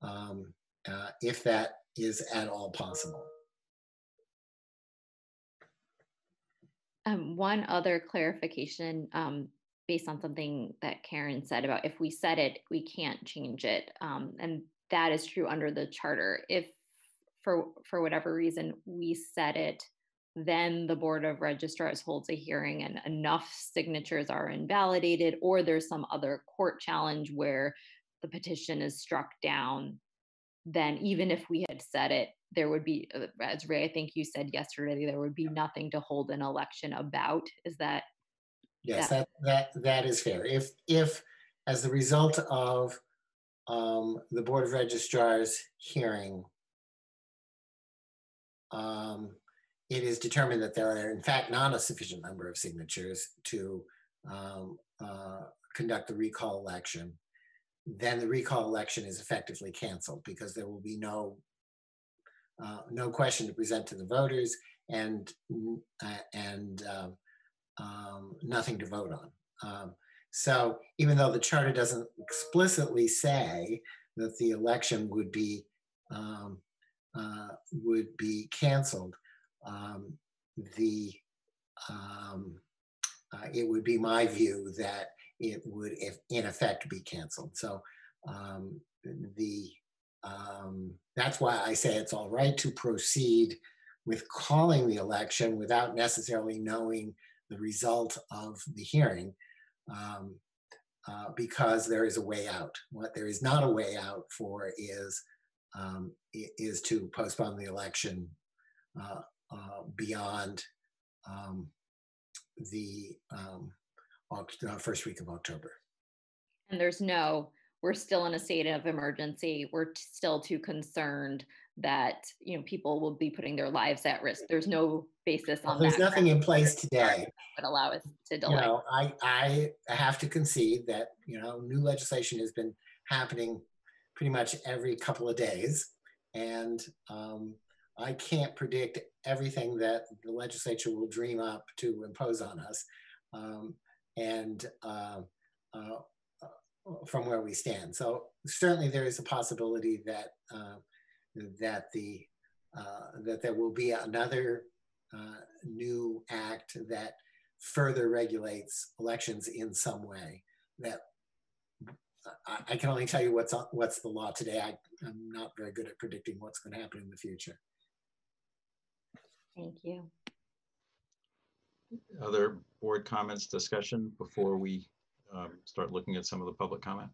S12: um, uh, if that is at all possible.
S3: Um, one other clarification um, based on something that Karen said about if we set it, we can't change it. Um, and that is true under the charter. If for for whatever reason we set it, then the board of registrars holds a hearing and enough signatures are invalidated, or there's some other court challenge where the petition is struck down. Then even if we had set it, there would be, uh, as Ray, I think you said yesterday, there would be nothing to hold an election about. Is that?
S12: Yes, that that that, that is fair. If if as the result of um, the Board of Registrars hearing, um, it is determined that there are in fact not a sufficient number of signatures to um, uh, conduct the recall election, then the recall election is effectively canceled because there will be no uh, no question to present to the voters and uh, and um, um, nothing to vote on. Um, so even though the charter doesn't explicitly say that the election would be um, uh, would be canceled, um, the um, uh, it would be my view that it would, if in effect, be canceled. So um, the um, that's why I say it's all right to proceed with calling the election without necessarily knowing the result of the hearing um, uh, because there is a way out. What there is not a way out for is um, is to postpone the election uh, uh, beyond um, the um, uh, first week of October.
S3: And there's no, we're still in a state of emergency. We're still too concerned that you know people will be putting their lives at risk. There's no basis on
S12: well, there's nothing in place today
S3: that allow us to delay.
S12: You know, I I have to concede that you know new legislation has been happening pretty much every couple of days, and um, I can't predict everything that the legislature will dream up to impose on us, um, and uh, uh, from where we stand. So certainly there is a possibility that uh, that the uh, that there will be another uh, new act that further regulates elections in some way that I, I can only tell you what's on, what's the law today. I, I'm not very good at predicting what's going to happen in the future.
S3: Thank you.
S1: Other board comments, discussion before we um, start looking at some of the public comment?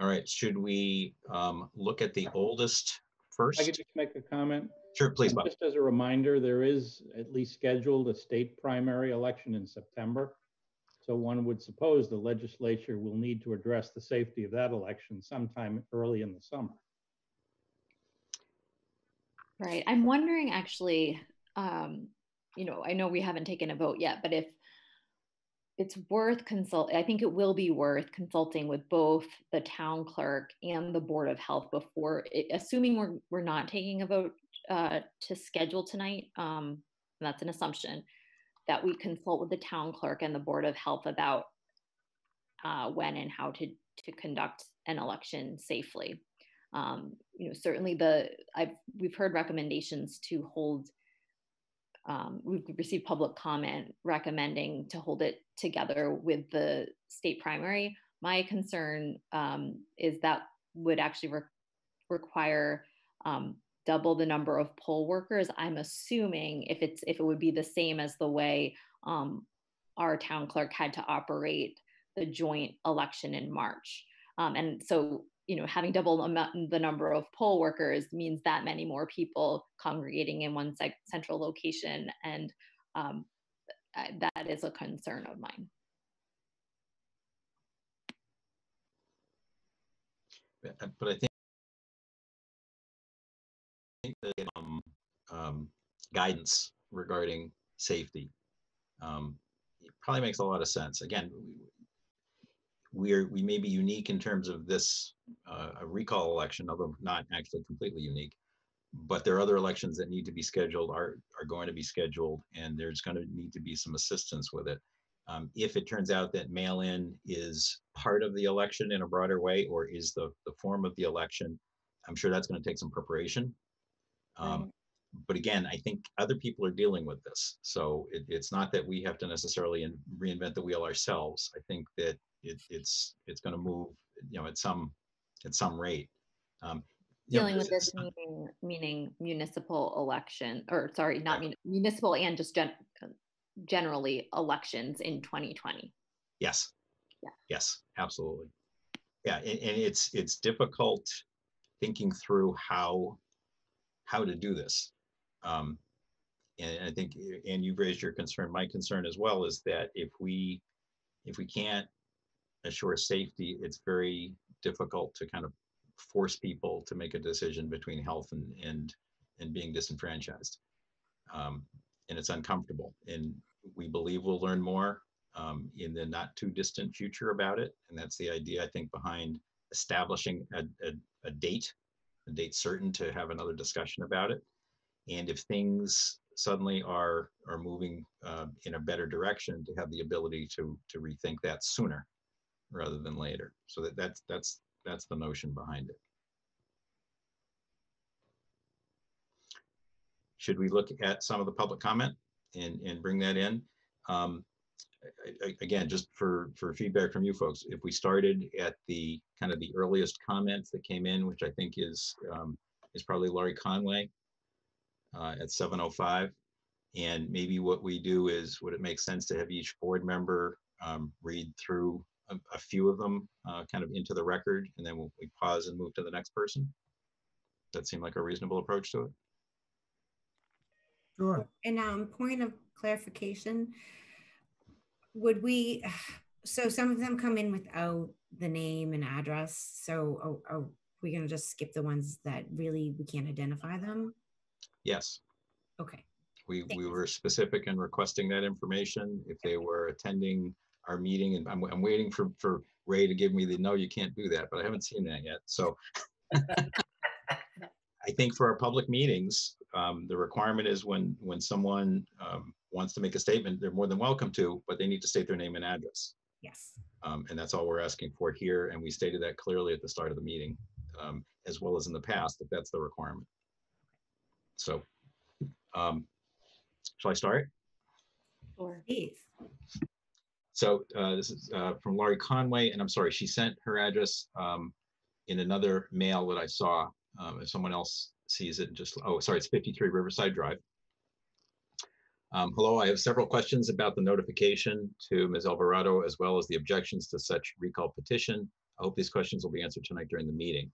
S1: All right, should we um, look at the oldest first?
S6: I could just make a comment.
S1: Sure, please, Bob.
S6: Just as a reminder, there is at least scheduled a state primary election in September. So one would suppose the legislature will need to address the safety of that election sometime early in the summer.
S3: Right. I'm wondering actually, um, you know, I know we haven't taken a vote yet, but if it's worth consult, I think it will be worth consulting with both the town clerk and the Board of Health before, it, assuming we're, we're not taking a vote uh, to schedule tonight, um, that's an assumption, that we consult with the town clerk and the Board of Health about uh, when and how to, to conduct an election safely. Um, you know, certainly the I've we've heard recommendations to hold. Um, we've received public comment recommending to hold it together with the state primary. My concern um, is that would actually re require um, double the number of poll workers. I'm assuming if it's if it would be the same as the way um, our town clerk had to operate the joint election in March. Um, and so, you know, having double the number of poll workers means that many more people congregating in one central location. And um, that is a concern of mine.
S1: But I think the um, um, guidance regarding safety um, probably makes a lot of sense. Again, we're we may be unique in terms of this uh, recall election, although not actually completely unique. But there are other elections that need to be scheduled, are are going to be scheduled, and there's going to need to be some assistance with it. Um, if it turns out that mail-in is part of the election in a broader way, or is the the form of the election, I'm sure that's going to take some preparation. Um, but again, I think other people are dealing with this. So it, it's not that we have to necessarily in, reinvent the wheel ourselves. I think that it, it's it's going to move, you know, at some at some rate. Um,
S3: Dealing know, with this meaning meaning municipal election, or sorry, not mun municipal and just gen generally elections in 2020.
S1: Yes. Yeah. Yes, absolutely. Yeah, and, and it's it's difficult thinking through how how to do this. Um, and I think, and you've raised your concern. My concern as well is that if we if we can't assure safety, it's very difficult to kind of force people to make a decision between health and and and being disenfranchised. Um, and it's uncomfortable. And we believe we'll learn more um, in the not too distant future about it. And that's the idea, I think, behind establishing a, a, a date, a date certain to have another discussion about it. And if things suddenly are are moving uh, in a better direction, to have the ability to to rethink that sooner rather than later. So that that's that's that's the notion behind it. Should we look at some of the public comment and and bring that in? Um, again, just for for feedback from you folks, if we started at the kind of the earliest comments that came in, which I think is um, is probably Laurie Conway, uh, at 7.05. And maybe what we do is, would it make sense to have each board member um, read through a, a, few of them uh, kind of into the record, and then we'll, we pause and move to the next person? That seem like a reasonable approach to it?
S4: Sure.
S5: And um, point of clarification, would we, so some of them come in without the name and address. So are, are we going to just skip the ones that really we can't identify them?
S1: Yes.
S5: Okay.
S1: We, we were specific in requesting that information. If they were attending our meeting, and I'm, I'm waiting for, for Ray to give me the, no, you can't do that, but I haven't seen that yet. So *laughs* I think for our public meetings, um, the requirement is when, when someone um, wants to make a statement, they're more than welcome to, but they need to state their name and address.
S5: Yes.
S1: Um, and that's all we're asking for here. And we stated that clearly at the start of the meeting, um, as well as in the past, that that's the requirement. So, um, shall I start?
S9: Or
S5: Please.
S1: So uh, this is uh, from Laurie Conway, and I'm sorry, she sent her address um, in another mail that I saw. Um, if someone else sees it, just, oh, sorry, it's 53 Riverside Drive. Um, hello, I have several questions about the notification to Ms. Alvarado, as well as the objections to such recall petition. I hope these questions will be answered tonight during the meeting.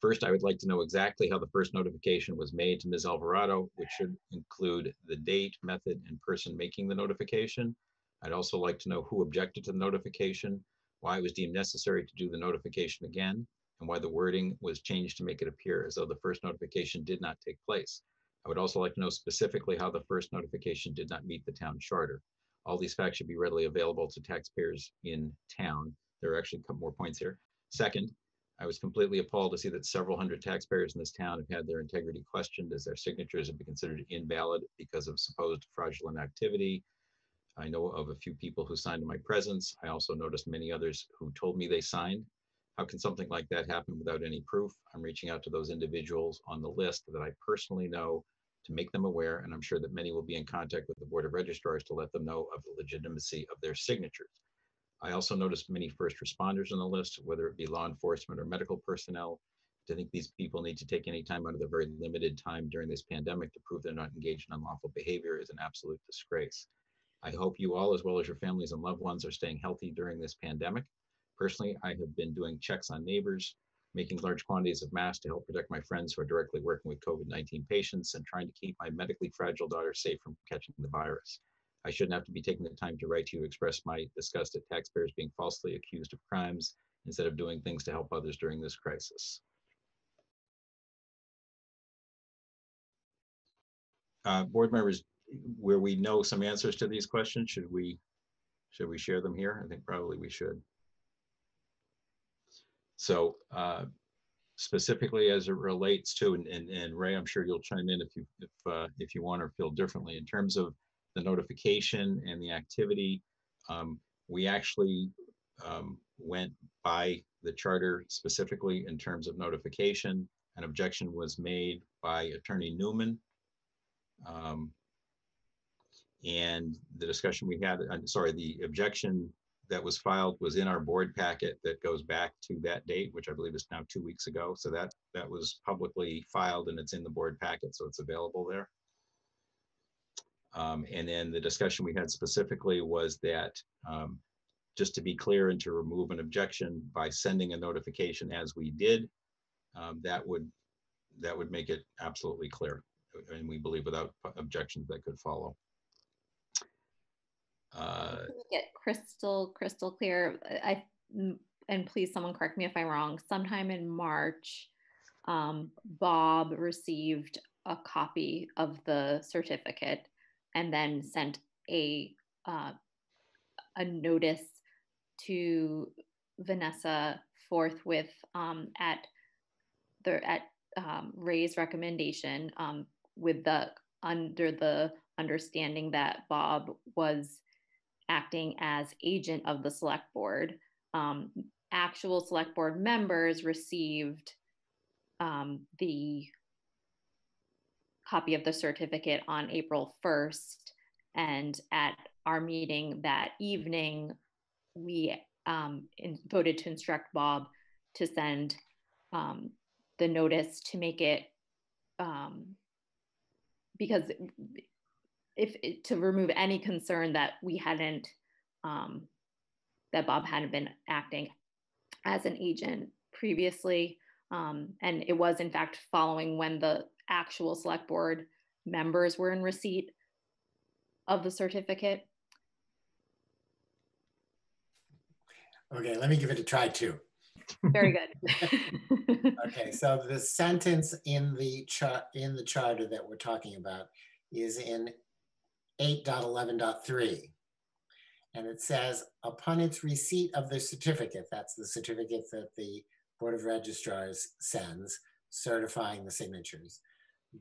S1: First, I would like to know exactly how the first notification was made to Ms. Alvarado, which should include the date, method, and person making the notification. I'd also like to know who objected to the notification, why it was deemed necessary to do the notification again, and why the wording was changed to make it appear as though the first notification did not take place. I would also like to know specifically how the first notification did not meet the town charter. All these facts should be readily available to taxpayers in town. There are actually a couple more points here. Second, I was completely appalled to see that several hundred taxpayers in this town have had their integrity questioned as their signatures have been considered invalid because of supposed fraudulent activity. I know of a few people who signed in my presence. I also noticed many others who told me they signed. How can something like that happen without any proof? I'm reaching out to those individuals on the list that I personally know to make them aware, and I'm sure that many will be in contact with the Board of Registrars to let them know of the legitimacy of their signatures. I also noticed many first responders on the list, whether it be law enforcement or medical personnel. I think these people need to take any time out of their very limited time during this pandemic to prove they're not engaged in unlawful behavior is an absolute disgrace. I hope you all, as well as your families and loved ones, are staying healthy during this pandemic. Personally, I have been doing checks on neighbors, making large quantities of masks to help protect my friends who are directly working with COVID 19 patients, and trying to keep my medically fragile daughter safe from catching the virus. I shouldn't have to be taking the time to write to you express my disgust at taxpayers being falsely accused of crimes instead of doing things to help others during this crisis. Uh, board members, where we know some answers to these questions, should we should we share them here? I think probably we should. So uh, specifically as it relates to, and, and, and, Ray, I'm sure you'll chime in if you if uh, if you want or feel differently in terms of the notification and the activity. Um, we actually um, went by the charter specifically in terms of notification. An objection was made by Attorney Newman. Um, and the discussion we had, I'm sorry, the objection that was filed was in our board packet that goes back to that date, which I believe is now two weeks ago. So that that was publicly filed and it's in the board packet, so it's available there. Um, and then the discussion we had specifically was that um, just to be clear and to remove an objection by sending a notification as we did, um, that would that would make it absolutely clear. And we believe without objections that could follow.
S3: Uh, get crystal crystal clear. I and please someone correct me if I'm wrong. Sometime in March, um, Bob received a copy of the certificate and then sent a uh, a notice to Vanessa forthwith um, at the at um, Ray's recommendation um, with the under the understanding that Bob was acting as agent of the select board. Um, actual select board members received um, the copy of the certificate on April 1st. And at our meeting that evening, we um, in, voted to instruct Bob to send um, the notice to make it um, because if to remove any concern that we hadn't um, that Bob hadn't been acting as an agent previously. Um, and it was in fact following when the actual select board members were in receipt of the certificate.
S12: Okay, let me give it a try too.
S3: Very good. *laughs* *laughs*
S12: okay, so the sentence in the chart in the charter that we're talking about is in 8.11.3. And it says, upon its receipt of the certificate, that's the certificate that the Board of Registrars sends, certifying the signatures,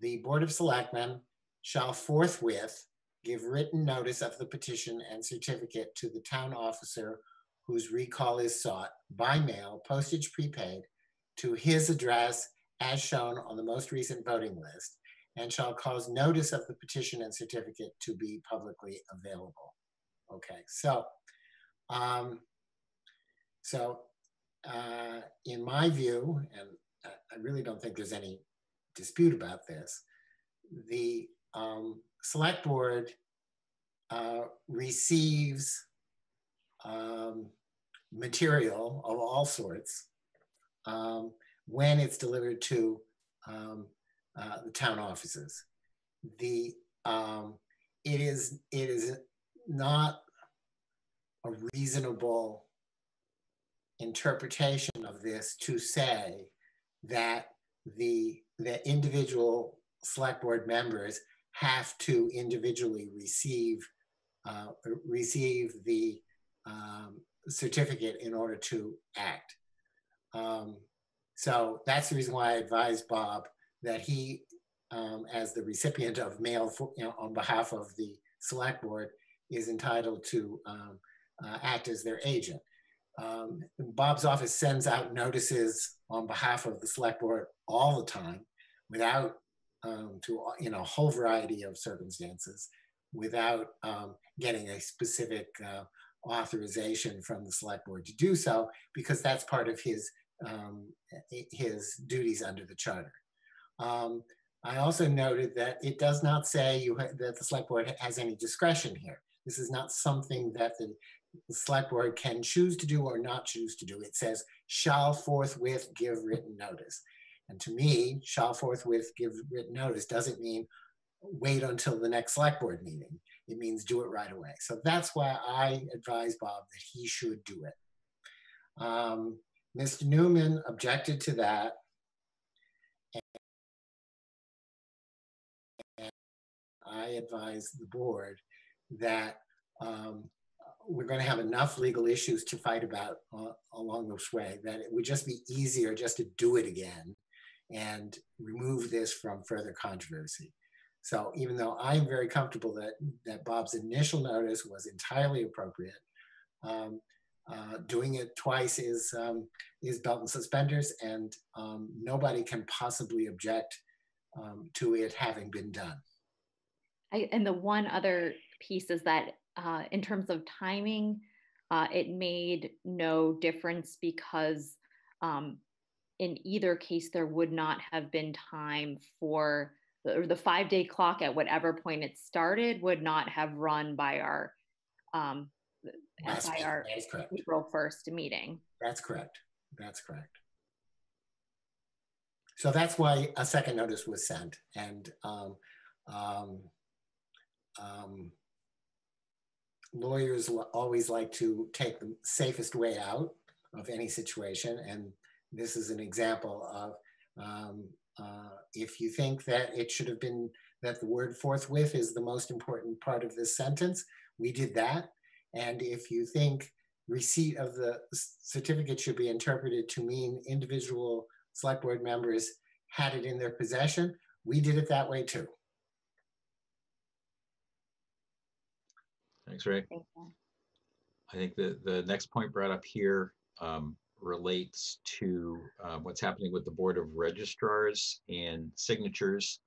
S12: the Board of Selectmen shall forthwith give written notice of the petition and certificate to the town officer whose recall is sought by mail, postage prepaid, to his address as shown on the most recent voting list, and shall cause notice of the petition and certificate to be publicly available. Okay, so, um, so uh, in my view, and I really don't think there's any dispute about this, the um, select board uh, receives um, material of all sorts um, when it's delivered to um, uh, the town offices. The um, it is it is not a reasonable interpretation of this to say that the the individual select board members have to individually receive uh, receive the um, certificate in order to act. Um, so that's the reason why I advised Bob that he, um, as the recipient of mail for, you know, on behalf of the select board, is entitled to um, uh, act as their agent. Um, Bob's office sends out notices on behalf of the select board all the time without, um, to, know, a whole variety of circumstances without um, getting a specific uh, authorization from the select board to do so because that's part of his um, his duties under the charter. Um, I also noted that it does not say you that the select board has any discretion here. This is not something that the, the select board can choose to do or not choose to do. It says shall forthwith give written notice. And to me, shall forthwith give written notice doesn't mean wait until the next select board meeting. It means do it right away. So that's why I advise Bob that he should do it. Um, Mr. Newman objected to that. I advised the board that um, we're going to have enough legal issues to fight about uh, along this way that it would just be easier just to do it again and remove this from further controversy. So even though I'm very comfortable that, that Bob's initial notice was entirely appropriate, um, uh, doing it twice is, um, is belt and suspenders and um, nobody can possibly object um, to it having been done.
S3: I, and the one other piece is that uh, in terms of timing, uh, it made no difference because um, in either case, there would not have been time for or the five day clock at whatever point it started would not have run by our um,
S12: That's,
S3: by our. April 1st meeting.
S12: That's correct. That's correct. So that's why a second notice was sent. And um, um, um, lawyers always like to take the safest way out of any situation. And this is an example of um, uh, if you think that it should have been that the word forthwith is the most important part of this sentence, we did that. And if you think receipt of the certificate should be interpreted to mean individual select board members had it in their possession, we did it that way too.
S1: Thanks, Ray.
S3: Thank.
S1: I think the, the next point brought up here um, relates to uh, what's happening with the Board of Registrars and signatures.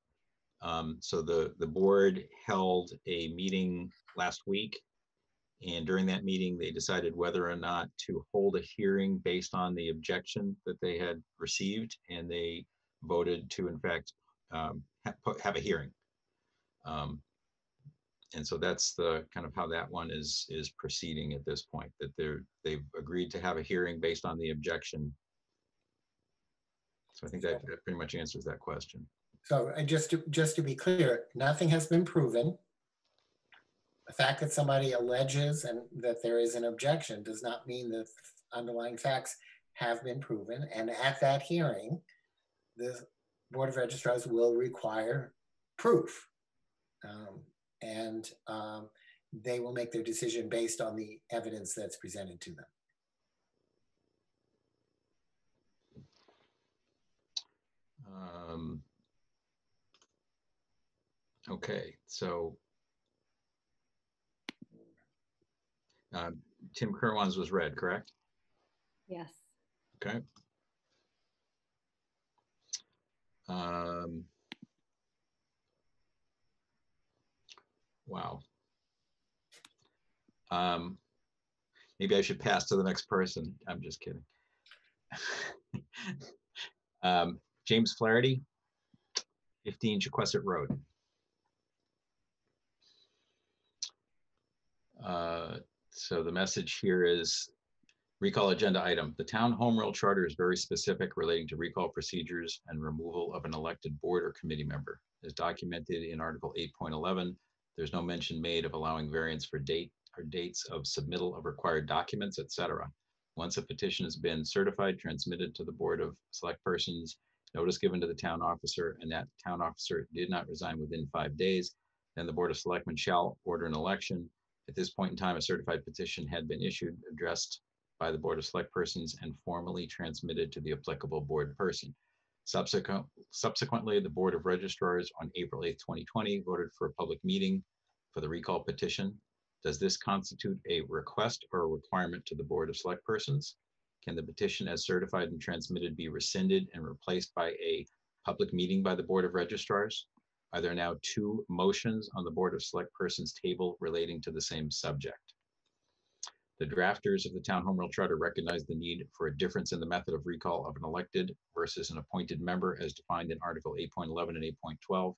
S1: Um, so the, the board held a meeting last week. And during that meeting, they decided whether or not to hold a hearing based on the objection that they had received. And they voted to, in fact, um, ha have a hearing. Um, and so that's the kind of how that one is is proceeding at this point that they're they've agreed to have a hearing based on the objection so i think that, that pretty much answers that question
S12: So and just to, just to be clear, nothing has been proven. The fact that somebody alleges and that there is an objection does not mean that underlying facts have been proven. And at that hearing, the Board of Registrars will require proof. Um, and um, they will make their decision based on the evidence that's presented to them.
S1: um, okay so uh, tim Kerwan's was read correct
S3: Yes.
S1: okay um, Wow. Um, maybe I should pass to the next person. I'm just kidding. *laughs* um, James Flaherty, 15 Chequesset Road. Uh, so the message here is recall agenda item. The town home rule charter is very specific relating to recall procedures and removal of an elected board or committee member. As documented in Article 8.11, there's no mention made of allowing variance for date or dates of submittal of required documents, etc. Once a petition has been certified, transmitted to the Board of Select Persons, notice given to the town officer, and that town officer did not resign within five days, then the Board of Selectmen shall order an election. At this point in time, a certified petition had been issued, addressed by the Board of Select Persons, and formally transmitted to the applicable board person. Subsequent, subsequently, the Board of Registrars on April 8, 2020 voted for a public meeting for the recall petition. Does this constitute a request or a requirement to the Board of Select Persons? Can the petition as certified and transmitted be rescinded and replaced by a public meeting by the Board of Registrars? Are there now two motions on the Board of Select Persons table relating to the same subject? The drafters of the Town Home Rule Charter recognize the need for a difference in the method of recall of an elected versus an appointed member as defined in Article 8.11 and 8.12.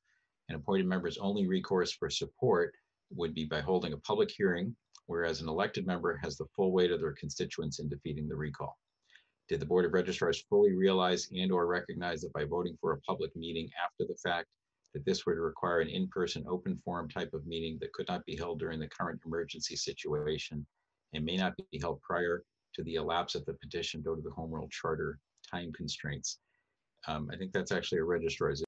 S1: An appointed member's only recourse for support would be by holding a public hearing, whereas an elected member has the full weight of their constituents in defeating the recall. Did the Board of Registrars fully realize and or recognize that by voting for a public meeting after the fact, that this would require an in-person open forum type of meeting that could not be held during the current emergency situation and may not be held prior to the elapse of the petition due to the Home Rule Charter time constraints. Um, I think that's actually a registrar's.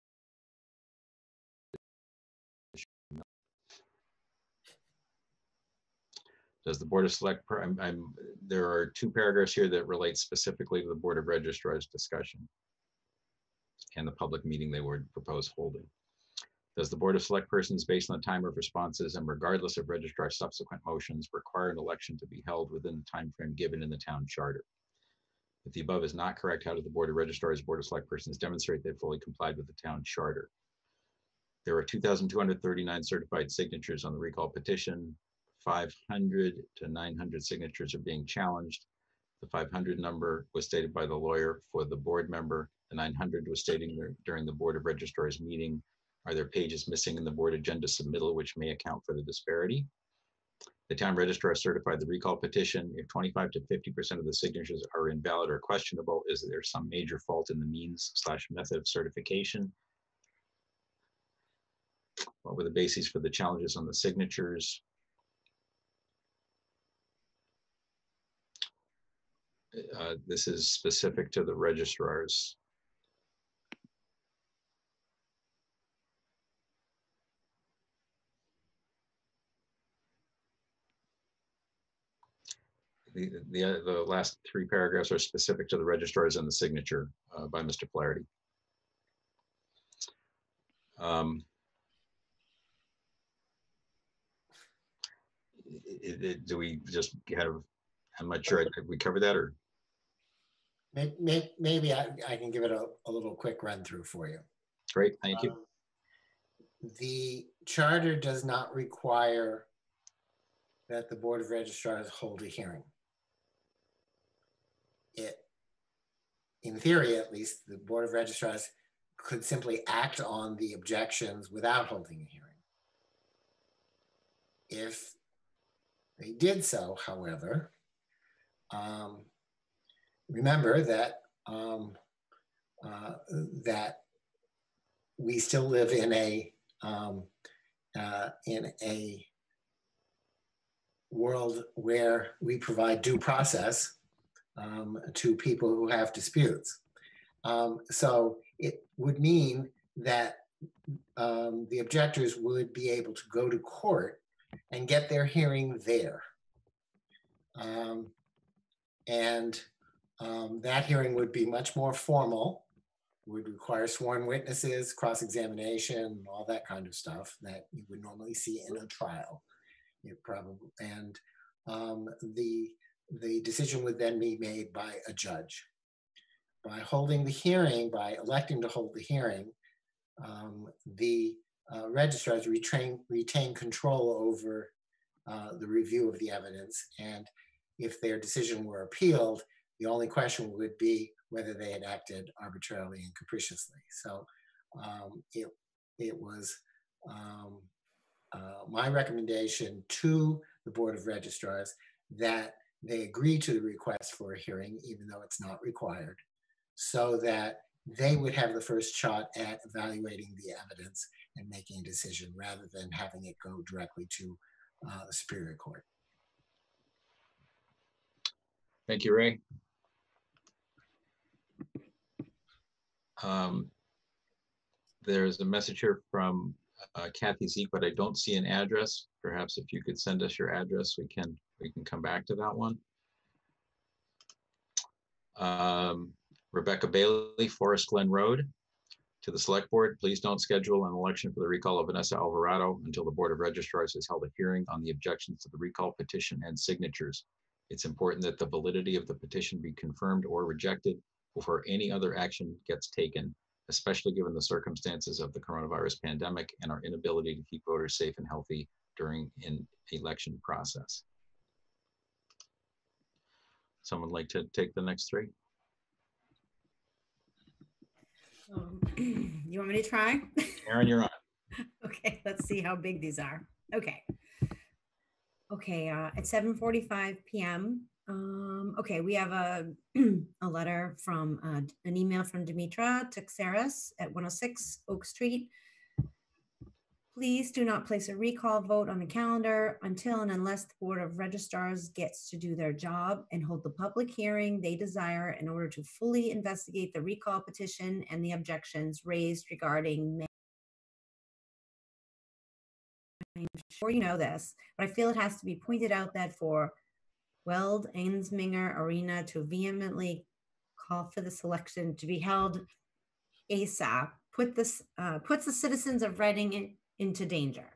S1: Does the Board of Select, I'm, I'm, there are two paragraphs here that relate specifically to the Board of Registrars discussion and the public meeting they would propose holding. Does the Board of Select Persons, based on the time of responses and regardless of registrar subsequent motions, require an election to be held within the time frame given in the town charter? If the above is not correct, how did the Board of Registrars, Board of Select Persons demonstrate they fully complied with the town charter? There are 2,239 certified signatures on the recall petition. 500 to 900 signatures are being challenged. The 500 number was stated by the lawyer for the board member. The 900 was stated during the Board of Registrars meeting are there pages missing in the board agenda submittal which may account for the disparity? The town registrar certified the recall petition. If 25 to 50% of the signatures are invalid or questionable, is there some major fault in the means slash method of certification? What were the bases for the challenges on the signatures? Uh, this is specific to the registrars. The, the, uh, the last three paragraphs are specific to the registrars and the signature uh, by Mr. Flaherty. Um, it, it, do we just have, I'm not sure, Did we cover that or?
S12: Maybe, maybe I, I can give it a, a little quick run through for you.
S1: Great, thank you.
S12: Um, the charter does not require that the Board of Registrars hold a hearing it, in theory at least, the Board of Registrars could simply act on the objections without holding a hearing. If they did so, however, um, remember that um, uh, that we still live in a um, uh, in a world where we provide due process um, to people who have disputes. Um, so it would mean that um, the objectors would be able to go to court and get their hearing there. Um, and um, that hearing would be much more formal, would require sworn witnesses, cross-examination, all that kind of stuff that you would normally see in a trial. It probably and um, the the decision would then be made by a judge. By holding the hearing, by electing to hold the hearing, um, the uh, registrars retain, retain control over uh, the review of the evidence. And if their decision were appealed, the only question would be whether they had acted arbitrarily and capriciously. So um, it, it was um, uh, my recommendation to the Board of Registrars that they agree to the request for a hearing, even though it's not required, so that they would have the first shot at evaluating the evidence and making a decision rather than having it go directly to uh, the Superior Court.
S1: Thank you, Ray. Um, there's a message here from uh, Kathy Zeke, but I don't see an address. Perhaps if you could send us your address, we can we can come back to that one. Um, Rebecca Bailey, Forest Glen Road. To the select board, please don't schedule an election for the recall of Vanessa Alvarado until the Board of Registrars has held a hearing on the objections to the recall petition and signatures. It's important that the validity of the petition be confirmed or rejected before any other action gets taken, especially given the circumstances of the coronavirus pandemic and our inability to keep voters safe and healthy during an election process. Someone like to take the next three?
S5: Um, *clears throat* you want me to try? *laughs*
S1: Aaron, you're on.
S5: okay, let's see how big these are. Okay. Okay, uh, at 7:45 p.m. Um, okay, we have a *clears throat* a letter from uh, an email from Dimitra Texeras at 106 Oak Street. Please do not place a recall vote on the calendar until and unless the Board of Registrars gets to do their job and hold the public hearing they desire in order to fully investigate the recall petition and the objections raised regarding. I'm sure you know this, but I feel it has to be pointed out that for Weld Ensminger Arena to vehemently call for the selection to be held ASAP put this uh, puts the citizens of Reading in, into danger.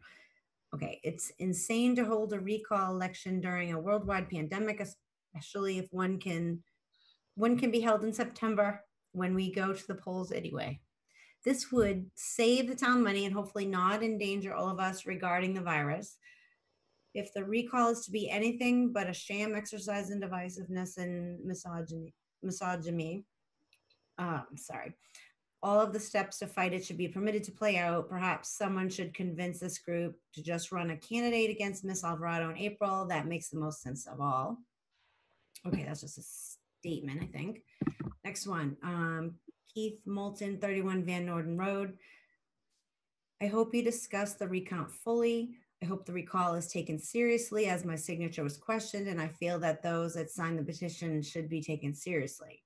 S5: Okay, it's insane to hold a recall election during a worldwide pandemic, especially if one can one can be held in September when we go to the polls anyway. This would save the town money and hopefully not endanger all of us regarding the virus. If the recall is to be anything but a sham exercise in divisiveness and misogyny, misogyny, uh, sorry, all of the steps to fight it should be permitted to play out. Perhaps someone should convince this group to just run a candidate against Miss Alvarado in April. That makes the most sense of all. Okay, that's just a statement, I think. Next one, um, Keith Moulton, 31 Van Norden Road. I hope you discuss the recount fully. I hope the recall is taken seriously as my signature was questioned, and I feel that those that signed the petition should be taken seriously.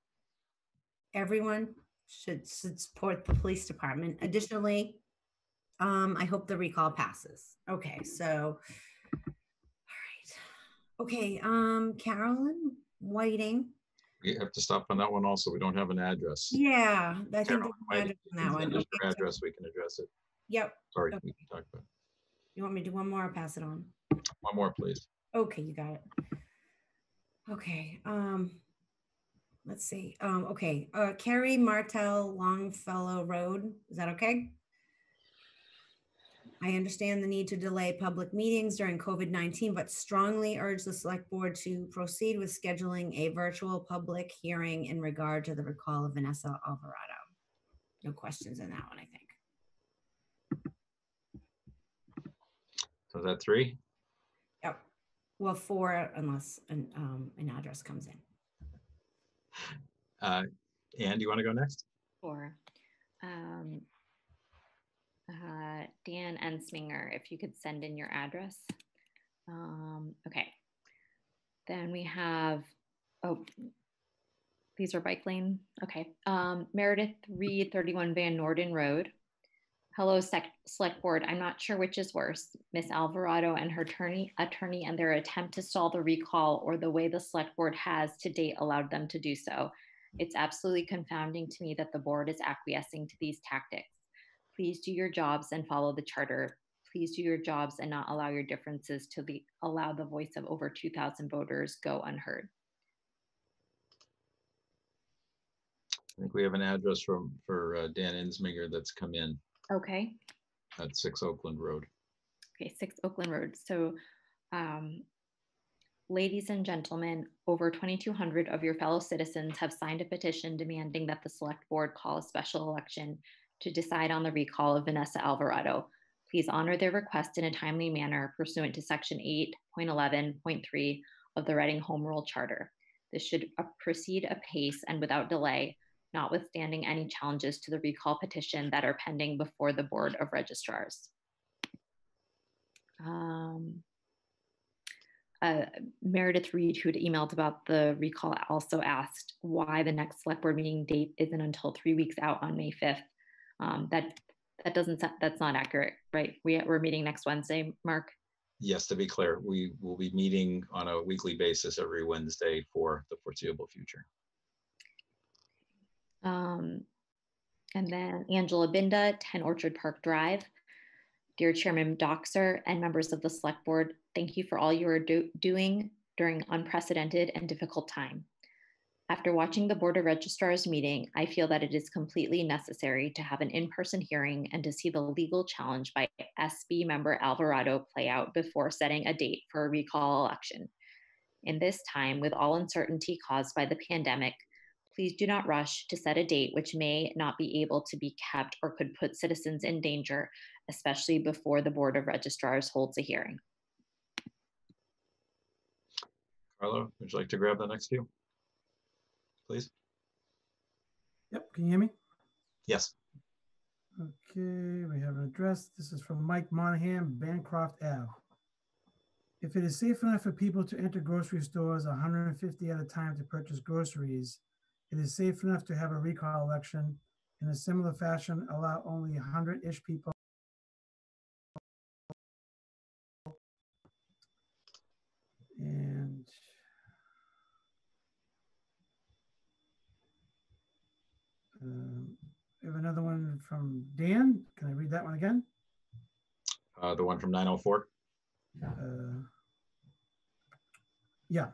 S5: Everyone, should, should support the police department. Additionally, um, I hope the recall passes. Okay, so, all right. Okay, um, Carolyn Whiting.
S1: We have to stop on that one also. We don't have an address.
S5: Yeah, I think
S1: Carolyn
S5: there's an address on that one. Okay,
S1: address, we can address it.
S5: Yep.
S1: Sorry,
S5: Okay.
S1: we can talk about,
S5: You want me to do one more or pass it on?
S1: one more, please.
S5: Okay, you got it. Okay, um, let's see. Um, okay, uh, Carrie Martel Longfellow Road, is that okay? I understand the need to delay public meetings during COVID-19, but strongly urge the select board to proceed with scheduling a virtual public hearing in regard to the recall of Vanessa Alvarado. No questions in that one, I think.
S1: So is that three?
S5: Yep. Well, four unless an, um, an address comes in.
S1: Uh, Anne, do you want to go next?
S3: Or um, uh, Dan Ensminger, if you could send in your address. Um, okay. Then we have, oh, these are bike lane. Okay. Um, Meredith Reed, 31 Van Norden Road. Hello, sec- select board. I'm not sure which is worse, Miss Alvarado and her attorney, attorney and their attempt to stall the recall or the way the select board has to date allowed them to do so. It's absolutely confounding to me that the board is acquiescing to these tactics. Please do your jobs and follow the charter. Please do your jobs and not allow your differences to the, allow the voice of over 2,000 voters go unheard.
S1: I think we have an address from, for uh, Dan Ensminger that's come in
S3: Okay.
S1: at Six Oakland Road.
S3: Okay, 6 Oakland Road. So Um, ladies and gentlemen, over 2,200 of your fellow citizens have signed a petition demanding that the select board call a special election to decide on the recall of Vanessa Alvarado. Please honor their request in a timely manner pursuant to section 8.11.3 of the Reading Home Rule Charter. This should proceed apace and without delay, notwithstanding any challenges to the recall petition that are pending before the Board of Registrars. Um, uh, Meredith Reed, who had emailed about the recall, also asked why the next select board meeting date isn't until three weeks out on May 5th. Um, that that doesn't that's not accurate, right? We, we're meeting next Wednesday, Mark.
S1: Yes, to be clear, we will be meeting on a weekly basis every Wednesday for the foreseeable future.
S3: Um, and then Angela Binda, 10 Orchard Park Drive. Dear Chairman Dockser and members of the Select Board, thank you for all you are do doing during unprecedented and difficult time. After watching the Board of Registrars meeting, I feel that it is completely necessary to have an in-person hearing and to see the legal challenge by SB member Alvarado play out before setting a date for a recall election. In this time, with all uncertainty caused by the pandemic, please do not rush to set a date which may not be able to be kept or could put citizens in danger, especially before the Board of Registrars holds a hearing.
S1: Carlo, would you like to grab the next few? please?
S4: Yep, can you hear me?
S1: Yes.
S4: Okay, we have an address. This is from Mike Monahan, Bancroft Ave. If it is safe enough for people to enter grocery stores 150 at a time to purchase groceries, it is safe enough to have a recall election in a similar fashion, allow only 100-ish people and Um, we have another one from Dan. Can I read that one again?
S1: Uh, the one from 904?
S4: Uh, yeah.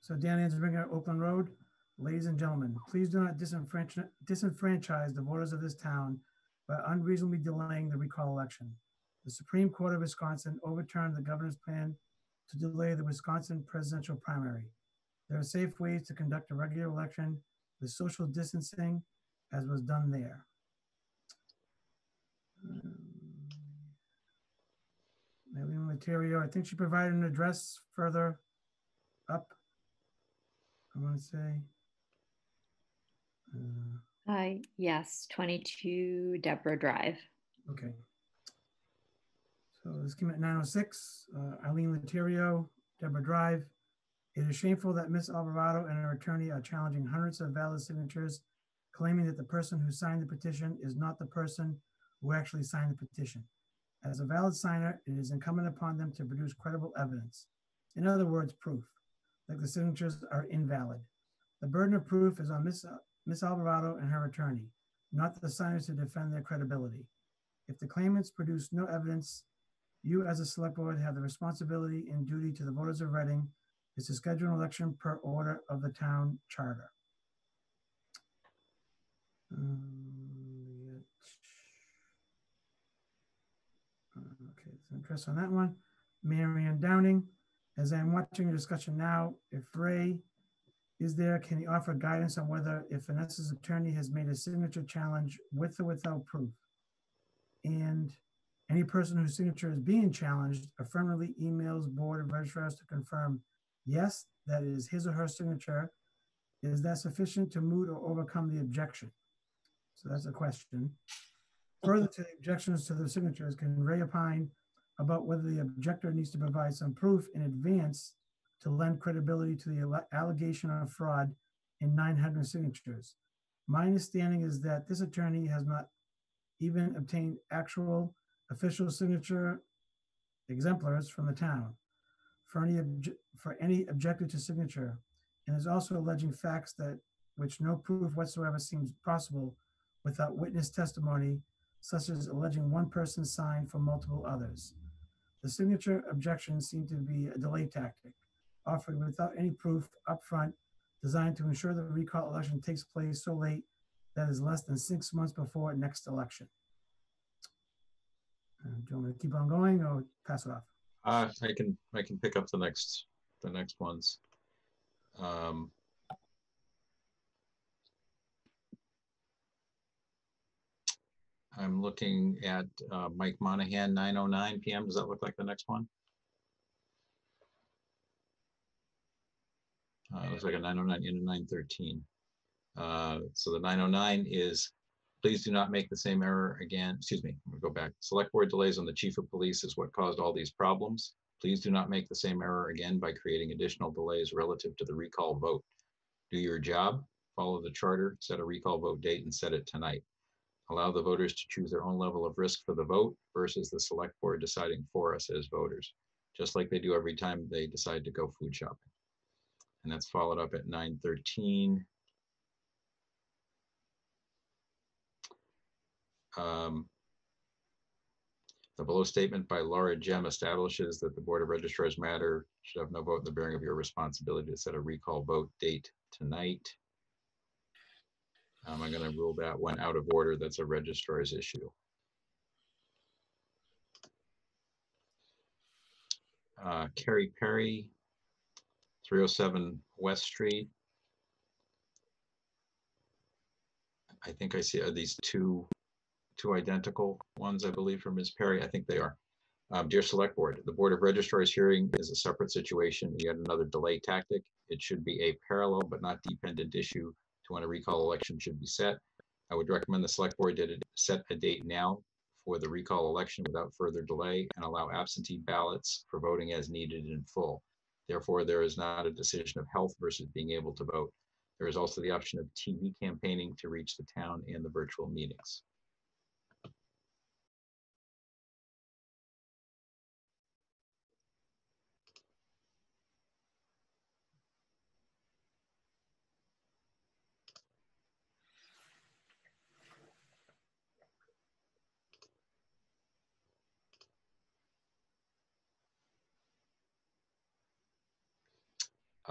S4: So Dan Ensminger, Oakland Road. Ladies and gentlemen, please do not disenfranchise, disenfranchise the voters of this town by unreasonably delaying the recall election. The Supreme Court of Wisconsin overturned the governor's plan to delay the Wisconsin presidential primary. There are safe ways to conduct a regular election with social distancing as was done there. Um, Eileen I think she provided an address further up. I want to say.
S3: Uh, uh, yes, 22 Deborah Drive.
S4: Okay. So this came at 906. Uh, Eileen Laterio, Deborah Drive. It is shameful that Ms. Alvarado and her attorney are challenging hundreds of valid signatures, claiming that the person who signed the petition is not the person who actually signed the petition. As a valid signer, it is incumbent upon them to produce credible evidence. In other words, proof, that the signatures are invalid. The burden of proof is on Ms. Ms. Alvarado and her attorney, not the signers to defend their credibility. If the claimants produce no evidence, you as a select board have the responsibility and duty to the voters of Reading is to schedule an election per order of the town charter. Um, okay, some interest on that one. Marianne Downing, as I'm watching the discussion now, if Ray is there, can you offer guidance on whether if Vanessa's attorney has made a signature challenge with or without proof? And any person whose signature is being challenged affirmatively emails Board of Registrars to confirm Yes, that is his or her signature. Is that sufficient to moot or overcome the objection? So that's a question. Further to the objections to the signatures, can Ray opine about whether the objector needs to provide some proof in advance to lend credibility to the allegation of fraud in 900 signatures? My understanding is that this attorney has not even obtained actual official signature exemplars from the town for any, for any objected to signature and is also alleging facts that which no proof whatsoever seems possible without witness testimony, such as alleging one person signed for multiple others. The signature objections seem to be a delay tactic, offered without any proof upfront, designed to ensure the recall election takes place so late that is less than six months before next election. Uh, do you want me to keep on going or pass it off?
S1: Uh, I can I can pick up the next the next ones. Um, I'm looking at uh, Mike Monahan, 9:09 p.m. Does that look like the next one? Uh, looks like a 909 into 913. Uh, so the 909 is, please do not make the same error again. Excuse me, gonna go back. Select board delays on the chief of police is what caused all these problems. Please do not make the same error again by creating additional delays relative to the recall vote. Do your job, follow the charter, set a recall vote date and set it tonight. Allow the voters to choose their own level of risk for the vote versus the select board deciding for us as voters, just like they do every time they decide to go food shopping. And that's followed up at 913. Um, the below statement by Laura Gem establishes that the Board of Registrars matter should have no vote in the bearing of your responsibility to set a recall vote date tonight. Um, I'm going to rule that one out of order. That's a registrar's issue. Uh, Carrie Perry, 307 West Street. I think I see are these two two identical ones, I believe, from Ms. Perry. I think they are. Um, dear Select Board, the Board of Registrars hearing is a separate situation, yet another delay tactic. It should be a parallel but not dependent issue to when a recall election should be set. I would recommend the Select Board did it, set a date now for the recall election without further delay and allow absentee ballots for voting as needed in full. Therefore, there is not a decision of health versus being able to vote. There is also the option of TV campaigning to reach the town and the virtual meetings.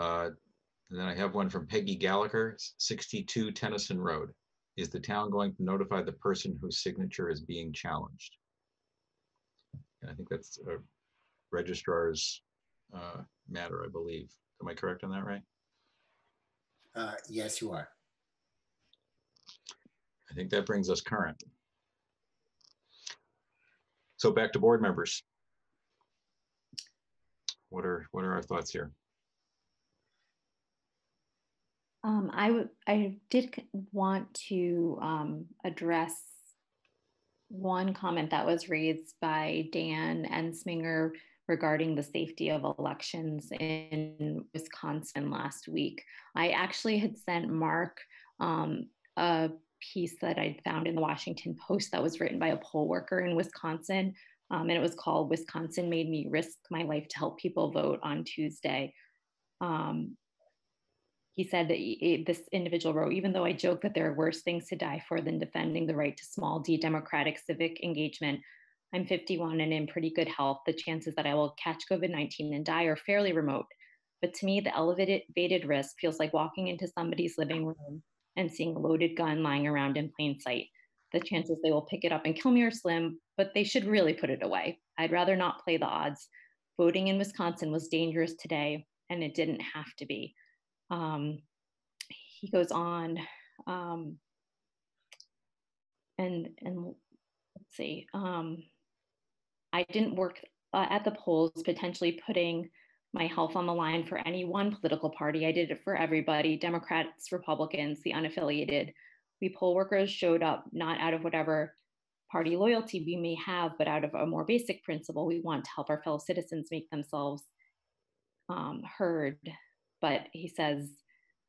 S1: Uh, and then I have one from Peggy Gallagher, 62 Tennyson Road. Is the town going to notify the person whose signature is being challenged? And I think that's a registrar's uh, matter, I believe. Am I correct on that, right?
S12: Uh, yes, you are.
S1: I think that brings us current. So back to board members. What are what are our thoughts here?
S3: Um, I w- I did want to um, address one comment that was raised by Dan Ensminger regarding the safety of elections in Wisconsin last week. I actually had sent Mark um, a piece that I'd found in the Washington Post that was written by a poll worker in Wisconsin. Um, and it was called Wisconsin Made Me Risk My Life to Help People Vote on Tuesday. Um, he said that this individual wrote, even though I joke that there are worse things to die for than defending the right to small d democratic civic engagement, I'm 51 and in pretty good health. The chances that I will catch COVID 19 and die are fairly remote. But to me, the elevated risk feels like walking into somebody's living room and seeing a loaded gun lying around in plain sight. The chances they will pick it up and kill me are slim, but they should really put it away. I'd rather not play the odds. Voting in Wisconsin was dangerous today, and it didn't have to be. Um, he goes on, um, and and let's see. Um, I didn't work uh, at the polls, potentially putting my health on the line for any one political party. I did it for everybody Democrats, Republicans, the unaffiliated. We poll workers showed up not out of whatever party loyalty we may have, but out of a more basic principle. We want to help our fellow citizens make themselves um, heard. But he says,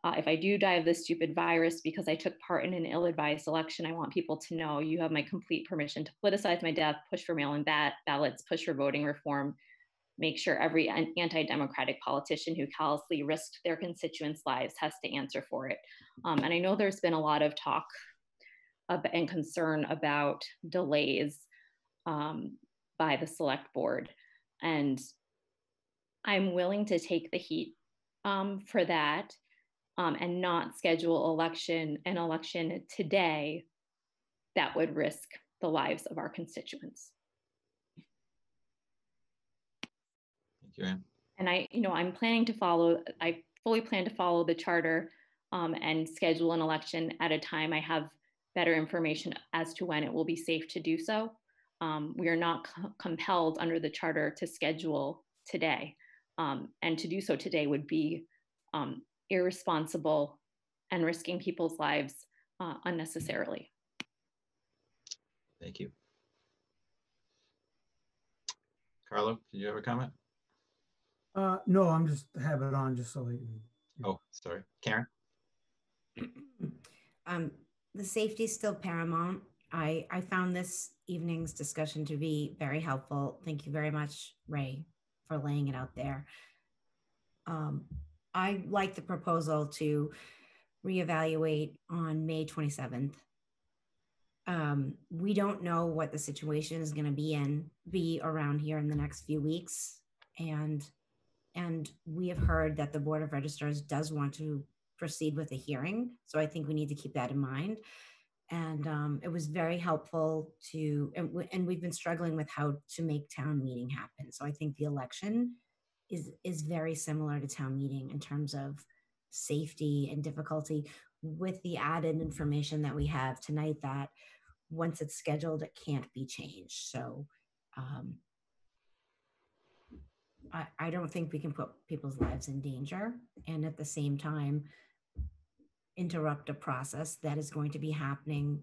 S3: uh, if I do die of this stupid virus because I took part in an ill advised election, I want people to know you have my complete permission to politicize my death, push for mail in ballots, push for voting reform, make sure every anti democratic politician who callously risked their constituents' lives has to answer for it. Um, and I know there's been a lot of talk and concern about delays um, by the select board. And I'm willing to take the heat um, for that um, and not schedule election an election today that would risk the lives of our constituents.
S1: Thank you, Anne.
S3: And I, you know, I'm planning to follow, I fully plan to follow the charter um, and schedule an election at a time I have better information as to when it will be safe to do so. Um, we are not co compelled under the charter to schedule today. Um, and to do so today would be um, irresponsible and risking people's lives uh, unnecessarily.
S1: Thank you. Carlo, did you have a comment?
S4: Uh, no, I'm just have it on just so they can.
S1: Oh, sorry. Karen? *clears throat*
S5: um, the safety is still paramount. I, I found this evening's discussion to be very helpful. Thank you very much, Ray, for laying it out there. Um, I like the proposal to reevaluate on May 27th. Um, we don't know what the situation is going to be in, be around here in the next few weeks. And, and we have heard that the Board of Registrars does want to proceed with a hearing. So I think we need to keep that in mind. And um, it was very helpful to, and, and we've been struggling with how to make town meeting happen. So I think the election is is very similar to town meeting in terms of safety and difficulty. With the added information that we have tonight that once it's scheduled it can't be changed. So um, I, I don't think we can put people's lives in danger. And at the same time interrupt a process that is going to be happening.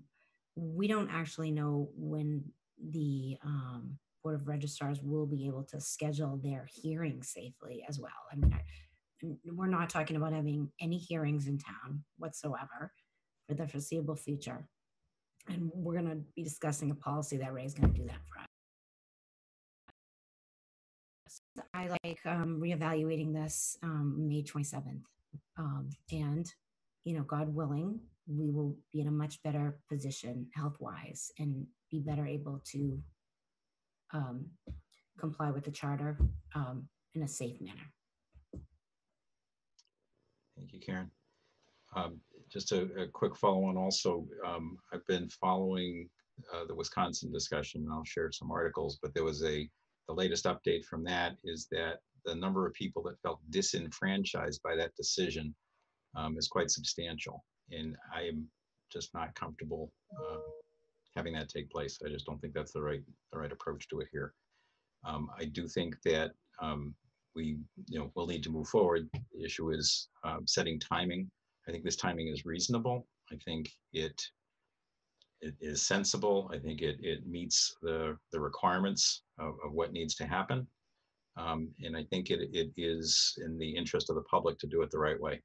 S5: We don't actually know when the um, Board of Registrars will be able to schedule their hearings safely as well. I mean, I, we're not talking about having any hearings in town whatsoever for the foreseeable future. And we're going to be discussing a policy that Ray is going to do that for us. I like um, reevaluating this um, May 27th. Um, and you know, God willing, we will be in a much better position health wise and be better able to um, comply with the charter um, in a safe manner.
S1: Thank you, Karen. Um, just a, a, quick follow on also, um, I've been following uh, the Wisconsin discussion and I'll share some articles, but there was a, the latest update from that is that the number of people that felt disenfranchised by that decision um, is quite substantial. And I am just not comfortable uh, having that take place. I just don't think that's the right the right approach to it here. Um, I do think that um, we you know will need to move forward. The issue is um, setting timing. I think this timing is reasonable. I think it it is sensible. I think it it meets the the requirements of, of what needs to happen. Um, and I think it, it is in the interest of the public to do it the right way.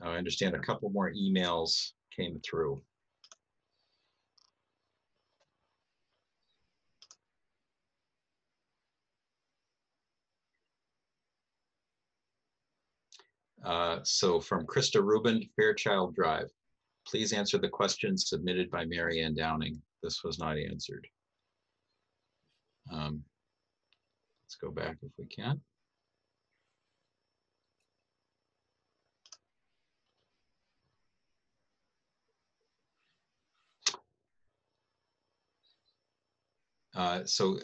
S1: I understand a couple more emails came through. Uh, so from Krista Rubin, Fairchild Drive. Please answer the question submitted by Mary Ann Downing. This was not answered. Um, let's go back if we can. Uh, so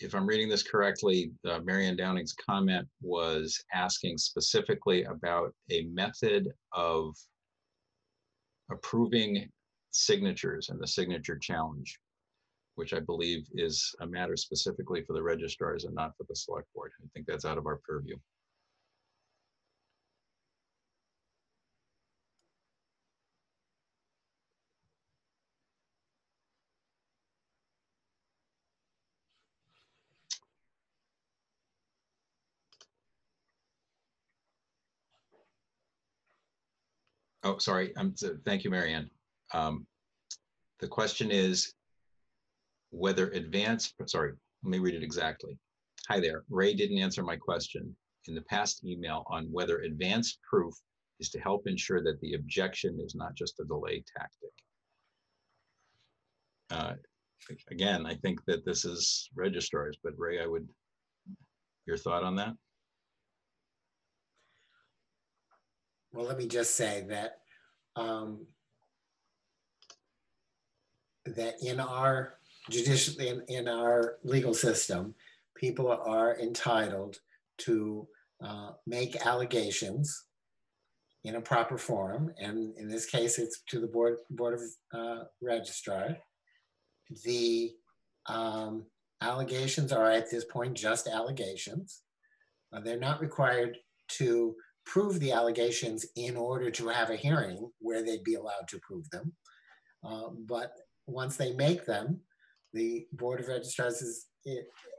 S1: if I'm reading this correctly, uh, Marianne Downing's comment was asking specifically about a method of approving signatures and the signature challenge, which I believe is a matter specifically for the registrars and not for the select board. I think that's out of our purview. Oh, sorry. Um, thank you, Marianne. Um, the question is whether advance, sorry, let me read it exactly. Hi there. Ray didn't answer my question in the past email on whether advance proof is to help ensure that the objection is not just a delay tactic. Uh, again, I think that this is registrars, but Ray, I would, your thought on that?
S12: Well, let me just say that um, that in our judicial in, in our legal system, people are entitled to uh, make allegations in a proper forum, and in this case, it's to the board board of uh, registrar. The um, allegations are at this point just allegations. Uh, they're not required to prove the allegations in order to have a hearing where they'd be allowed to prove them. Uh, but once they make them, the Board of Registrars is,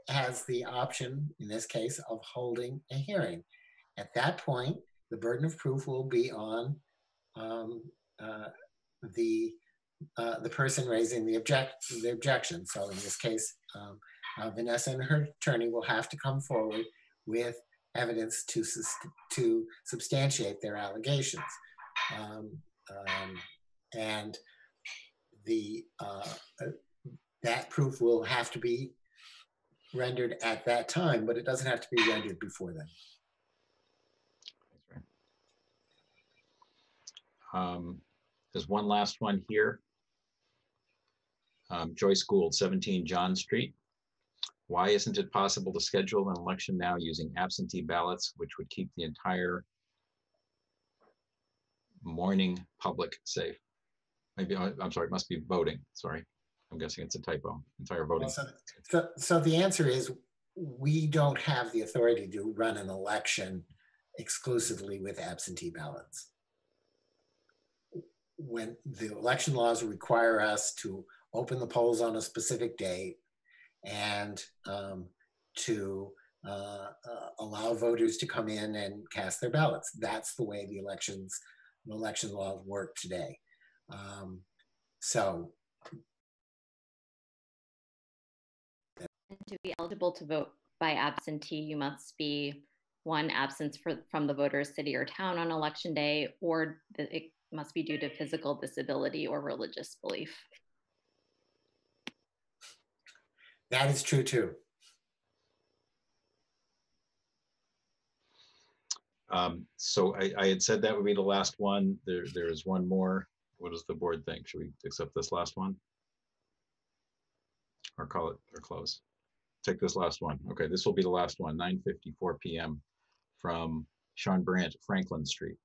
S12: has the option, in this case, of holding a hearing. At that point, the burden of proof will be on um, uh, the uh, the person raising the object the objection. So in this case, um, uh, Vanessa and her attorney will have to come forward with evidence to to substantiate their allegations, um, um, and the uh, that proof will have to be rendered at that time, but it doesn't have to be rendered before then.
S1: Um, there's one last one here. Um, Joyce Gould, 17 John Street. Why isn't it possible to schedule an election now using absentee ballots, which would keep the entire morning public safe? Maybe, I- I'm sorry, it must be voting, sorry. I'm guessing it's a typo, entire voting.
S12: So, so, so the answer is, we don't have the authority to run an election exclusively with absentee ballots. When the election laws require us to open the polls on a specific date and um, to uh, uh, allow voters to come in and cast their ballots. That's the way the elections, the election laws work today. Um, so
S3: to be eligible to vote by absentee, you must be one absence for, from the voter's city or town on election day, or it must be due to physical disability or religious belief.
S12: That is true too.
S1: Um, so I, I had said that would be the last one. There, there is one more. What does the board think? Should we accept this last one? Or call it or close? Take this last one. Okay, this will be the last one, 9.54 p.m. from Sean Brandt, Franklin Street.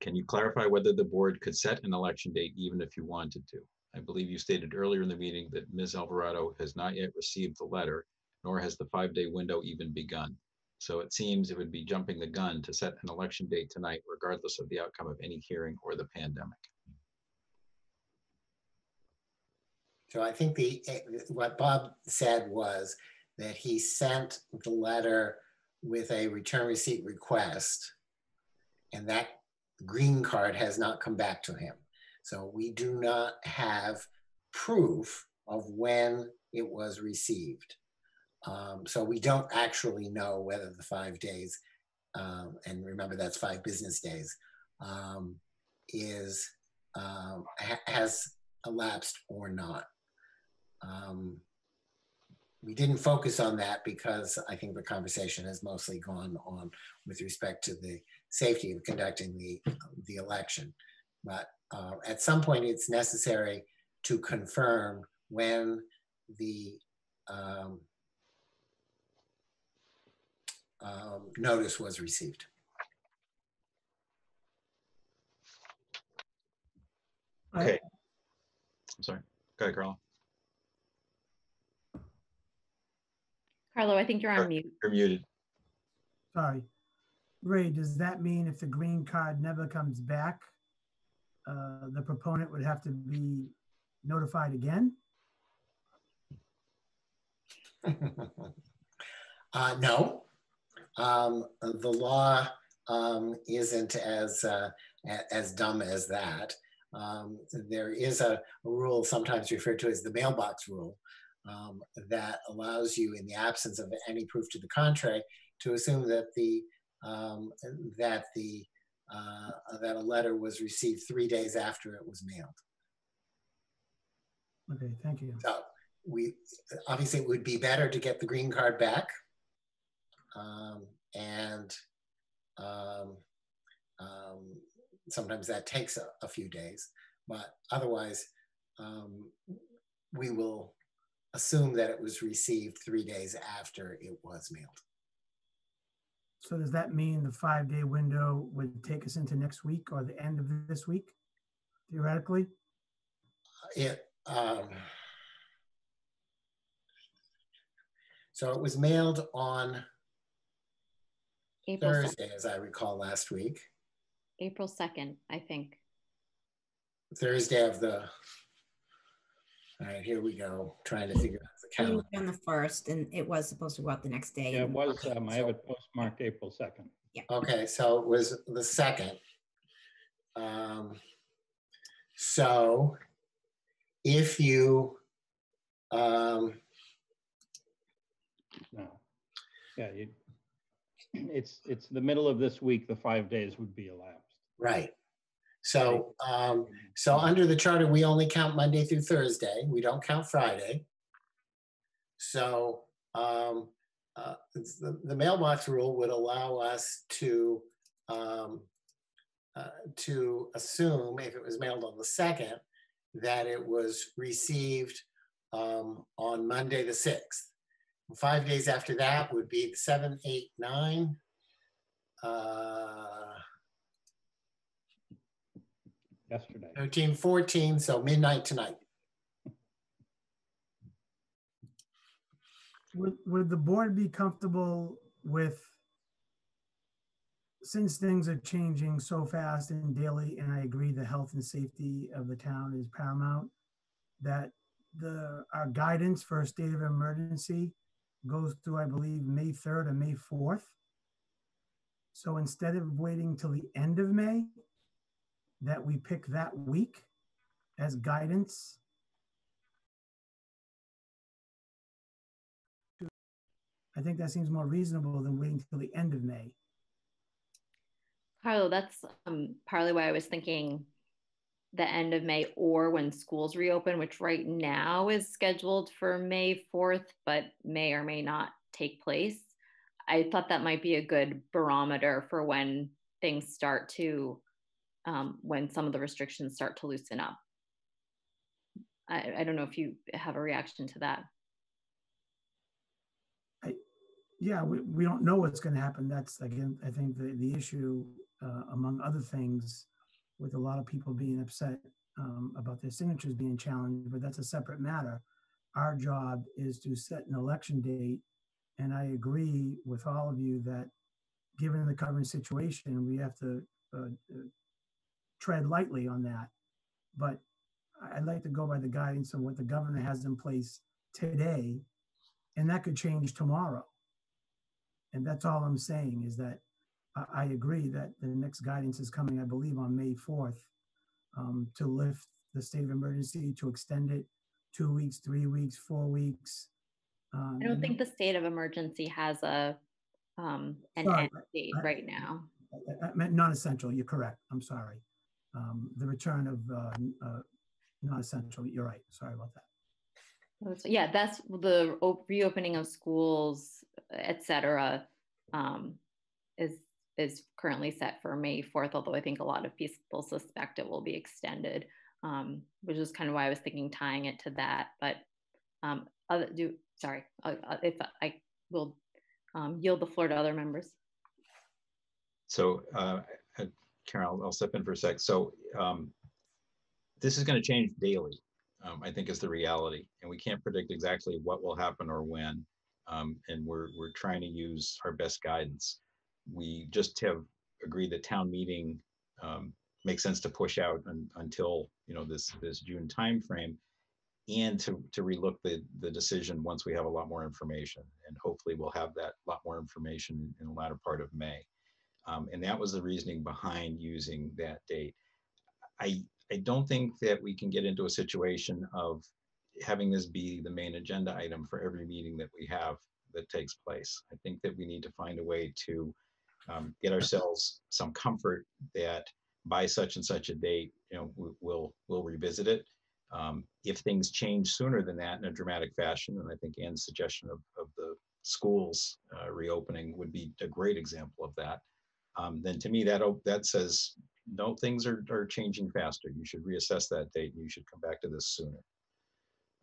S1: Can you clarify whether the board could set an election date even if you wanted to? I believe you stated earlier in the meeting that Ms. Alvarado has not yet received the letter, nor has the five-day window even begun. So it seems it would be jumping the gun to set an election date tonight, regardless of the outcome of any hearing or the pandemic.
S12: So I think the eh, what Bob said was that he sent the letter with a return receipt request, and that green card has not come back to him. So we do not have proof of when it was received. Um, so we don't actually know whether the five days, um, and remember that's five business days, um, is um, ha has elapsed or not. Um, we didn't focus on that because I think the conversation has mostly gone on with respect to the safety of conducting the, the election. But uh, at some point it's necessary to confirm when the um, um, notice was received.
S1: Okay. I'm sorry. Go ahead, Carla.
S3: Carlo, I think you're on mute.
S1: You're muted.
S4: Sorry. Ray, does that mean if the green card never comes back, uh, the proponent would have to be notified again? *laughs*
S12: uh, no, um, the law um, isn't as uh, as dumb as that. Um, there is a, rule sometimes referred to as the mailbox rule um, that allows you, in the absence of any proof to the contrary, to assume that the um, that the uh, that a letter was received three days after it was mailed.
S4: Okay, thank you.
S12: So we obviously it would be better to get the green card back, um, and um, um, sometimes that takes a, a, few days, but otherwise um, we will assume that it was received three days after it was mailed.
S4: So does that mean the five-day window would take us into next week or the end of this week theoretically?
S12: It, um, so it was mailed on
S3: April, sec-
S12: Thursday, as I recall last week.
S3: April 2nd, I think.
S12: Thursday of the, all right, here we go, trying to figure out the
S5: I
S12: calendar.
S5: on the first and it was supposed to go out the next day.
S6: Yeah, it was, um, I have it postmarked April 2nd. Yeah.
S12: Okay, so it was the second. Um, so if you, um,
S6: No. Yeah, you, it's, it's the middle of this week, the five days would be elapsed.
S12: right. So, um, so under the charter, we only count Monday through Thursday. We don't count Friday. So, um, uh, the, the mailbox rule would allow us to, um, uh, to assume if it was mailed on the second, that it was received, um, on Monday, the sixth. Five days after that would be the seven, eight, nine. Uh,
S6: Yesterday.
S12: 13, 14, so midnight tonight.
S4: Would, would the board be comfortable with, since things are changing so fast and daily, and I agree the health and safety of the town is paramount, that the, our guidance for a state of emergency goes through, I believe, May 3rd or May 4th. So instead of waiting till the end of May, that we pick that week as guidance I think that seems more reasonable than waiting till the end of May.
S3: Carlo, that's um, partly why I was thinking the end of May or when schools reopen, which right now is scheduled for May 4th, but may or may not take place. I thought that might be a good barometer for when things start to, um, when some of the restrictions start to loosen up. I, I don't know if you have a reaction to that.
S4: Yeah, we, we don't know what's going to happen. That's again, I think the, the issue, uh, among other things, with a lot of people being upset um, about their signatures being challenged, but that's a separate matter. Our job is to set an election date. And I agree with all of you that given the current situation, we have to uh, uh, tread lightly on that. But I'd like to go by the guidance of what the governor has in place today, and that could change tomorrow. And that's all I'm saying is that I, I agree that the next guidance is coming, I believe, on May 4th um, to lift the state of emergency, to extend it two weeks, three weeks, four weeks. Um,
S3: I don't think the state of emergency has a um, an
S4: Sorry,
S3: end date
S4: I-
S3: right now.
S4: I- I meant non-essential, you're correct, I'm sorry. Um, The return of uh, uh, non-essential, you're right, sorry about that.
S3: That's- Yeah, that's the reopening of schools, et cetera, um, is, is currently set for May 4th, although I think a lot of people suspect it will be extended, um, which is kind of why I was thinking tying it to that. But um, other, do, sorry, uh, uh, if I will um, yield the floor to other members.
S1: So, uh, Karen, I'll, I'll step in for a sec. So, um, this is going to change daily. Um, I think is the reality, and we can't predict exactly what will happen or when. Um, and we're we're trying to use our best guidance. We just have agreed that town meeting um, makes sense to push out un, until you know this this June timeframe, and to to relook the the decision once we have a lot more information. And hopefully, we'll have that lot more information in the latter part of May. Um, and that was the reasoning behind using that date. I, I don't think that we can get into a situation of having this be the main agenda item for every meeting that we have that takes place. I think that we need to find a way to um, get ourselves some comfort that by such and such a date, you know, we, we'll we'll revisit it. Um, if things change sooner than that in a dramatic fashion, and I think Anne's suggestion of, of the schools uh, reopening would be a great example of that um, then to me that that says no things are, are changing faster you should reassess that date and you should come back to this sooner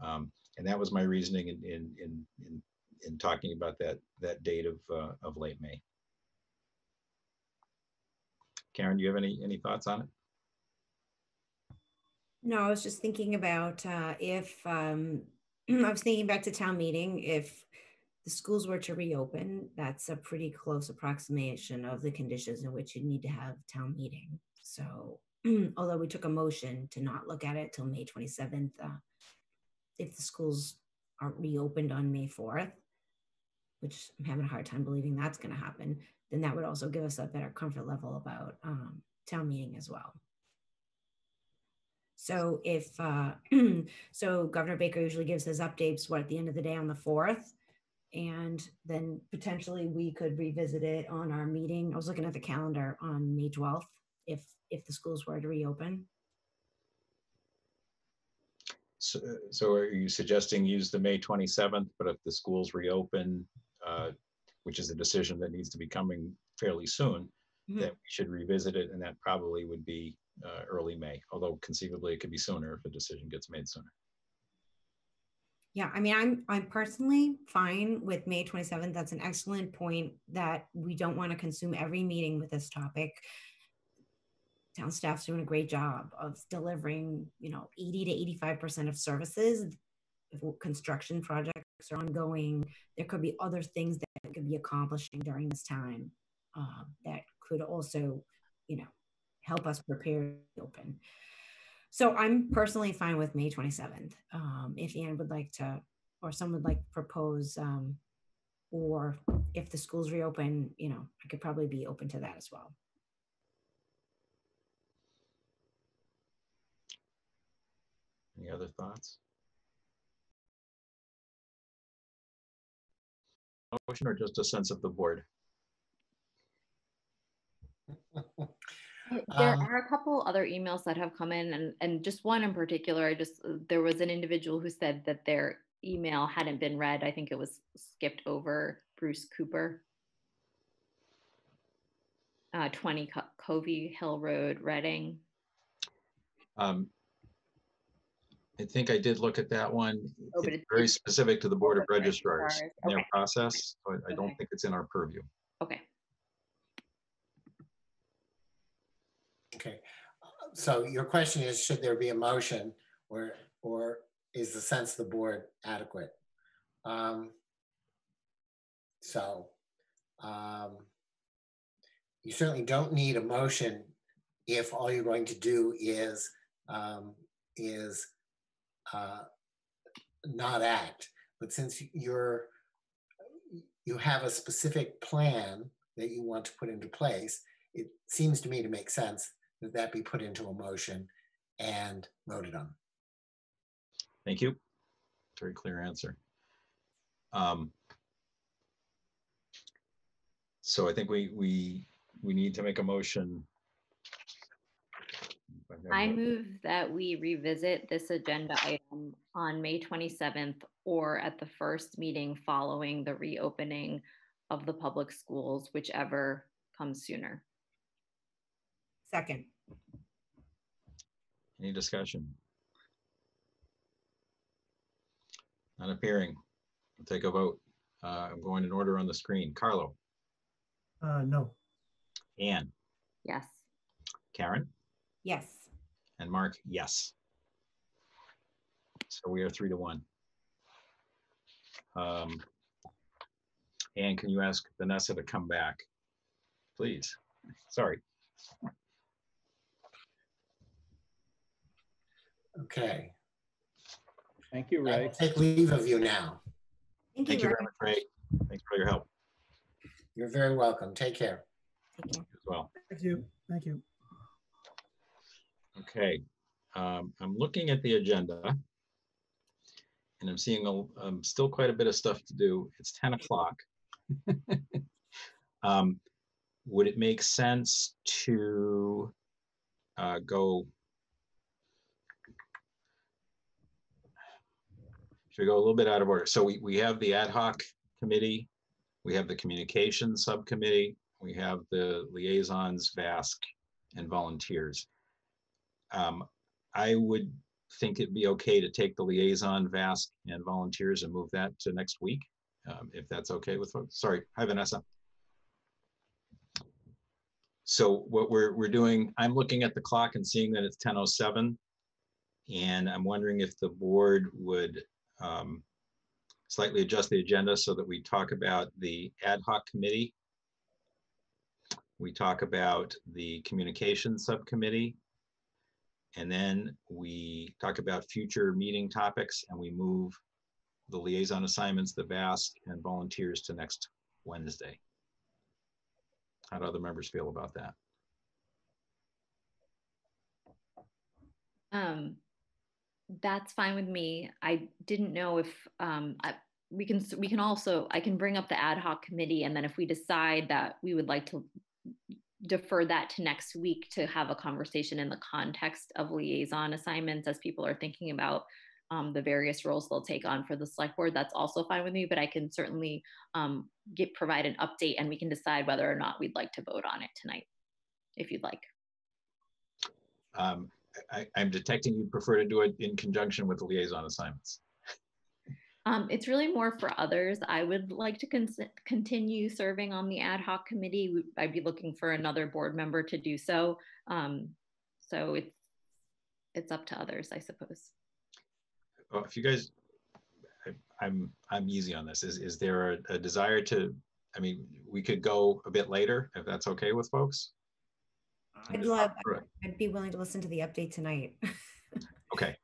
S1: um, and that was my reasoning in, in, in, in, in talking about that, that date of, uh, of late May. Karen, do you have any, any thoughts on it?
S5: No, I was just thinking about uh, if, um, *clears throat* I was thinking back to town meeting, if the schools were to reopen, that's a pretty close approximation of the conditions in which you need to have town meeting. So *clears throat* although we took a motion to not look at it till May 27th, uh, if the schools aren't reopened on May 4th, which I'm having a hard time believing that's going to happen, then that would also give us a better comfort level about um, town meeting as well. So if, uh, *clears throat* so Governor Baker usually gives his updates, what, at the end of the day on the 4th? And then potentially we could revisit it on our meeting. I was looking at the calendar on May 12th, if, if the schools were to reopen.
S1: So, so are you suggesting use the May 27th, but if the schools reopen, uh, which is a decision that needs to be coming fairly soon,
S5: Mhm.
S1: that we should revisit it, and that probably would be uh, early May, although conceivably it could be sooner if a decision gets made sooner.
S5: Yeah, I mean, I'm I'm personally fine with May 27th. That's an excellent point that we don't want to consume every meeting with this topic. Town staff's doing a great job of delivering, you know, 80 to 85% of services. If construction projects are ongoing, there could be other things that could be accomplishing during this time uh, that could also, you know, help us prepare open. So I'm personally fine with May 27th. Um, if Anne would like to, or someone would like to propose, um, or if the schools reopen, you know, I could probably be open to that as well.
S1: Any other thoughts? Motion or just a sense of the board? *laughs*
S3: There
S12: Um,
S3: are a couple other emails that have come in and, and just one in particular, I just, there was an individual who said that their email hadn't been read. I think it was skipped over Bruce Cooper. Uh, 20 Co- Covey Hill Road, Reading.
S1: Um, I think I did look at that one.
S3: Oh,
S1: It's
S3: it's-
S1: very specific to the Board of registrars
S3: Registrars,
S1: and their process. So I- I don't think it's in our purview.
S3: Okay.
S12: Okay, so your question is, should there be a motion or, or is the sense of the board adequate? Um, So, um, you certainly don't need a motion if all you're going to do is, um, is uh, not act. But since you're, you have a specific plan that you want to put into place, it seems to me to make sense that that be put into a motion and voted on.
S1: Thank you. Very clear answer. Um, So I think we, we, we need to make a motion.
S3: I move that we revisit this agenda item on May 27th or at the first meeting following the reopening of the public schools, whichever comes sooner.
S5: Second.
S1: Any discussion? Not appearing. I'll take a vote. Uh, I'm going in order on the screen. Carlo,
S4: Uh, no,
S1: Anne,
S3: Yes.
S1: Karen,
S5: Yes.
S1: and Mark, yes. So we are three to one. Um, Anne, can you ask Vanessa to come back? Please. Sorry.
S12: Okay,
S6: Thank you,
S12: I'll take leave of you now.
S5: Thank
S1: Thank
S5: you.
S1: you
S5: Ray.
S1: very much, Ray. Thanks for your help
S12: You're very welcome. Take care.
S5: Take care.
S1: as well.
S4: thank you, thank you.
S1: Okay, um, I'm looking at the agenda. And I'm seeing a, um, still quite a bit of stuff to do. It's ten o'clock. *laughs* Um, would it make sense to, uh, go? Should we go a little bit out of order? So we, we have the ad hoc committee, we have the communications subcommittee, we have the liaisons, VASC, and volunteers. Um, I would think it'd be okay to take the liaison, VASC, and volunteers and move that to next week, um, if that's okay with folks. Sorry, hi Vanessa. So what we're, we're doing, I'm looking at the clock and seeing that it's 10.07. And I'm wondering if the board would um, slightly adjust the agenda so that we talk about the ad hoc committee. We talk about the communications subcommittee. And then we talk about future meeting topics and we move the liaison assignments, the VASC and volunteers to next Wednesday. How do other members feel about that?
S3: Um, that's fine with me. I didn't know if um, I, we can we can also I can bring up the ad hoc committee, and then if we decide that we would like to defer that to next week to have a conversation in the context of liaison assignments as people are thinking about um, the various roles they'll take on for the select board. That's also fine with me, but I can certainly um, get provide an update and we can decide whether or not we'd like to vote on it tonight, if you'd like.
S1: Um, I, am detecting you'd prefer to do it in conjunction with the liaison assignments.
S3: Um, it's really more for others. I would like to con continue serving on the ad hoc committee. I'd be looking for another board member to do so. Um, so it's it's up to others, I suppose.
S1: Well, if you guys, I, I'm, I'm easy on this. Is is there a, a desire to? I mean, we could go a bit later if that's okay with folks.
S5: I'd love, I'd be willing to listen to the update tonight. *laughs*
S1: okay.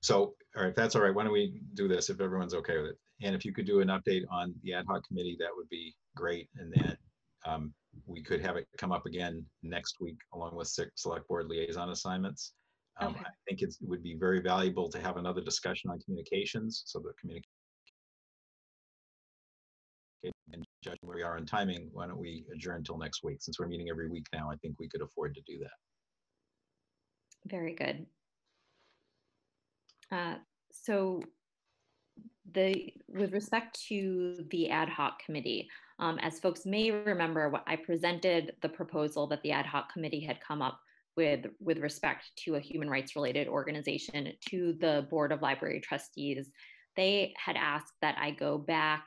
S1: So, all right, if that's all right, why don't we do this if everyone's okay with it? And if you could do an update on the ad hoc committee, that would be great. And then um, we could have it come up again next week along with six select board liaison assignments. Um, okay. I think it would be very valuable to have another discussion on communications. So the communication judge where we are on timing, why don't we adjourn until next week? Since we're meeting every week now, I think we could afford to do that.
S3: Very good. Uh, so the with respect to the ad hoc committee, um, as folks may remember, what I presented the proposal that the ad hoc committee had come up with with respect to a human rights related organization to the board of library trustees. They had asked that I go back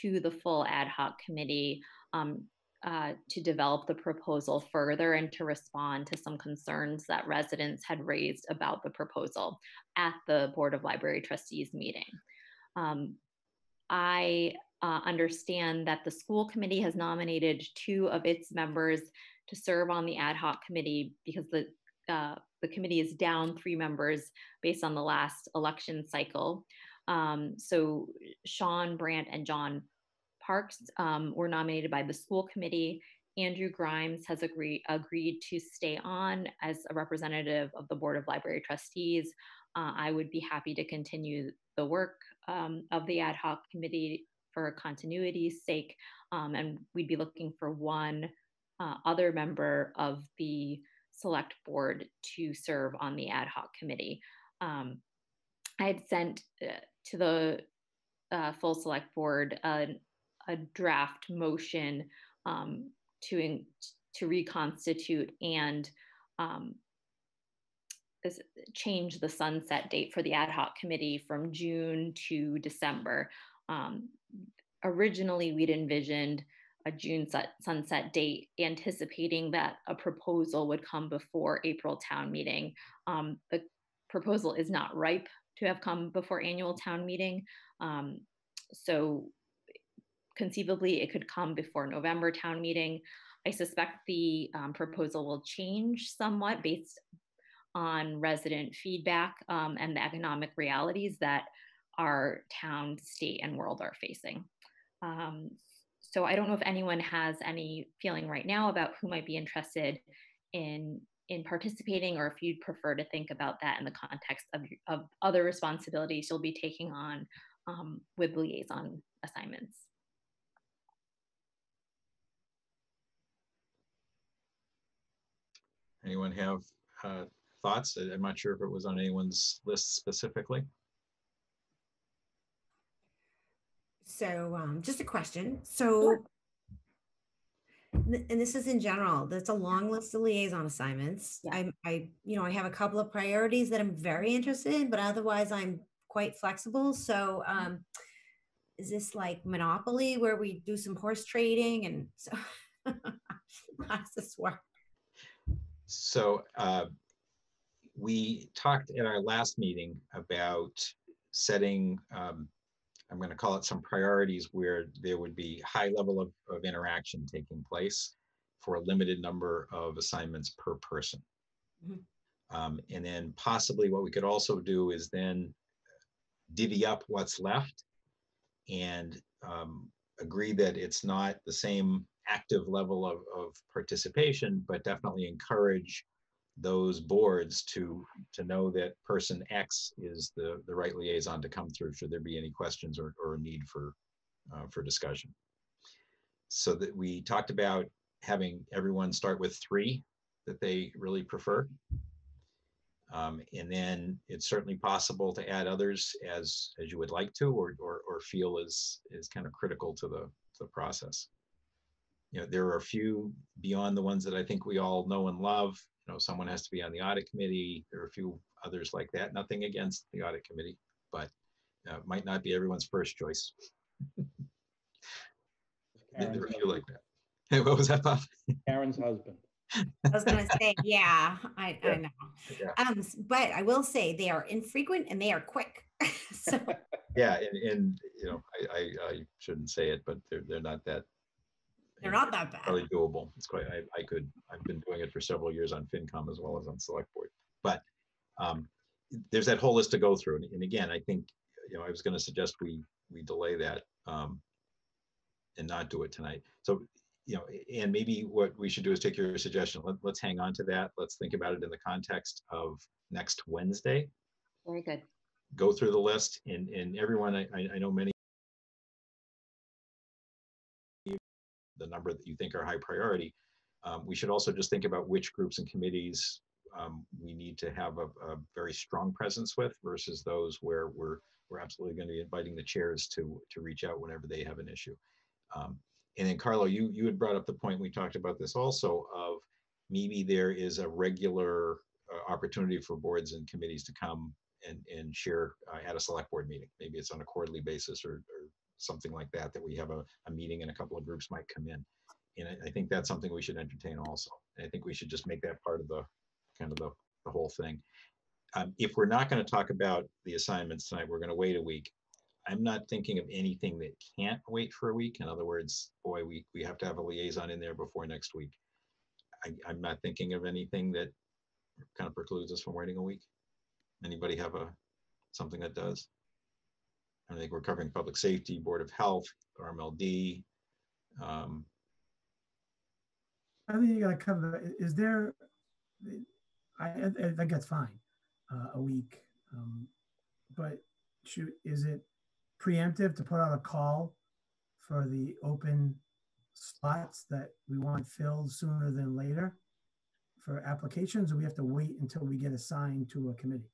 S3: to the full ad hoc committee um, uh, to develop the proposal further and to respond to some concerns that residents had raised about the proposal at the Board of Library Trustees meeting. Um, I uh, understand that the school committee has nominated two of its members to serve on the ad hoc committee because the uh, the committee is down three members based on the last election cycle. Um, so Sean Brandt and John Parks um, were nominated by the school committee. Andrew Grimes has agreed agreed to stay on as a representative of the Board of Library Trustees. Uh, I would be happy to continue the work um, of the ad hoc committee for continuity's sake, um, and we'd be looking for one uh, other member of the select board to serve on the ad hoc committee. Um, I had sent uh, to the uh, full select board a draft motion um, to, in, to reconstitute and um, change the sunset date for the ad hoc committee from June to December. Um, originally, we'd envisioned a June sunset date, anticipating that a proposal would come before April town meeting. Um, the proposal is not ripe to have come before annual town meeting. Um, so conceivably it could come before November town meeting. I suspect the um, proposal will change somewhat based on resident feedback um, and the economic realities that our town, state, and world are facing. Um, so I don't know if anyone has any feeling right now about who might be interested in in participating or if you'd prefer to think about that in the context of, of other responsibilities you'll be taking on um, with liaison assignments.
S1: Anyone have uh, thoughts? I'm not sure if it was on anyone's list specifically.
S5: So um, just a question. So N- And this is in general, that's a long list of liaison assignments.
S9: Yeah.
S5: I'm, I, you know, I have a couple of priorities that I'm very interested in, but otherwise I'm quite flexible. So, um, is this like Monopoly where we do some horse trading and so? How does this work?
S1: So uh, we talked at our last meeting about setting, um, I'm going to call it some priorities where there would be high level of, of interaction taking place for a limited number of assignments per person.
S5: Mhm.
S1: Um, and then possibly what we could also do is then divvy up what's left and um, agree that it's not the same active level of, of participation, but definitely encourage those boards to to know that person X is the the right liaison to come through should there be any questions or, or need for uh, for discussion. So that we talked about having everyone start with three that they really prefer. Um, and then it's certainly possible to add others as as you would like to or or, or feel is is kind of critical to the to the process. You know, there are a few beyond the ones that I think we all know and love. You know, someone has to be on the audit committee. There are a few others like that. Nothing against the audit committee, but uh, might not be everyone's first choice. There *laughs* there are a few like that. Hey, what was that, Bob?
S6: Karen's husband.
S5: I was gonna say, yeah, I, I know.
S1: Yeah.
S5: Um, but I will say they are infrequent and they are quick. *laughs* So, *laughs*
S1: Yeah, and, and you know, I, I, I shouldn't say it, but they're, they're not that.
S5: They're not that bad.
S1: Really doable. It's quite, I, I could, I've been doing it for several years on FinCom as well as on Select Board. But um, there's that whole list to go through. And, and again, I think, you know, I was gonna suggest we, we delay that um, and not do it tonight. So, you know, and maybe what we should do is take your suggestion. Let, let's hang on to that. Let's think about it in the context of next Wednesday.
S3: Very good.
S1: Go through the list and, and everyone, I, I I know many the number that you think are high priority. Um, we should also just think about which groups and committees um, we need to have a, a very strong presence with versus those where we're we're absolutely going to be inviting the chairs to to reach out whenever they have an issue. Um, and then Carlo, you you had brought up the point we talked about this also of maybe there is a regular uh, opportunity for boards and committees to come and and share uh, at a select board meeting. Maybe it's on a quarterly basis or, or something like that. That we have a, a meeting and a couple of groups might come in. And I, I think that's something we should entertain also. And I think we should just make that part of the kind of the, the whole thing. Um, if we're not going to talk about the assignments tonight, we're going to wait a week. I'm not thinking of anything that can't wait for a week. In other words, boy, we, we have to have a liaison in there before next week. I, I'm not thinking of anything that kind of precludes us from waiting a week. Anybody have a, something that does? I think we're covering public safety, Board of Health, RMLD. Um,
S4: I think you gotta cover, that. is there, I, I think that's fine, uh, a week. Um, But should, is it preemptive to put out a call for the open slots that we want filled sooner than later for applications, or we have to wait until we get assigned to a committee?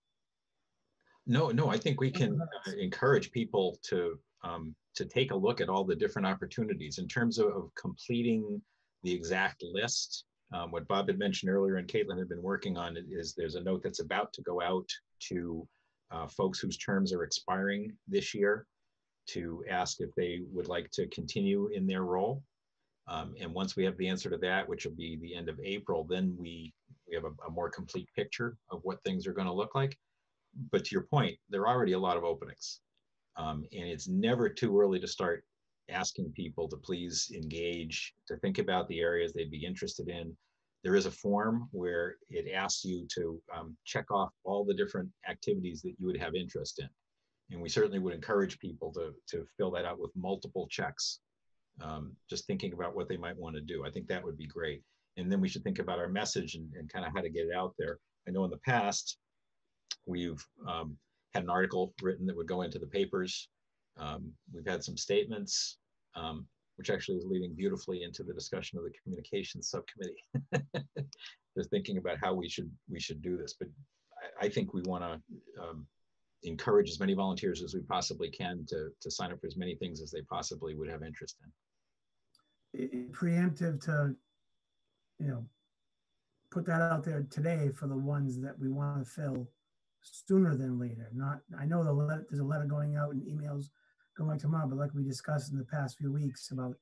S1: No, no, I think we can uh, encourage people to, um, to take a look at all the different opportunities in terms of, of completing the exact list. Um, what Bob had mentioned earlier and Caitlin had been working on is there's a note that's about to go out to uh, folks whose terms are expiring this year to ask if they would like to continue in their role. Um, and once we have the answer to that, which will be the end of April, then we, we have a, a more complete picture of what things are going to look like but to your point, there are already a lot of openings. Um, and it's never too early to start asking people to please engage, to think about the areas they'd be interested in. There is a form where it asks you to um, check off all the different activities that you would have interest in. And we certainly would encourage people to, to fill that out with multiple checks, um, just thinking about what they might want to do. I think that would be great. And then we should think about our message and, and kind of how to get it out there. I know in the past, We've um, had an article written that would go into the papers. Um, we've had some statements, um, which actually is leading beautifully into the discussion of the communications subcommittee. *laughs* Just thinking about how we should we should do this, but I, I think we want to um, encourage as many volunteers as we possibly can to to sign up for as many things as they possibly would have interest in.
S4: preemptive to, you know, put that out there today for the ones that we want to fill sooner than later. Not, I know the letter, there's a letter going out and emails going tomorrow, but like we discussed in the past few weeks about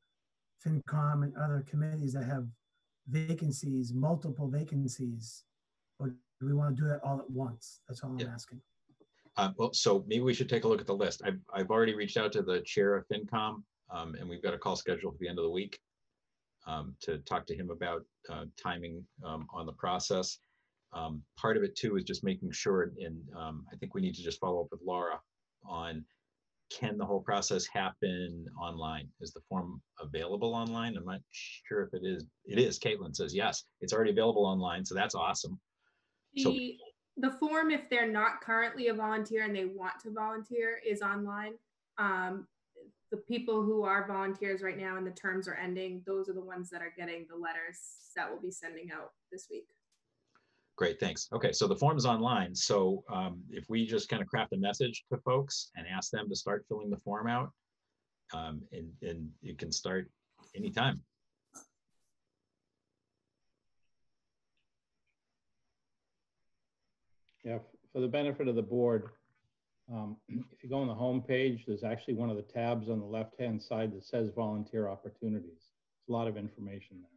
S4: FinCom and other committees that have vacancies, multiple vacancies, or do we want to do that all at once? That's all I'm
S1: Yeah.
S4: asking.
S1: Uh, well, so maybe we should take a look at the list. I've, I've already reached out to the chair of FinCom, um, and we've got a call scheduled for the end of the week um, to talk to him about uh, timing um, on the process. Um, part of it too is just making sure, and um, I think we need to just follow up with Laura on can the whole process happen online? Is the form available online? I'm not sure if it is. It is. Caitlin says yes. It's already available online, so that's awesome. So-
S13: The, the form, if they're not currently a volunteer and they want to volunteer, is online. Um, the people who are volunteers right now and the terms are ending, those are the ones that are getting the letters that we'll be sending out this week.
S1: Great, thanks. Okay, so the form is online. So um, if we just kind of craft a message to folks and ask them to start filling the form out, um, and, and you can start anytime.
S6: Yeah, for the benefit of the board, um, *clears throat* if you go on the home page, there's actually one of the tabs on the left-hand side that says volunteer opportunities. It's a lot of information there.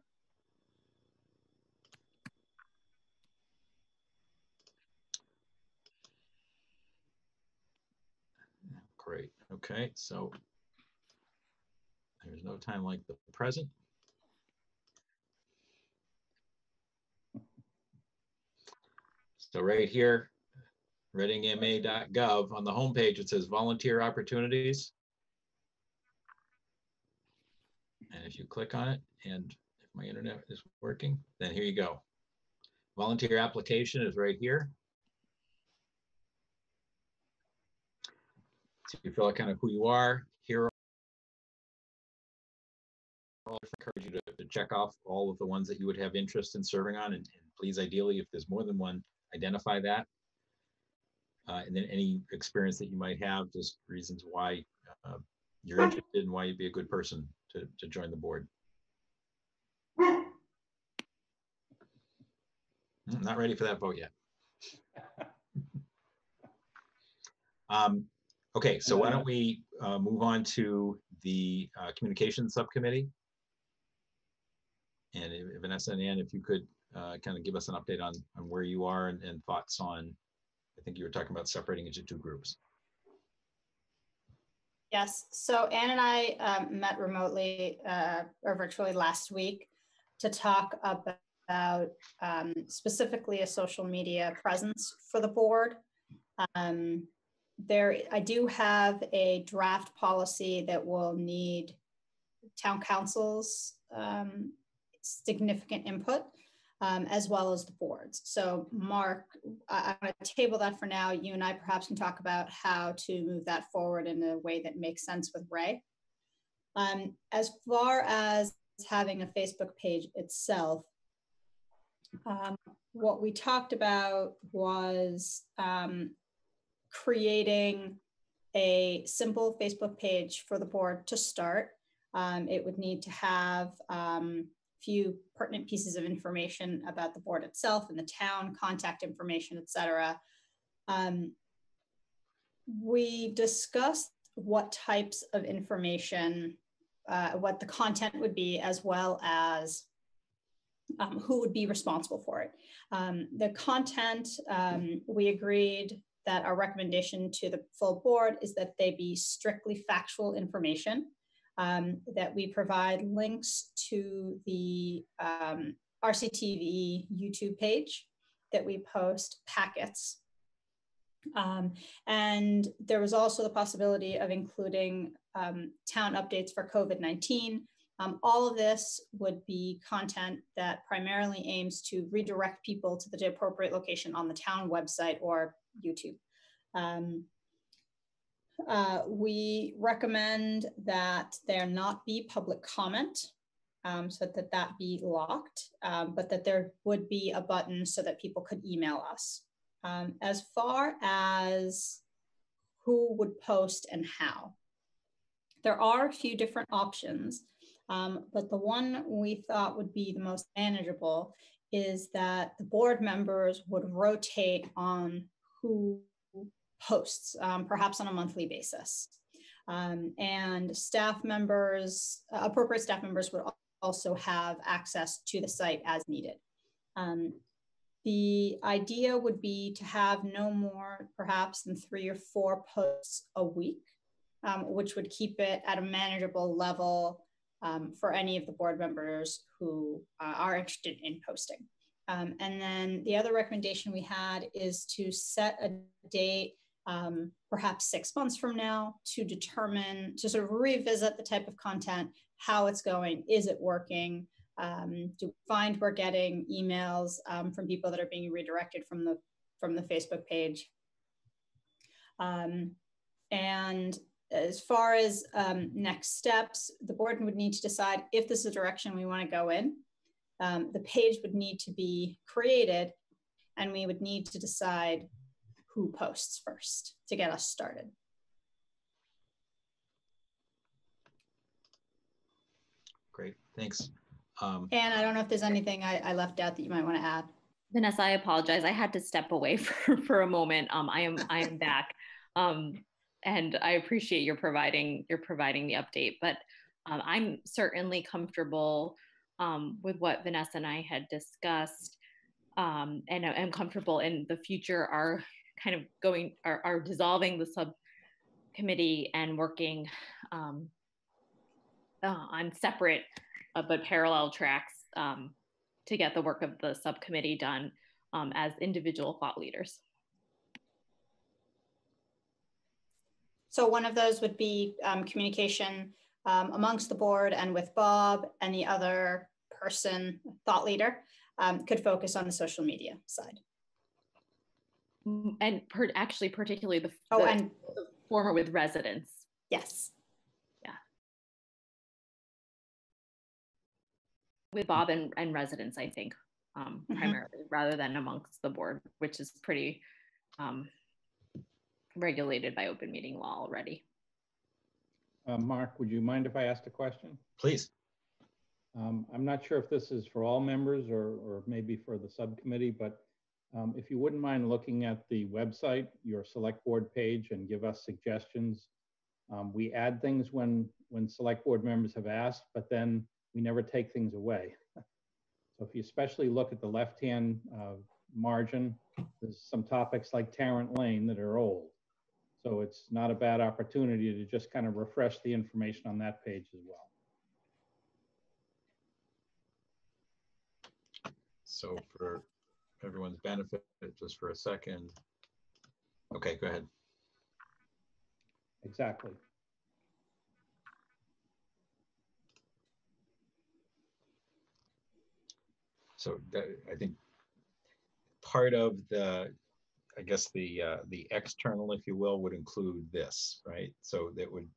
S1: Great, okay, so there's no time like the present. So right here, readingma.gov, on the homepage, it says volunteer opportunities. And if you click on it, and if my internet is working, then here you go. Volunteer application is right here. So you fill out kind of who you are, here. I'll encourage you to, to check off all of the ones that you would have interest in serving on, and, and please, ideally, if there's more than one, identify that. Uh, and then any experience that you might have, just reasons why uh, you're interested and why you'd be a good person to, to join the board. Mm, Not ready for that vote yet. *laughs* Um, okay, so why don't we uh, move on to the uh, communications subcommittee? And if- Vanessa and Anne, if you could uh, kind of give us an update on, on where you are and, and thoughts on, I think you were talking about separating into two groups.
S7: Yes, so Anne and I um, met remotely uh, or virtually last week to talk about um, specifically a social media presence for the board. Um, there, I do have a draft policy that will need town counsel's um, significant input um, as well as the boards. So Mark, I, I'm going to table that for now. You and I perhaps can talk about how to move that forward in a way that makes sense with Ray. Um, as far as having a Facebook page itself, um, what we talked about was um, creating a simple Facebook page for the board to start. Um, it would need to have um, few pertinent pieces of information about the board itself and the town, contact information, et cetera. Um, we discussed what types of information, uh, what the content would be, as well as um, who would be responsible for it. Um, the content, um, we agreed that our recommendation to the full board is that they be strictly factual information um, that we provide links to the um, RCTV YouTube page that we post packets. Um, and there was also the possibility of including um, town updates for COVID-19. Um, all of this would be content that primarily aims to redirect people to the appropriate location on the town website or YouTube. Um, uh, we recommend that there not be public comment, um, so that that be locked, um, but that there would be a button so that people could email us. Um, as far as who would post and how, there are a few different options. Um, but the one we thought would be the most manageable is that the board members would rotate on who posts, um, perhaps on a monthly basis. Um, and staff members, uh, appropriate staff members would also have access to the site as needed. Um, the idea would be to have no more perhaps than three or four posts a week, um, which would keep it at a manageable level um, for any of the board members who uh, are interested in posting. Um, and then the other recommendation we had is to set a date, um, perhaps six months from now, to determine, to sort of revisit the type of content, how it's going, is it working? Um, do find we're getting emails um, from people that are being redirected from the from the Facebook page? Um, and as far as um, next steps, the board would need to decide if this is a direction we want to go in. Um, the page would need to be created and we would need to decide who posts first to get us started.
S1: Great, thanks. Um,
S7: and I don't know if there's anything I, I left out that you might want to add.
S3: Vanessa, I apologize. I had to step away *laughs* for, for a moment. Um, I am I am back. Um, and I appreciate your providing you're providing the update. But um, I'm certainly comfortable um, with what Vanessa and I had discussed, um, and I'm comfortable in the future. Are kind of going are, are dissolving the subcommittee and working um, uh, on separate uh, but parallel tracks um, to get the work of the subcommittee done um, as individual thought leaders.
S7: So one of those would be um, communication um, amongst the board and with Bob and the other person, thought leader, um, could focus on the social media side.
S3: And per actually, particularly the,
S7: oh,
S3: the,
S7: and
S3: the former with residents.
S7: Yes.
S3: Yeah. With Bob and, and residents, I think, um, mm -hmm. primarily, rather than amongst the board, which is pretty um, regulated by open meeting law already.
S6: Uh, Mark, would you mind if I asked a question?
S1: Please.
S6: Um, I'm not sure if this is for all members or, or maybe for the subcommittee, but um, if you wouldn't mind looking at the website, your select board page and give us suggestions. Um, we add things when, when select board members have asked, but then we never take things away. *laughs* so if you especially look at the left-hand uh, margin, there's some topics like Tarrant Lane that are old. So it's not a bad opportunity to just kind of refresh the information on that page as well.
S1: So for everyone's benefit, just for a second. Okay, go ahead.
S6: Exactly.
S1: So that, I think part of the I guess the uh, the external, if you will, would include this, right? So that would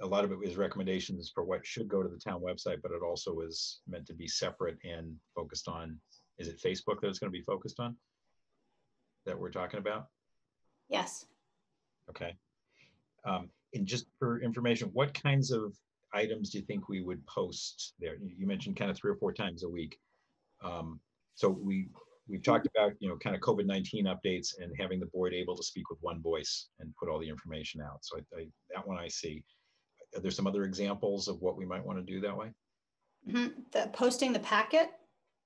S1: a lot of it is recommendations for what should go to the town website, but it also is meant to be separate and focused on. Is it Facebook that it's going to be focused on? That we're talking about?
S7: Yes.
S1: Okay. Um, and just for information, what kinds of items do you think we would post there? You mentioned kind of three or four times a week. Um, so we we've talked about you know kind of covid-19 updates and having the board able to speak with one voice and put all the information out. So I, I, that one i see. Are there some other examples of what we might want to do that way?
S7: Mm -hmm. the posting the packet?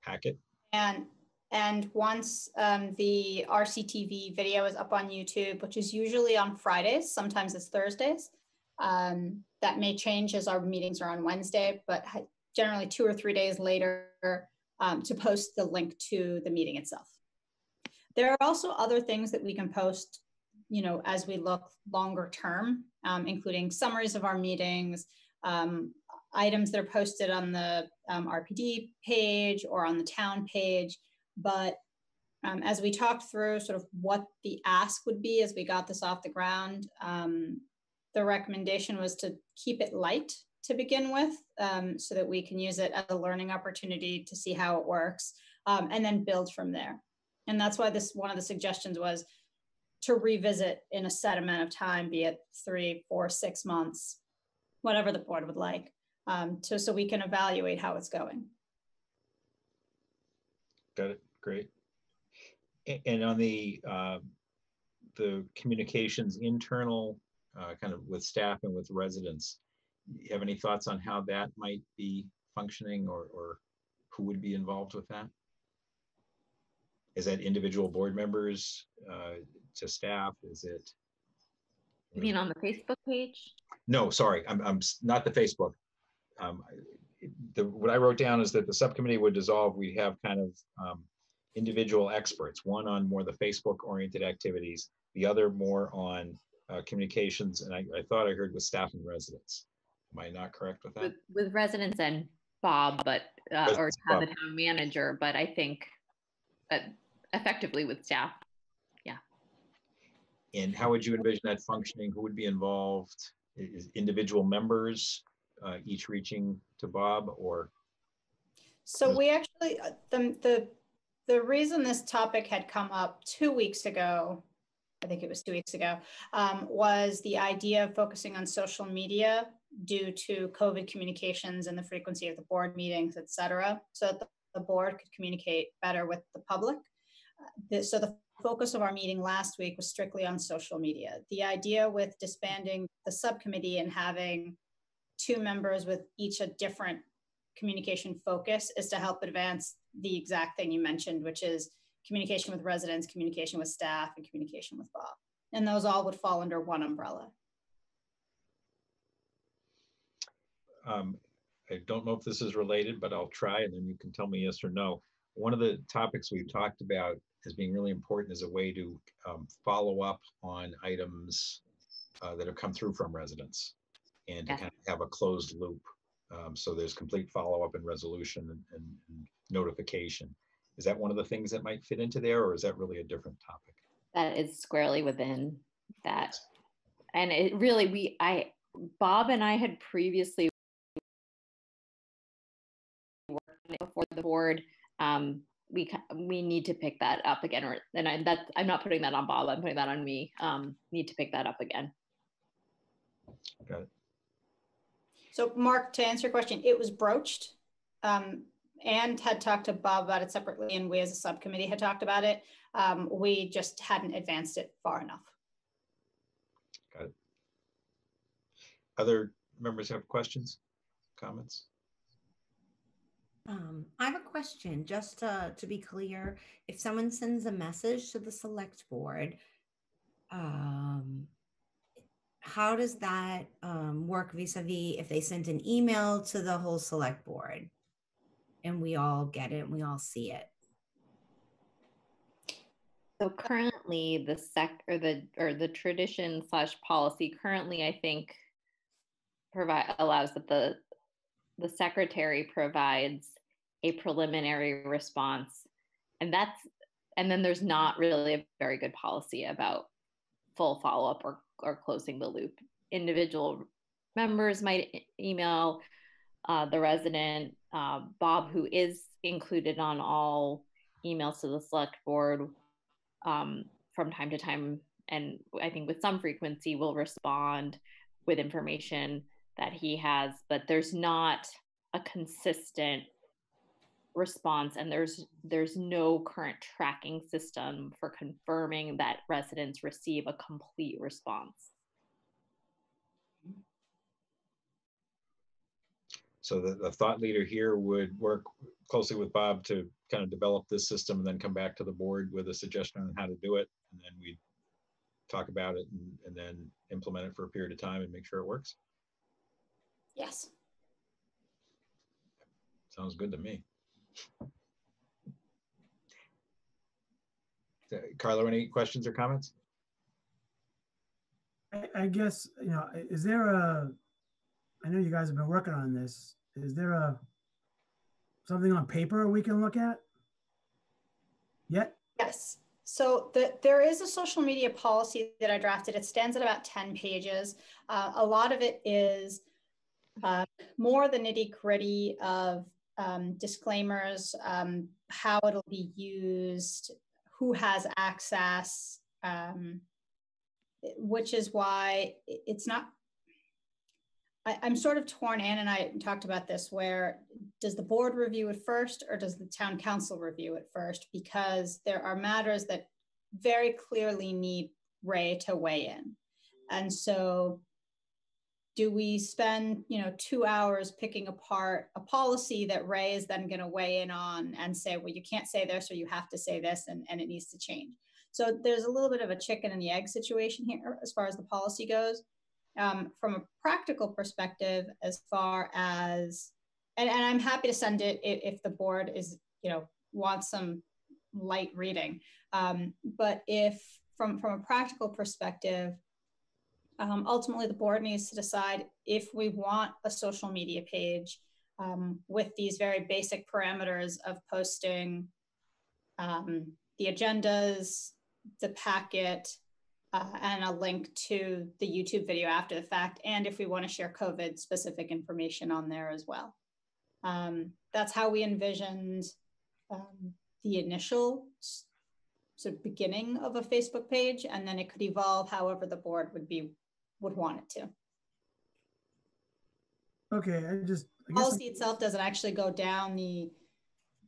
S1: Packet.
S7: And and once um, the rctv video is up on youtube which is usually on fridays sometimes it's thursdays um, that may change as our meetings are on wednesday but generally two or three days later um, to post the link to the meeting itself. There are also other things that we can post, you know, as we look longer term, um, including summaries of our meetings, um, items that are posted on the um, RPD page or on the town page. But um, as we talked through sort of what the ask would be as we got this off the ground, um, the recommendation was to keep it light to begin with um, so that we can use it as a learning opportunity to see how it works um, and then build from there. And that's why this one of the suggestions was to revisit in a set amount of time, be it three, four, six months, whatever the board would like, um, to, so we can evaluate how it's going.
S1: Got it. Great. And on the, uh, the communications internal, uh, kind of with staff and with residents, you have any thoughts on how that might be functioning or, or who would be involved with that? Is that individual board members uh, to staff? Is it?
S3: You mean on the Facebook page?
S1: No, sorry, I'm, I'm not the Facebook. Um, The, what I wrote down is that the subcommittee would dissolve, we have kind of um, individual experts, one on more the Facebook oriented activities, the other more on uh, communications, and I, I thought I heard with staff and residents. Am I not correct with that?
S3: With, with residents and Bob, but, uh, or
S1: Residents,
S3: have the town manager, but I think that effectively with staff. Yeah.
S1: And how would you envision that functioning? Who would be involved? Is individual members, uh, each reaching to Bob or?
S7: So we actually, uh, the, the, the reason this topic had come up two weeks ago, I think it was two weeks ago, um, was the idea of focusing on social media due to COVID communications and the frequency of the board meetings, et cetera, so that the, board could communicate better with the public. Uh, so the focus of our meeting last week was strictly on social media. The idea with disbanding the subcommittee and having two members with each a different communication focus is to help advance the exact thing you mentioned, which is communication with residents, communication with staff, and communication with Bob. And those all would fall under one umbrella.
S1: Um, I don't know if this is related, but I'll try and then you can tell me yes or no. One of the topics we've talked about as being really important is a way to um, follow up on items uh, that have come through from residents and to
S3: Yeah.
S1: kind of have a closed loop. Um, so there's complete follow up and resolution and, and, and notification. Is that one of the things that might fit into there or is that really a different topic?
S3: That is squarely within that. And it really, we, I, Bob and I had previously the board. Um, we, ca- we need to pick that up again, or, and I, that, I'm not putting that on Bob, I'm putting that on me. Um, need to pick that up again.
S1: Got it.
S7: So Mark, to answer your question, it was broached. Um, and had talked to Bob about it separately, and we as a subcommittee had talked about it. Um, we just hadn't advanced it far enough.
S1: Got it. Other members have questions, comments?
S5: Um, I have a question, just uh, to be clear, if someone sends a message to the select board, um, how does that um, work vis-a-vis if they sent an email to the whole select board? And we all get it, and we all see it.
S3: So currently, the sec or the or the tradition slash policy currently, I think, provide allows that the the secretary provides a preliminary response, and that's and then there's not really a very good policy about full follow up or or closing the loop. Individual members might email uh, the resident uh, Bob, who is included on all emails to the select board um, from time to time, and I think with some frequency, will respond with information that he has, but there's not a consistent response and there's there's no current tracking system for confirming that residents receive a complete response
S1: So the, the thought leader here would work closely with Bob to kind of develop this system and then come back to the board with a suggestion on how to do it. And then we talk about it and, and then implement it for a period of time and make sure it works.
S7: Yes.
S1: Sounds good to me. Uh, Carlo, any questions or comments?
S4: I, I guess, you know, is there a, I know you guys have been working on this. Is there a, something on paper we can look at? Yet?
S7: Yes. So the, there is a social media policy that I drafted. It stands at about 10 pages. Uh, a lot of it is uh, more the nitty gritty of um, disclaimers, um, how it'll be used, who has access, um, which is why it's not I, am sort of torn. Anne and I talked about this. Where does the board review it first, or does the town counsel review it first? Because there are matters that very clearly need Ray to weigh in, and so do we spend you know two hours picking apart a policy that ray is then going to weigh in on and say well you can't say this or you have to say this and, and it needs to change. So there's a little bit of a chicken and the egg situation here as far as the policy goes. Um, from a practical perspective as far as and, and i'm happy to send it if, the board is you know wants some light reading. Um, but if from from a practical perspective um, ultimately the board needs to decide if we want a social media page um, with these very basic parameters of posting um, the agendas, the packet, uh, and a link to the YouTube video after the fact, and if we want to share COVID specific information on there as well. Um, that's how we envisioned um, the initial sort of beginning of a Facebook page, and then it could evolve however the board would be would want it to.
S4: Okay, I just I
S7: policy itself doesn't actually go down the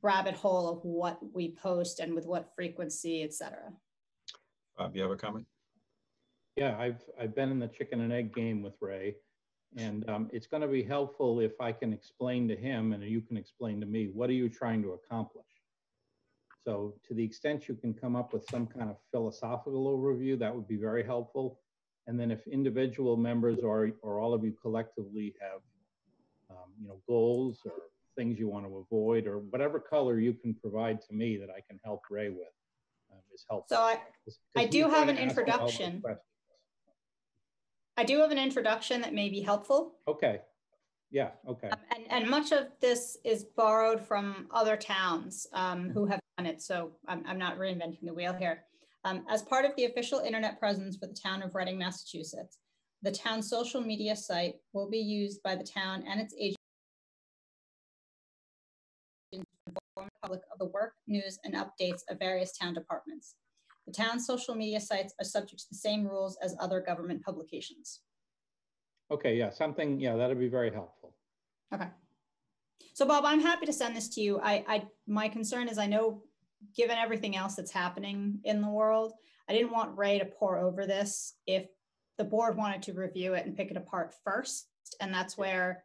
S7: rabbit hole of what we post and with what frequency, etc.
S1: Bob, you have a comment?
S6: Yeah, I've I've been in the chicken and egg game with Ray, and um, it's going to be helpful if I can explain to him and you can explain to me what are you trying to accomplish. So, to the extent you can come up with some kind of philosophical overview, that would be very helpful. And then if individual members or, or all of you collectively have, um, you know, goals or things you want to avoid or whatever color you can provide to me that I can help Ray with um, is helpful.
S7: So I, I do have an introduction. I do have an introduction that may be helpful.
S6: Okay. Yeah, okay. Um,
S7: and, and much of this is borrowed from other towns um, who have done it. So I'm, I'm not reinventing the wheel here. Um, as part of the official internet presence for the town of Reading, Massachusetts, the town's social media site will be used by the town and its agents to inform the public of the work, news, and updates of various town departments. The town's social media sites are subject to the same rules as other government publications.
S6: Okay, yeah, something, yeah, that'd be very helpful.
S7: Okay. So Bob, I'm happy to send this to you. I, I my concern is I know given everything else that's happening in the world, I didn't want Ray to pour over this if the board wanted to review it and pick it apart first. And that's where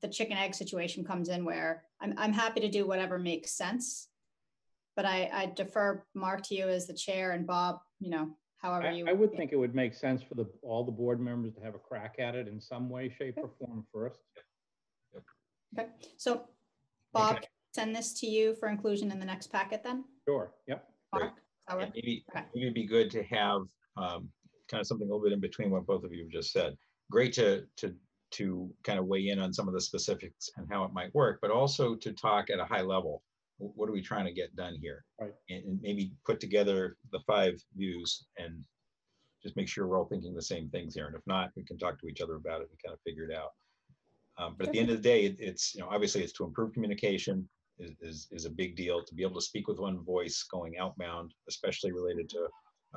S7: the chicken egg situation comes in, where I'm, I'm happy to do whatever makes sense. But I, I defer Mark to you as the chair and Bob, you know, however you.
S6: I, I would think it would make sense for the all the board members to have a crack at it in some way, shape, or form first.
S7: Okay, so Bob, okay. Send this to you for inclusion in the next packet then?
S6: Sure. Yep.
S7: Mark,
S1: yeah, maybe, okay. maybe it'd be good to have um, kind of something a little bit in between what both of you have just said. Great to to to kind of weigh in on some of the specifics and how it might work, but also to talk at a high level. What are we trying to get done here?
S6: Right.
S1: And, and maybe put together the five views and just make sure we're all thinking the same things here. And if not, we can talk to each other about it and kind of figure it out. Um, but at the end of the day, it, it's, you know, obviously it's to improve communication is, is, a big deal to be able to speak with one voice going outbound, especially related to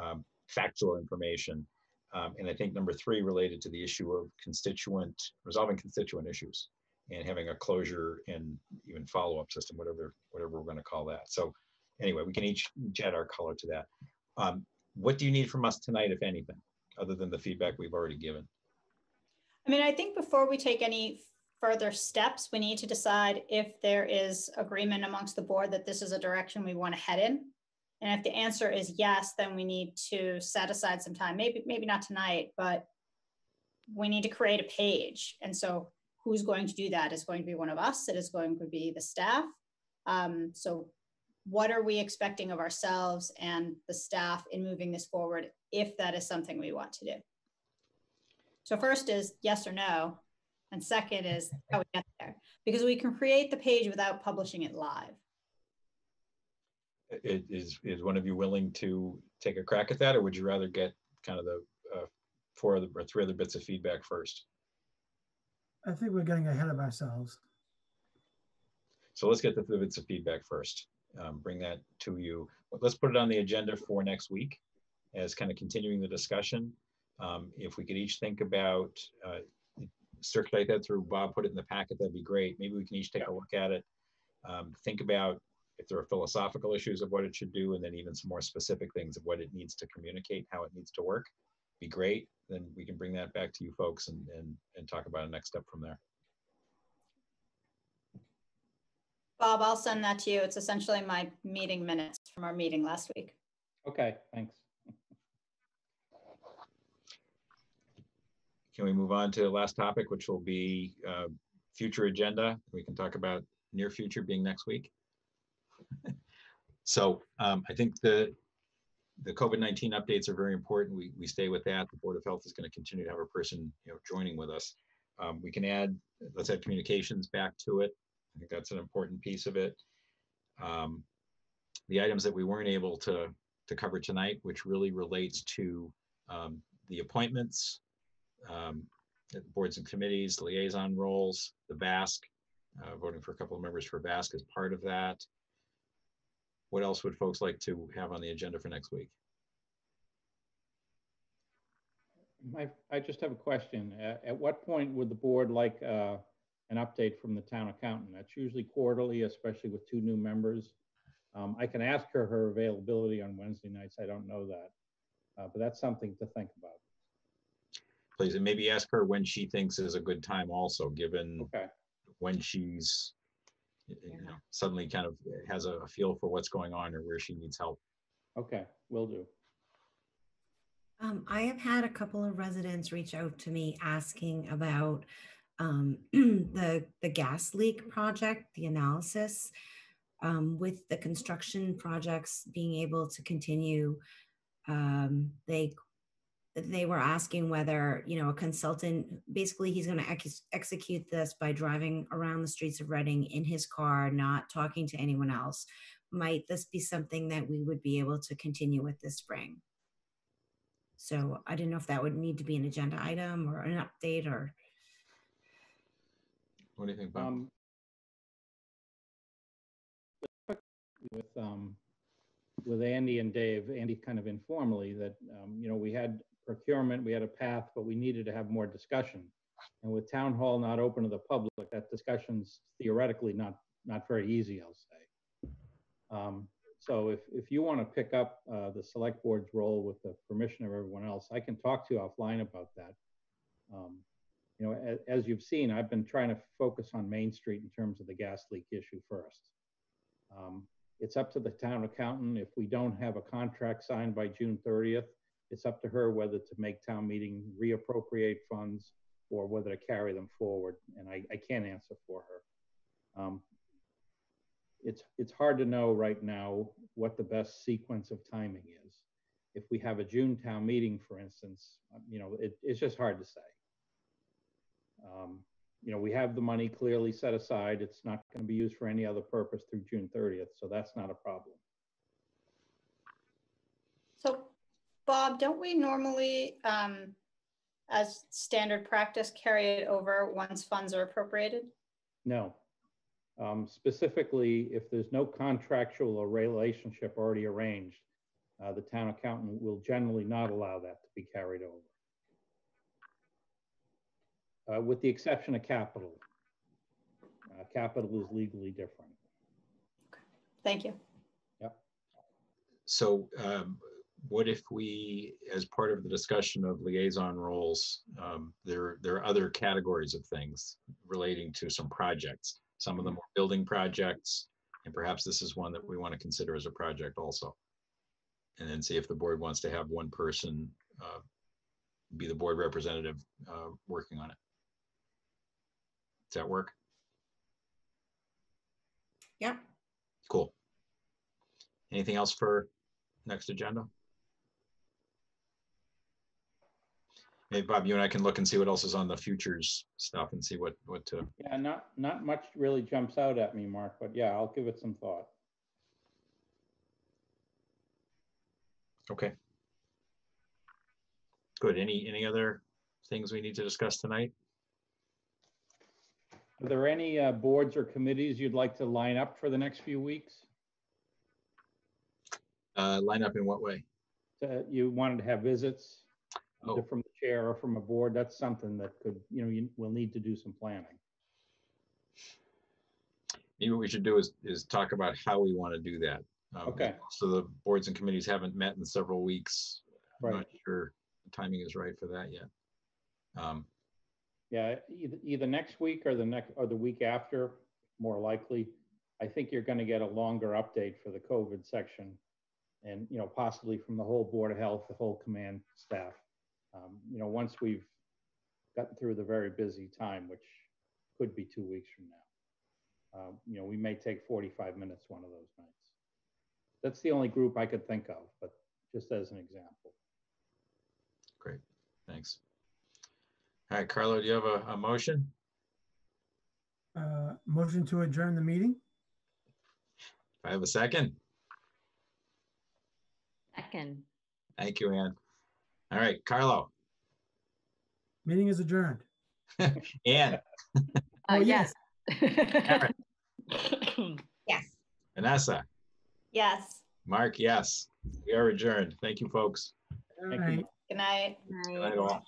S1: um, factual information. Um, and I think number three, related to the issue of constituent, resolving constituent issues and having a closure and even follow-up system, whatever, whatever we're going to call that. So anyway, we can each, each add our color to that. Um, what do you need from us tonight, if anything, other than the feedback we've already given?
S7: I mean, I think before we take any further steps, we need to decide if there is agreement amongst the board that this is a direction we want to head in. And if the answer is yes, then we need to set aside some time, maybe, maybe not tonight, but we need to create a page. And so who's going to do that is going to be one of us. It is going to be the staff. Um, so what are we expecting of ourselves and the staff in moving this forward if that is something we want to do? So first is yes or no, and second is how we get there. Because we can create the page without publishing it live.
S1: Is, is one of you willing to take a crack at that, or would you rather get kind of the uh, four other, or three other bits of feedback first?
S4: I think we're getting ahead of ourselves.
S1: So let's get the three bits of feedback first. Um, bring that to you. Let's put it on the agenda for next week as kind of continuing the discussion. Um, if we could each think about uh, circulate that through Bob, put it in the packet, that'd be great. Maybe we can each take a look at it. Um, think about if there are philosophical issues of what it should do, and then even some more specific things of what it needs to communicate, how it needs to work. Be great. Then we can bring that back to you folks and and and talk about a next step from there.
S7: Bob, I'll send that to you. It's essentially my meeting minutes from our meeting last week.
S6: Okay, thanks.
S1: Can we move on to the last topic, which will be uh, future agenda? We can talk about near future being next week. *laughs* so um, I think the the COVID-19 updates are very important. We, we stay with that. The Board of Health is going to continue to have a person you know, joining with us. Um, we can add, let's add communications back to it. I think that's an important piece of it. Um, the items that we weren't able to, to cover tonight, which really relates to um, the appointments, um, boards and committees, liaison roles, the VASC, uh, voting for a couple of members for VASC as part of that. What else would folks like to have on the agenda for next week?
S6: My, I just have a question. At, at what point would the board like uh, an update from the town accountant? That's usually quarterly, especially with two new members. Um, I can ask her her availability on Wednesday nights. I don't know that, uh, but that's something to think about.
S1: Please, and maybe ask her when she thinks is a good time also, given
S6: Okay.
S1: when she's you know, suddenly kind of has a feel for what's going on or where she needs help.
S6: Okay, will do.
S5: Um, I have had a couple of residents reach out to me asking about um, *clears throat* the the gas leak project, the analysis, um, with the construction projects being able to continue. Um, they they were asking whether you know a consultant basically he's going to ex- execute this by driving around the streets of reading in his car not talking to anyone else might this be something that we would be able to continue with this spring so i didn't know if that would need to be an agenda item or an update or
S1: what do you think Bob?
S6: Um, with um, with Andy and Dave, Andy kind of informally that um, you know we had procurement, we had a path, but we needed to have more discussion. And with town hall not open to the public, that discussion's theoretically not not very easy, I'll say. Um, so if, if you want to pick up uh, the select board's role with the permission of everyone else, I can talk to you offline about that. Um, you know, as, as, you've seen, I've been trying to focus on Main Street in terms of the gas leak issue first. Um, it's up to the town accountant. If we don't have a contract signed by June 30th, it's up to her whether to make town meeting reappropriate funds or whether to carry them forward. And I, I can't answer for her. Um, it's, it's hard to know right now what the best sequence of timing is. If we have a June town meeting, for instance, um, you know, it, it's just hard to say. Um, you know, we have the money clearly set aside. It's not going to be used for any other purpose through June 30th, so that's not a problem.
S7: So Bob, don't we normally, um, as standard practice, carry it over once funds are appropriated?
S6: No. Um, specifically, if there's no contractual or relationship already arranged, uh, the town accountant will generally not allow that to be carried over. Uh, with the exception of capital. Uh, capital is legally different.
S7: Okay. Thank you.
S6: Yep.
S1: So um, what if we, as part of the discussion of liaison roles, um, there, there are other categories of things relating to some projects. Some of them are building projects, and perhaps this is one that we want to consider as a project also. And then see if the board wants to have one person uh, be the board representative uh, working on it. Does that work?
S5: Yep.
S1: Cool. Anything else for next agenda? Maybe Bob, you and I can look and see what else is on the futures stuff and see what what to.
S6: Yeah, not not much really jumps out at me, Mark, but yeah, I'll give it some thought.
S1: Okay. Good. Any any other things we need to discuss tonight?
S6: Are there any uh, boards or committees you'd like to line up for the next few weeks?
S1: Uh, line up in what way?
S6: Uh, you wanted to have visits
S1: Oh.
S6: Chair or from a board, that's something that could, you know, you will need to do some planning.
S1: Maybe what we should do is, is talk about how we want to do that. Um,
S6: Okay.
S1: So the boards and committees haven't met in several weeks. I'm
S6: Right.
S1: not sure the timing is right for that yet. Um,
S6: Yeah, either, either next week or the next, or the week after, more likely. I think you're gonna get a longer update for the COVID section. And, you know, possibly from the whole Board of Health, the whole command staff. Um, You know, once we've gotten through the very busy time, which could be two weeks from now. Um, You know, we may take 45 minutes one of those nights. That's the only group I could think of, but just as an example.
S1: Great, thanks. All right, Carlo, do you have a, a motion?
S4: Uh, motion to adjourn the meeting?
S1: I have a second.
S3: Second.
S1: Thank you, Anne. All right, Carlo,
S4: Meeting is adjourned. *laughs*
S1: Anne,
S3: Uh,
S4: Oh,
S3: yes. *laughs*
S5: Yes.
S1: Vanessa,
S7: Yes.
S1: Mark, yes. We are adjourned. Thank you, folks.
S4: All
S6: Thank you.
S4: right.
S7: Good night.
S1: Good night all.